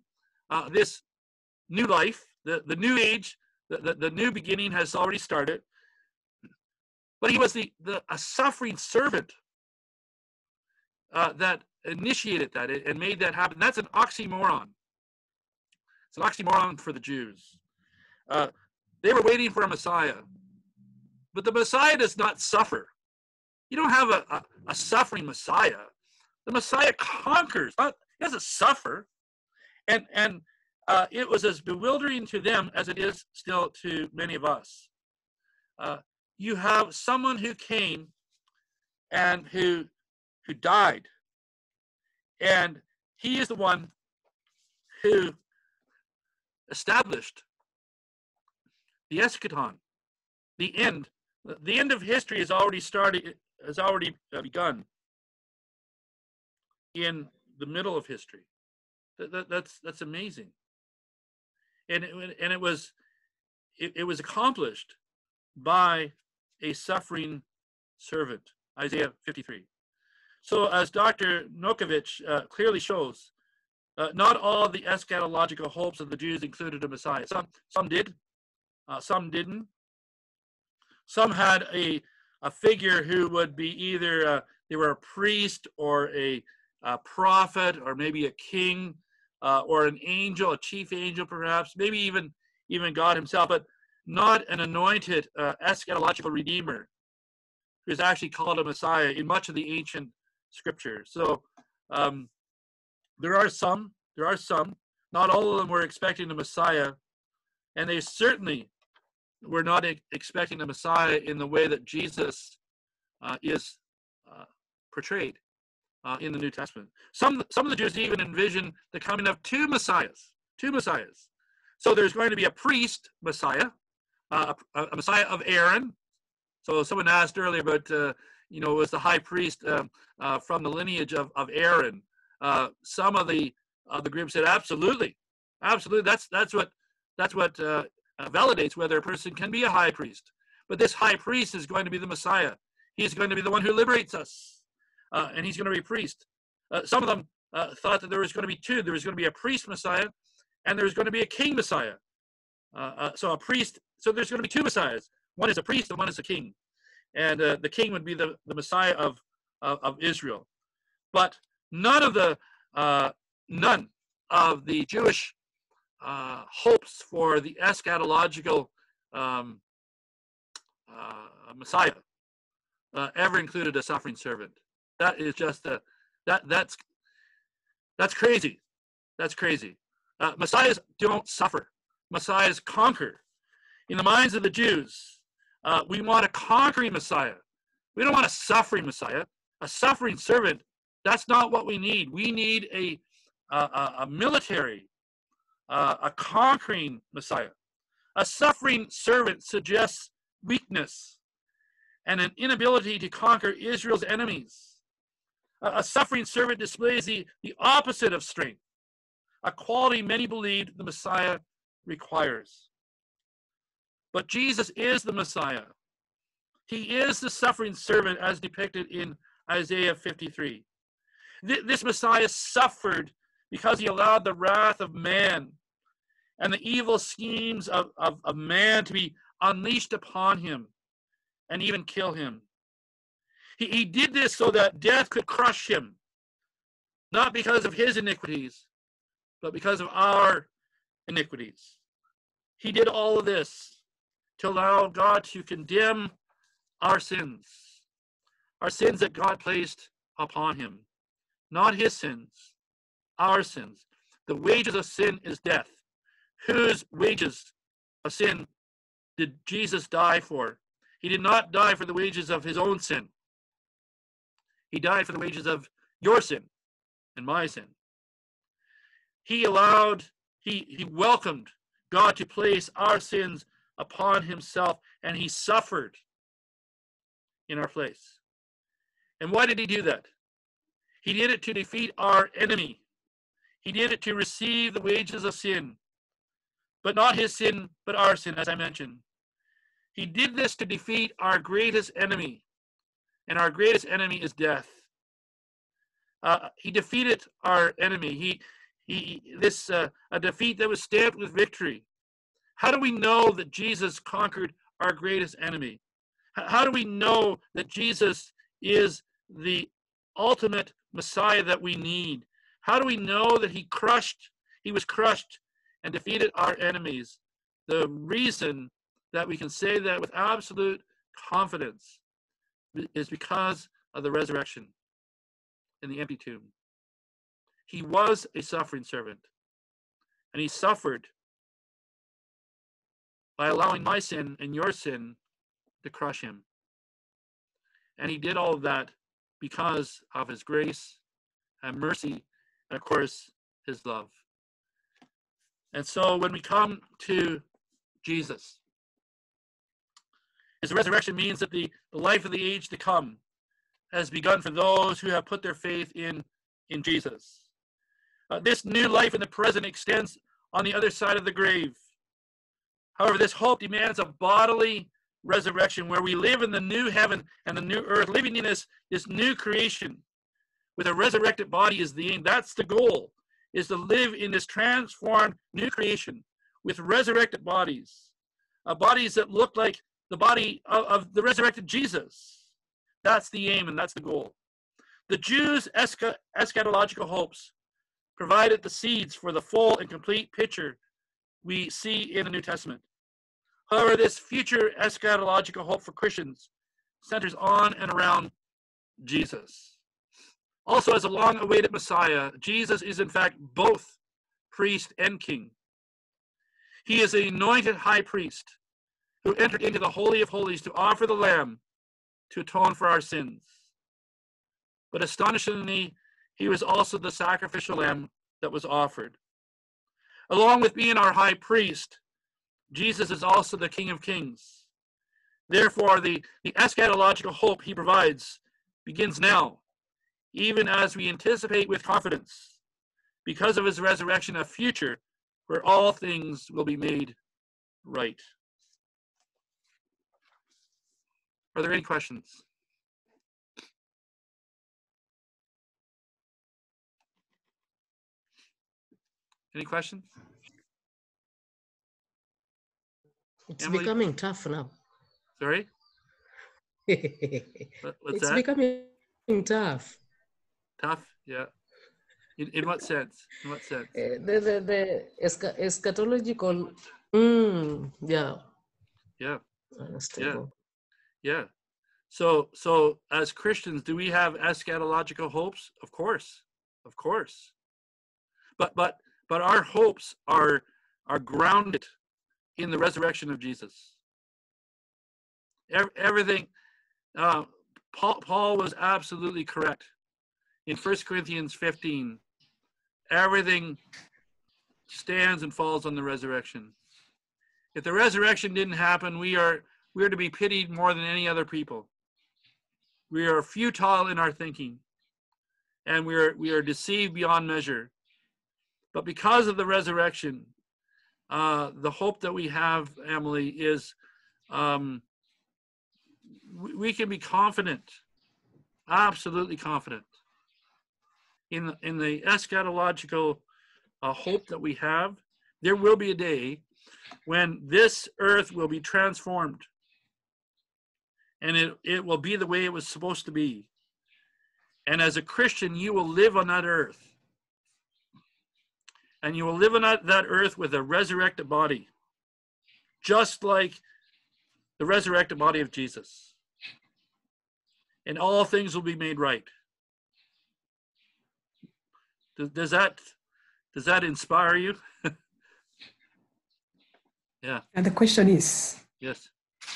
this new life, the, the new age, the, the, the new beginning has already started. But he was the, the a suffering servant uh, that initiated that and made that happen. That's an oxymoron. It's an oxymoron for the Jews. Uh, They were waiting for a Messiah. But the Messiah does not suffer. You don't have a, a, a suffering Messiah. The Messiah conquers. Not, he doesn't suffer. And, and uh, it was as bewildering to them as it is still to many of us. Uh, you have someone who came and who who died, and he is the one who established the eschaton, the end. The end of history has already started, has already uh, begun in the middle of history. That, that, that's that's amazing. And it, and it was it, it was accomplished by a suffering servant. Isaiah 53. So as Dr. Novakovic uh, clearly shows, uh, not all the eschatological hopes of the Jews included a Messiah. Some some did, uh, some didn't. Some had a a figure who would be either uh, they were a priest or a, a prophet or maybe a king uh, or an angel, a chief angel perhaps, maybe even even God Himself, but not an anointed uh, eschatological redeemer who is actually called a Messiah in much of the ancient scripture. So um, there are some, there are some, not all of them were expecting the Messiah, and they certainly were not e- expecting the Messiah in the way that Jesus uh, is uh, portrayed uh, in the New Testament. Some, some of the Jews even envision the coming of two Messiahs, two Messiahs. So there's going to be a priest Messiah, uh, a, a Messiah of Aaron. So someone asked earlier about, uh, you know, was the high priest um, uh, from the lineage of, of Aaron? Uh, some of the the group said, absolutely, absolutely. That's that's what that's what uh, validates whether a person can be a high priest. But this high priest is going to be the Messiah. He's going to be the one who liberates us, uh, and he's going to be a priest. Uh, some of them thought that there was going to be two. There was going to be a priest Messiah, and there was going to be a king Messiah. so a priest so there's going to be two messiahs. One is a priest and one is a king. And uh, the king would be the, the messiah of, of, of Israel. But none of the uh, none of the Jewish uh, hopes for the eschatological um, uh, Messiah uh, ever included a suffering servant. That is just a that that's that's crazy. That's crazy. Uh, messiahs don't suffer. Messiahs conquer in the minds of the Jews, uh, we want a conquering Messiah. We don't want a suffering Messiah, a suffering servant. That's not what we need. We need a, a, a military, uh, a conquering Messiah. A suffering servant suggests weakness and an inability to conquer Israel's enemies. A, a suffering servant displays the, the opposite of strength, a quality many believed the Messiah requires. But Jesus is the Messiah. He is the suffering servant as depicted in Isaiah 53. This Messiah suffered because he allowed the wrath of man and the evil schemes of, of, of man to be unleashed upon him and even kill him. He, he did this so that death could crush him, not because of his iniquities, but because of our iniquities. He did all of this to allow God to condemn our sins, our sins that God placed upon him, not his sins, our sins. The wages of sin is death. Whose wages of sin did Jesus die for? He did not die for the wages of his own sin. He died for the wages of your sin and my sin. He allowed, he, he welcomed God to place our sins upon himself and he suffered in our place. And why did he do that? He did it to defeat our enemy. He did it to receive the wages of sin, but not his sin, but our sin, as I mentioned. He did this to defeat our greatest enemy, and our greatest enemy is death. Uh, he defeated our enemy. He, he, this uh, a defeat that was stamped with victory. How do we know that Jesus conquered our greatest enemy? How do we know that Jesus is the ultimate Messiah that we need? How do we know that he crushed, he was crushed and defeated our enemies? The reason that we can say that with absolute confidence is because of the resurrection in the empty tomb. He was a suffering servant, and he suffered by allowing my sin and your sin to crush him. And he did all of that because of his grace and mercy, and of course, his love. And so when we come to Jesus, his resurrection means that the, the life of the age to come has begun for those who have put their faith in, in Jesus. Uh, this new life in the present extends on the other side of the grave. However, this hope demands a bodily resurrection where we live in the new heaven and the new earth, living in this, this new creation with a resurrected body is the aim. That's the goal, is to live in this transformed new creation with resurrected bodies, uh, bodies that look like the body of, of, the resurrected Jesus. That's the aim and that's the goal. The Jews' eschatological hopes provided the seeds for the full and complete picture we see in the New Testament. However, this future eschatological hope for Christians centers on and around Jesus. Also, as a long awaited Messiah, Jesus is in fact both priest and king. He is the anointed high priest who entered into the Holy of Holies to offer the Lamb to atone for our sins. But astonishingly, he was also the sacrificial lamb that was offered. Along with being our high priest, Jesus is also the King of Kings. Therefore, the, the eschatological hope he provides begins now, even as we anticipate with confidence, because of his resurrection, a future where all things will be made right. Are there any questions? Any questions? It's Emily? becoming tough now. Sorry? What- What's it's that? becoming tough. Tough? Yeah. In, in what sense? In what sense? Eh, The, the, the escha- eschatological, mm, yeah, Yeah. unstable. Yeah. So, so as Christians, do we have eschatological hopes? Of course, of course. But, but, but our hopes are are grounded in the resurrection of Jesus. Ev- Everything, uh, Paul, Paul was absolutely correct in 1 Corinthians 15. Everything stands and falls on the resurrection. If the resurrection didn't happen, we are we are to be pitied more than any other people. We are futile in our thinking, and we are we are deceived beyond measure. But because of the resurrection, uh, the hope that we have, Emily, is um, we, can be confident, absolutely confident, in in the eschatological uh, hope that we have. There will be a day when this earth will be transformed and it, it will be the way it was supposed to be. And as a Christian, you will live on that earth. And you will live on that, earth with a resurrected body, just like the resurrected body of Jesus. And all things will be made right. Does, that does that inspire you? yeah. And the question is, Yes.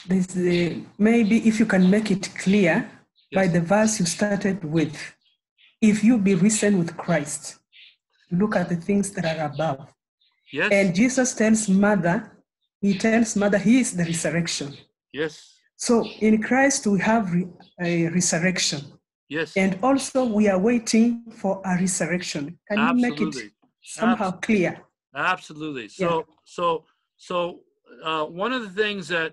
there's the, uh, maybe if you can make it clear by the verse you started with, if you be risen with Christ, look at the things that are above. Yes. And Jesus tells mother, he tells mother, he is the resurrection. yes. So in Christ we have re- a resurrection, Yes. and also we are waiting for a resurrection. Can you make it Absolutely. somehow clear? Absolutely. So, so, so, uh, one of the things that,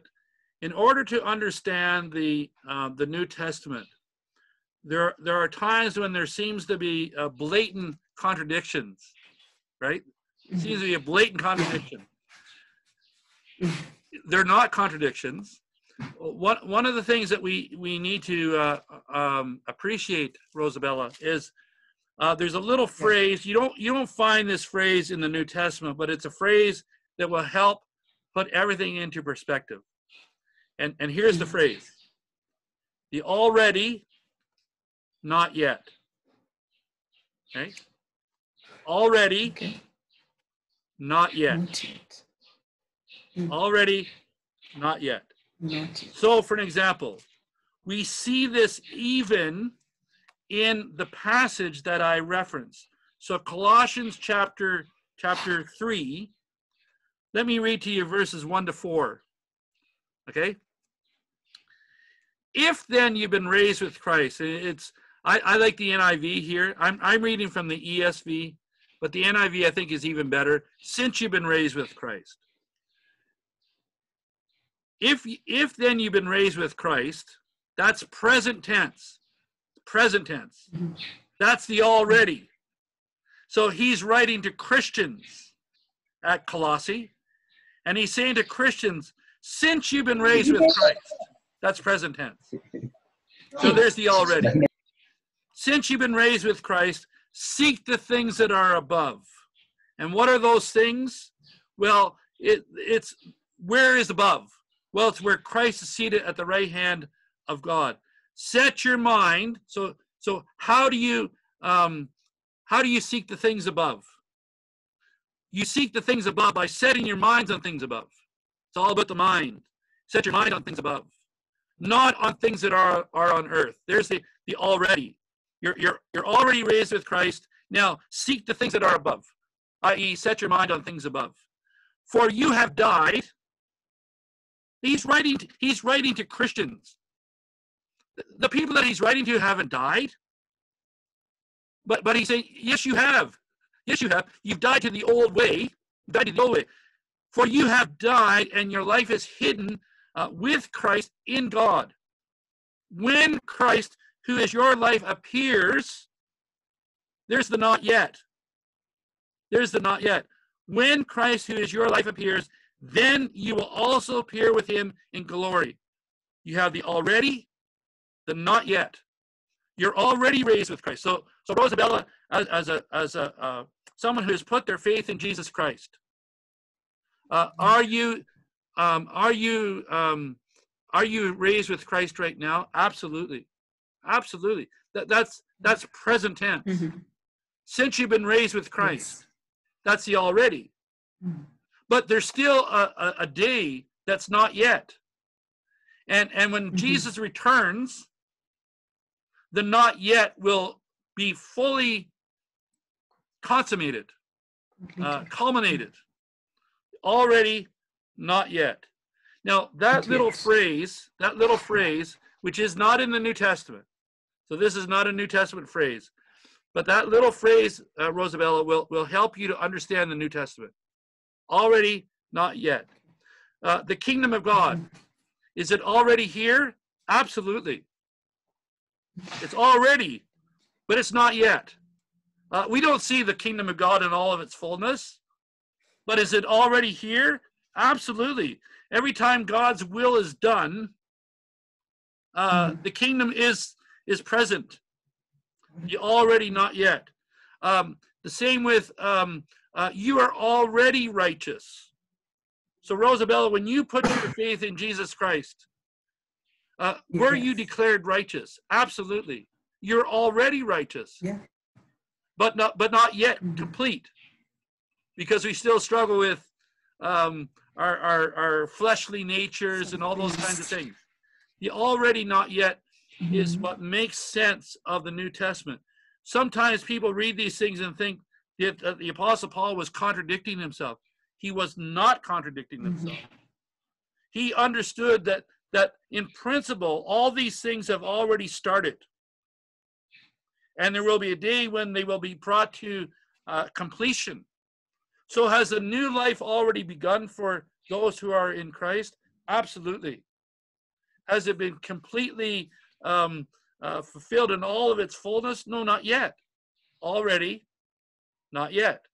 in order to understand the uh, the New Testament, there there are times when there seems to be a blatant contradictions, right? It seems to be a blatant contradiction. They're not contradictions. One one of the things that we we need to uh, um, appreciate, Rosabella, is uh, there's a little phrase you don't you don't find this phrase in the New Testament, but it's a phrase that will help put everything into perspective. And, and here's the phrase the already, not yet. Okay? Already, Okay. not yet. Not yet. Mm. Already, not yet. Not yet. So, for an example, we see this even in the passage that I referenced. So, Colossians chapter chapter three. Let me read to you verses one to four. Okay. If then you've been raised with Christ, it's I, I like the NIV here. I'm I'm reading from the ESV, but the NIV I think is even better. Since you've been raised with Christ if if then you've been raised with Christ, that's present tense. Present tense. That's the already. So he's writing to Christians at Colossae, and he's saying to Christians, since you've been raised with Christ, that's present tense. So there's the already. Since you've been raised with Christ, seek the things that are above. And what are those things? Well, it, it's where is above? Well, it's where Christ is seated at the right hand of God. Set your mind. So, so how do you um, how do you seek the things above? You seek the things above by setting your minds on things above. It's all about the mind. Set your mind on things above, not on things that are are on earth. There's the the already. You're you're you're already raised with Christ. Now seek the things that are above, i.e., set your mind on things above. For you have died He's writing. He's writing to Christians. The people that he's writing to haven't died. But but he's saying, yes, you have. Yes, you have. You've died to the old way. Died to the old way. For you have died, and your life is hidden uh, with Christ in God. When Christ, who is your life, appears, there's the not yet. There's the not yet. When Christ, who is your life, appears, then you will also appear with him in glory. You have the already, the not yet. You're already raised with Christ. So, so Rosabella, as, as a as a uh, someone who has put their faith in Jesus Christ, uh, are you um, are you um, are you raised with Christ right now? Absolutely, absolutely. That, that's that's present tense. Mhm. Since you've been raised with Christ, Yes. that's the already Mhm. but there's still a, a, a day that's not yet and and when Mhm. jesus returns the not yet will be fully consummated uh, culminated already not yet now that little yet. phrase that little phrase which is not in the new testament so this is not a new testament phrase. But that little phrase uh, rosabella will will help you to understand the new testament. Already not yet. Uh, the kingdom of god is it already here? Absolutely. It's already but it's not yet. Uh, we don't see the kingdom of god in all of its fullness but is it already here? Absolutely. Every time god's will is done uh, Mhm. the kingdom is is present. You already not yet. Um, the same with um, uh, you are already righteous. So rosabella when you put your faith in jesus christ uh, were you declared righteous? Absolutely. You're already righteous. Yeah. but not but not yet Mhm. complete. Because we still struggle with um, our, our our fleshly natures and all those kinds of things. The already not yet is Mhm. what makes sense of the new testament. Sometimes people read these things and think that uh, the apostle paul was contradicting himself. He was not contradicting Mhm. himself. He understood that that in principle all these things have already started. And there will be a day when they will be brought to uh, completion. So has a new life already begun for those who are in christ? Absolutely. Has it been completely um, uh, fulfilled in all of its fullness? No not yet. Already. Not yet.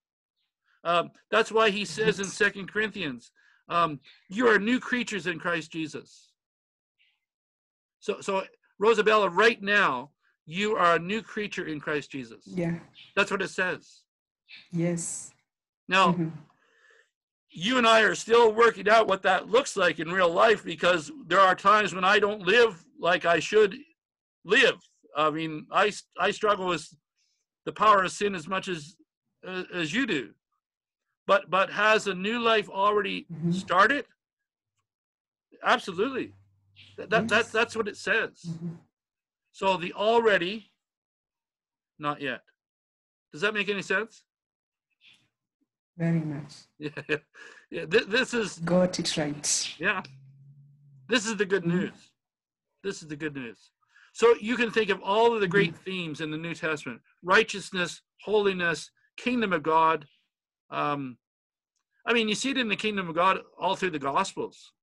Um, that's why he says in second corinthians um, you are new creatures in christ jesus. So so rosabella right now you are a new creature in christ jesus. Yeah. that's what it says. Yes. now Mhm. You and I are still working out what that looks like in real life because there are times when I don't live like I should live. I mean, I I struggle with the power of sin as much as uh, as you do. But but has a new life already Mhm. started? Absolutely. That, that, that that's what it says. Mhm. So the already, not yet. Does that make any sense? Very much. Yeah. yeah. This, this is Got it right. Yeah. This is the good Mhm. news. This is the good news. So you can think of all of the great themes in the New Testament righteousness, holiness, kingdom of God. Um, I mean, you see it in the kingdom of God all through the Gospels.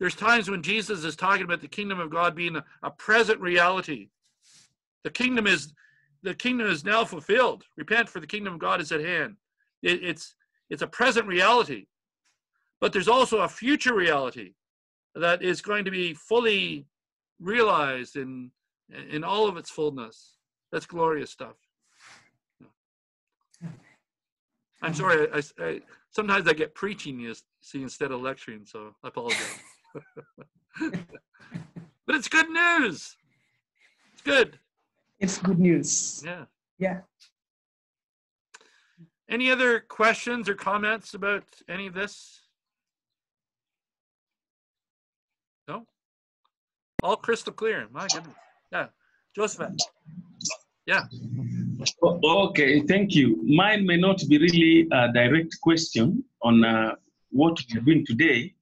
There's times when Jesus is talking about the kingdom of God being a, a present reality. The kingdom is the kingdom is now fulfilled. Repent, for the kingdom of God is at hand. It, it's it's a present reality, but there's also a future reality that is going to be fully realized in in all of its fullness. That's glorious stuff. I'm sorry. I, I sometimes I get preaching you see instead of lecturing, so I apologize. but it's good news. It's good. It's good news. Yeah. Yeah. Any other questions or comments about any of this? No? All crystal clear. My goodness. Yeah. Joseph. Yeah. Okay, thank you. Mine may not be really a direct question on uh, what we're doing today,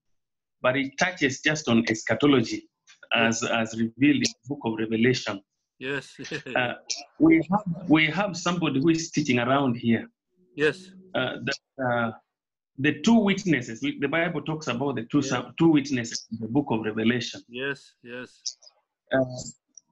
but it touches just on eschatology as, as revealed in the book of Revelation. Yes. Uh, we, have, we have somebody who is teaching around here. Yes. Uh, that, uh, the two witnesses, the Bible talks about the two, Yeah. two witnesses in the book of Revelation. Yes. Yes. uh,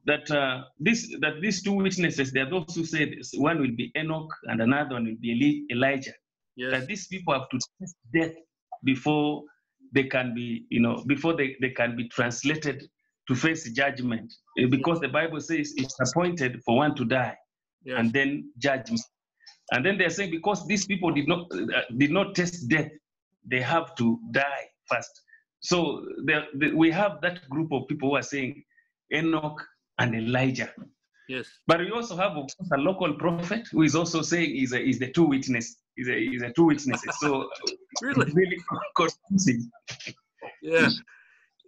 that uh, this that these two witnesses, there are those who said one will be Enoch and another one will be Elijah. Yes. That these people have to taste death before they can be, you know, before they, they can be translated to face judgment. Uh, Because the Bible says it's appointed for one to die Yes. and then judgment. And then they're saying because these people did not uh, did not taste death, they have to die first. So the, we have that group of people who are saying Enoch and Elijah. yes. But we also have a local prophet who is also saying is a, is the two witness is a, is a two witnesses. So Really? really confusing. Yeah.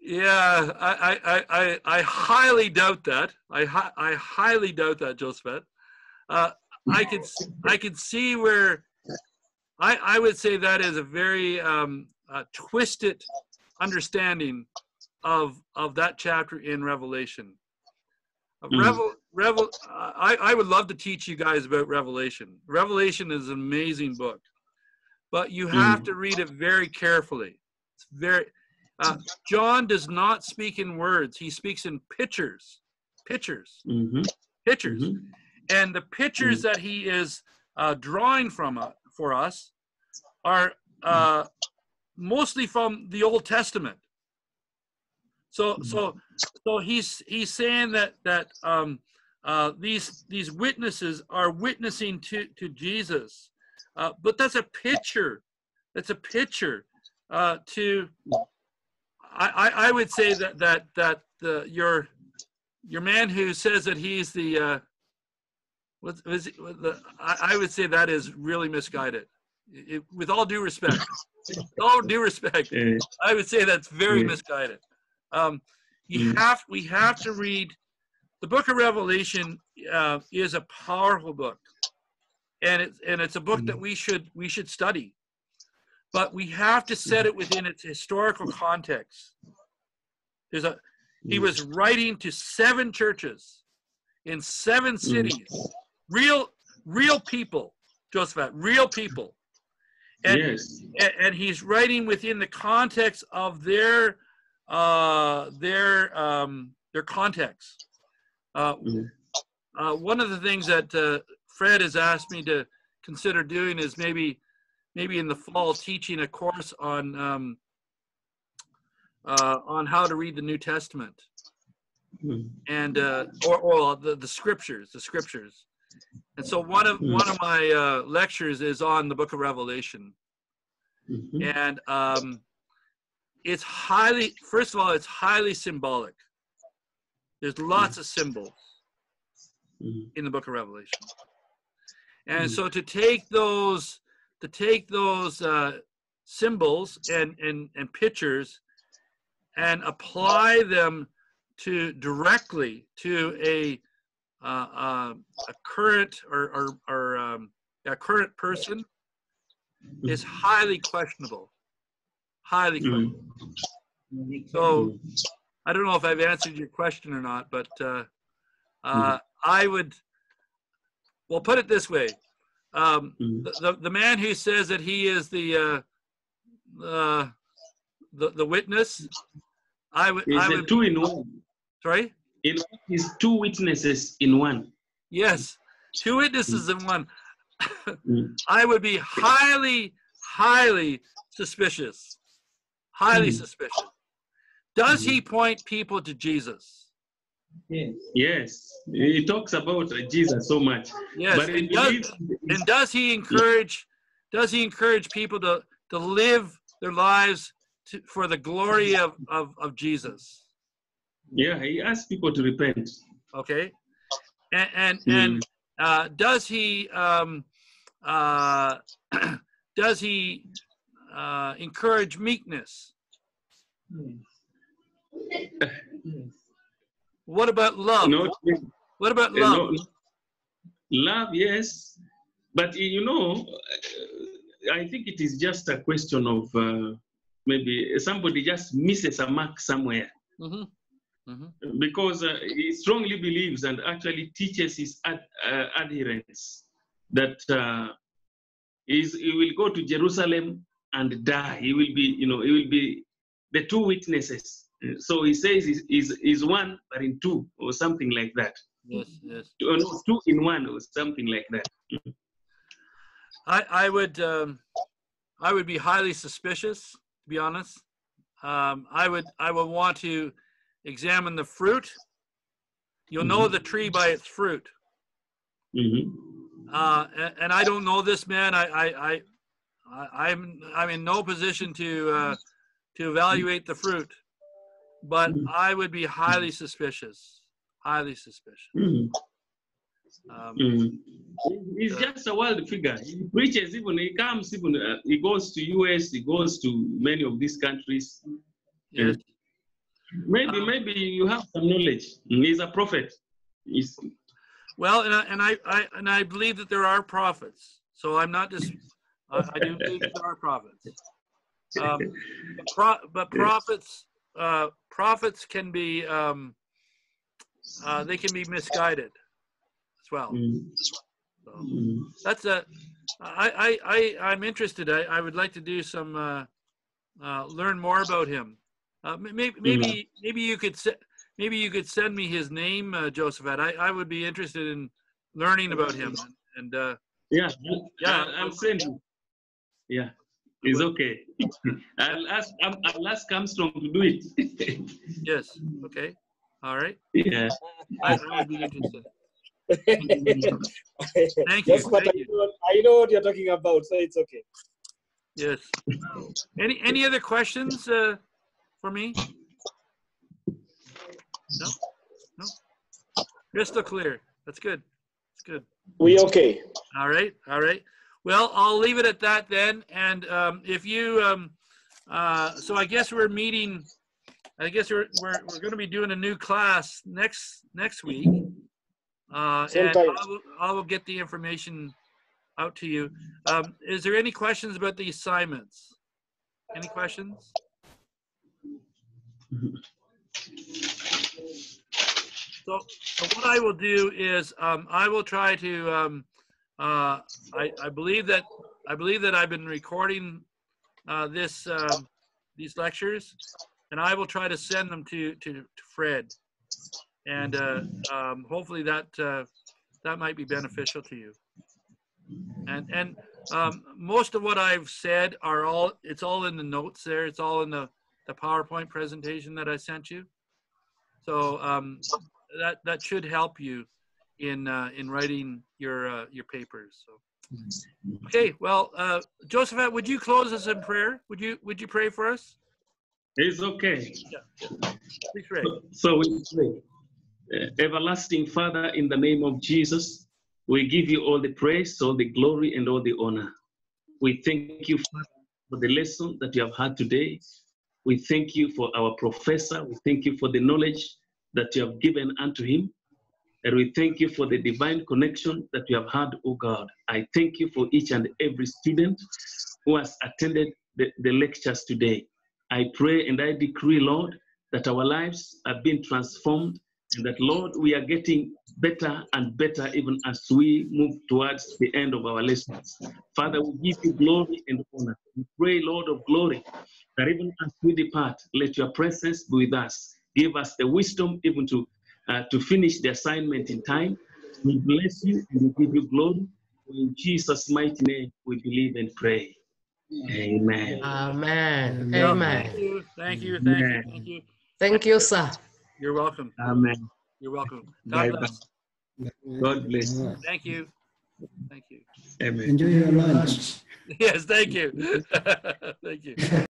Yeah. I, I, I, I, highly doubt that. I, I highly doubt that, Josephat. Uh, I could, I could see where I, I would say that is a very um, uh, twisted understanding of, of that chapter in Revelation. Uh, Mm. Revel, Revel, uh, I, I would love to teach you guys about Revelation. Revelation is an amazing book, but you have to read it very carefully. It's very, uh, John does not speak in words. He speaks in pictures, pictures, Mhm, pictures. mhm. And the pictures that he is uh, drawing from uh, for us are uh, mostly from the Old Testament. So, so, so he's he's saying that that um, uh, these these witnesses are witnessing to to Jesus, uh, but that's a picture. That's a picture uh, to. I, I I would say that that that the your your man who says that he's the uh, what it, what the, I, I would say that is really misguided. It, with all due respect, all due respect, I would say that's very Yeah. misguided. Um, you Mm. have we have to read the Book of Revelation. Uh, is a powerful book, and it's and it's a book that we should we should study, but we have to set it within its historical context. There's a he was writing to seven churches in seven cities, real real people, Josephat, real people, and yes. and, he's writing within the context of their uh their um their context uh, Mhm. uh one of the things that uh, fred has asked me to consider doing is maybe maybe in the fall teaching a course on um uh on how to read the new testament Mm. and uh or, or the, the scriptures the scriptures and so one of Mm. one of my uh lectures is on the book of revelation Mhm. and um, it's highly. First of all, it's highly symbolic. There's lots of symbols Mhm. in the Book of Revelation, and Mhm. so to take those to take those uh, symbols and and and pictures and apply them to directly to a a current or or, or um, a current person is highly questionable. Highly Mhm. questionable. So I don't know if I've answered your question or not, but uh, uh, I would. Well, put it this way: um, Mhm. the, the man who says that he is the uh, uh, the the witness, I would. It's I a would. two in one. Sorry. In is two witnesses in one. Yes, two witnesses in one. Mm. I would be highly, highly suspicious. Highly Hmm. suspicious. Does he point people to Jesus? Yes, Yes. he talks about Jesus so much. Yes. but and, does, believe and does he encourage? Does he encourage people to to live their lives to, for the glory of, of of Jesus? Yeah, he asks people to repent. Okay. And and, Mm. and uh, does he um, uh, does he uh, encourage meekness? What about love? Not What about Uh, love? no, love, yes, but you know, uh, I think it is just a question of uh, maybe somebody just misses a mark somewhere Mhm. Mhm. because uh, he strongly believes and actually teaches his ad, uh, adherents that uh, he will go to Jerusalem and die. He will be, you know, he will be the two witnesses. So he says is is is one, but in two or something like that. Yes, yes. Two, no, two in one or something like that. I I would um, I would be highly suspicious, to be honest. Um, I would I would want to examine the fruit. You'll know the tree by its fruit. Mhm. Uh, and, and I don't know this man. I I, I I I'm I'm in no position to uh, to evaluate the fruit, but I would be highly suspicious. Highly suspicious. Mhm. Um, Mhm. He's just a world figure. He preaches even he comes even uh, he goes to US, he goes to many of these countries. yes. Maybe Um, maybe you have some knowledge. He's a prophet. He's, Well, and I, and I, I and I believe that there are prophets. So I'm not just. I, I do believe there are prophets. Um, but, pro, but prophets, uh, prophets can be, um, uh, they can be misguided as well. Mhm. So Mhm. that's a. I, I, I, I'm interested. I, I would like to do some, uh, uh, learn more about him. Uh, maybe, maybe, maybe you could se- maybe you could send me his name, uh, Josephat. I, I would be interested in learning about him. And uh, Yeah, Yeah. yeah, I'll send you. Yeah, it's okay. I'll ask I'll I'll ask Armstrong to do it. yes, okay, all right. yeah. I, I would be interested. Thank you. Yes, but I Thank you. know, I know what you're talking about, so it's okay. Yes. Any any other questions uh, for me? No, no. Crystal clear. That's good. That's good. We okay. All right, all right. Well, I'll leave it at that then. And um, if you, um, uh, so I guess we're meeting. I guess we're we're, we're going to be doing a new class next next week. Uh, Same and time. I will, I will get the information out to you. Um, is there any questions about the assignments? Any questions? So, so what I will do is um, I will try to. Um, uh, I, I believe that I believe that I've been recording uh, this um, these lectures, and I will try to send them to to, to Fred, and uh, um, hopefully that uh, that might be beneficial to you. And and um, most of what I've said are all it's all in the notes there. It's all in the the PowerPoint presentation that I sent you. So um, that that should help you in uh, in writing your uh, your papers. So Okay, well, uh, Josephat, would you close us in prayer? Would you would you pray for us? It's okay. Please pray. So we pray. Uh, everlasting Father, in the name of Jesus, we give you all the praise, all the glory, and all the honor. We thank you, Father, for the lesson that you have had today. We thank you for our professor. We thank you for the knowledge that you have given unto him. And we thank you for the divine connection that you have had, oh God. I thank you for each and every student who has attended the, the lectures today. I pray and I decree, Lord, that our lives are being transformed and that, Lord, we are getting better and better even as we move towards the end of our lessons. Father, we give you glory and honor. We pray, Lord of glory, that even as we depart, let your presence be with us. Give us the wisdom even to, uh, to finish the assignment in time. We bless you and we give you glory. In Jesus' mighty name, we believe and pray. Amen. Amen. Amen. Amen. Thank you. Thank you. Thank you. Thank you. Thank you, sir. You're welcome. Amen. You're welcome. God bless. God bless. Thank you. Thank you. Amen. Enjoy your lunch. Yes, thank you. thank you.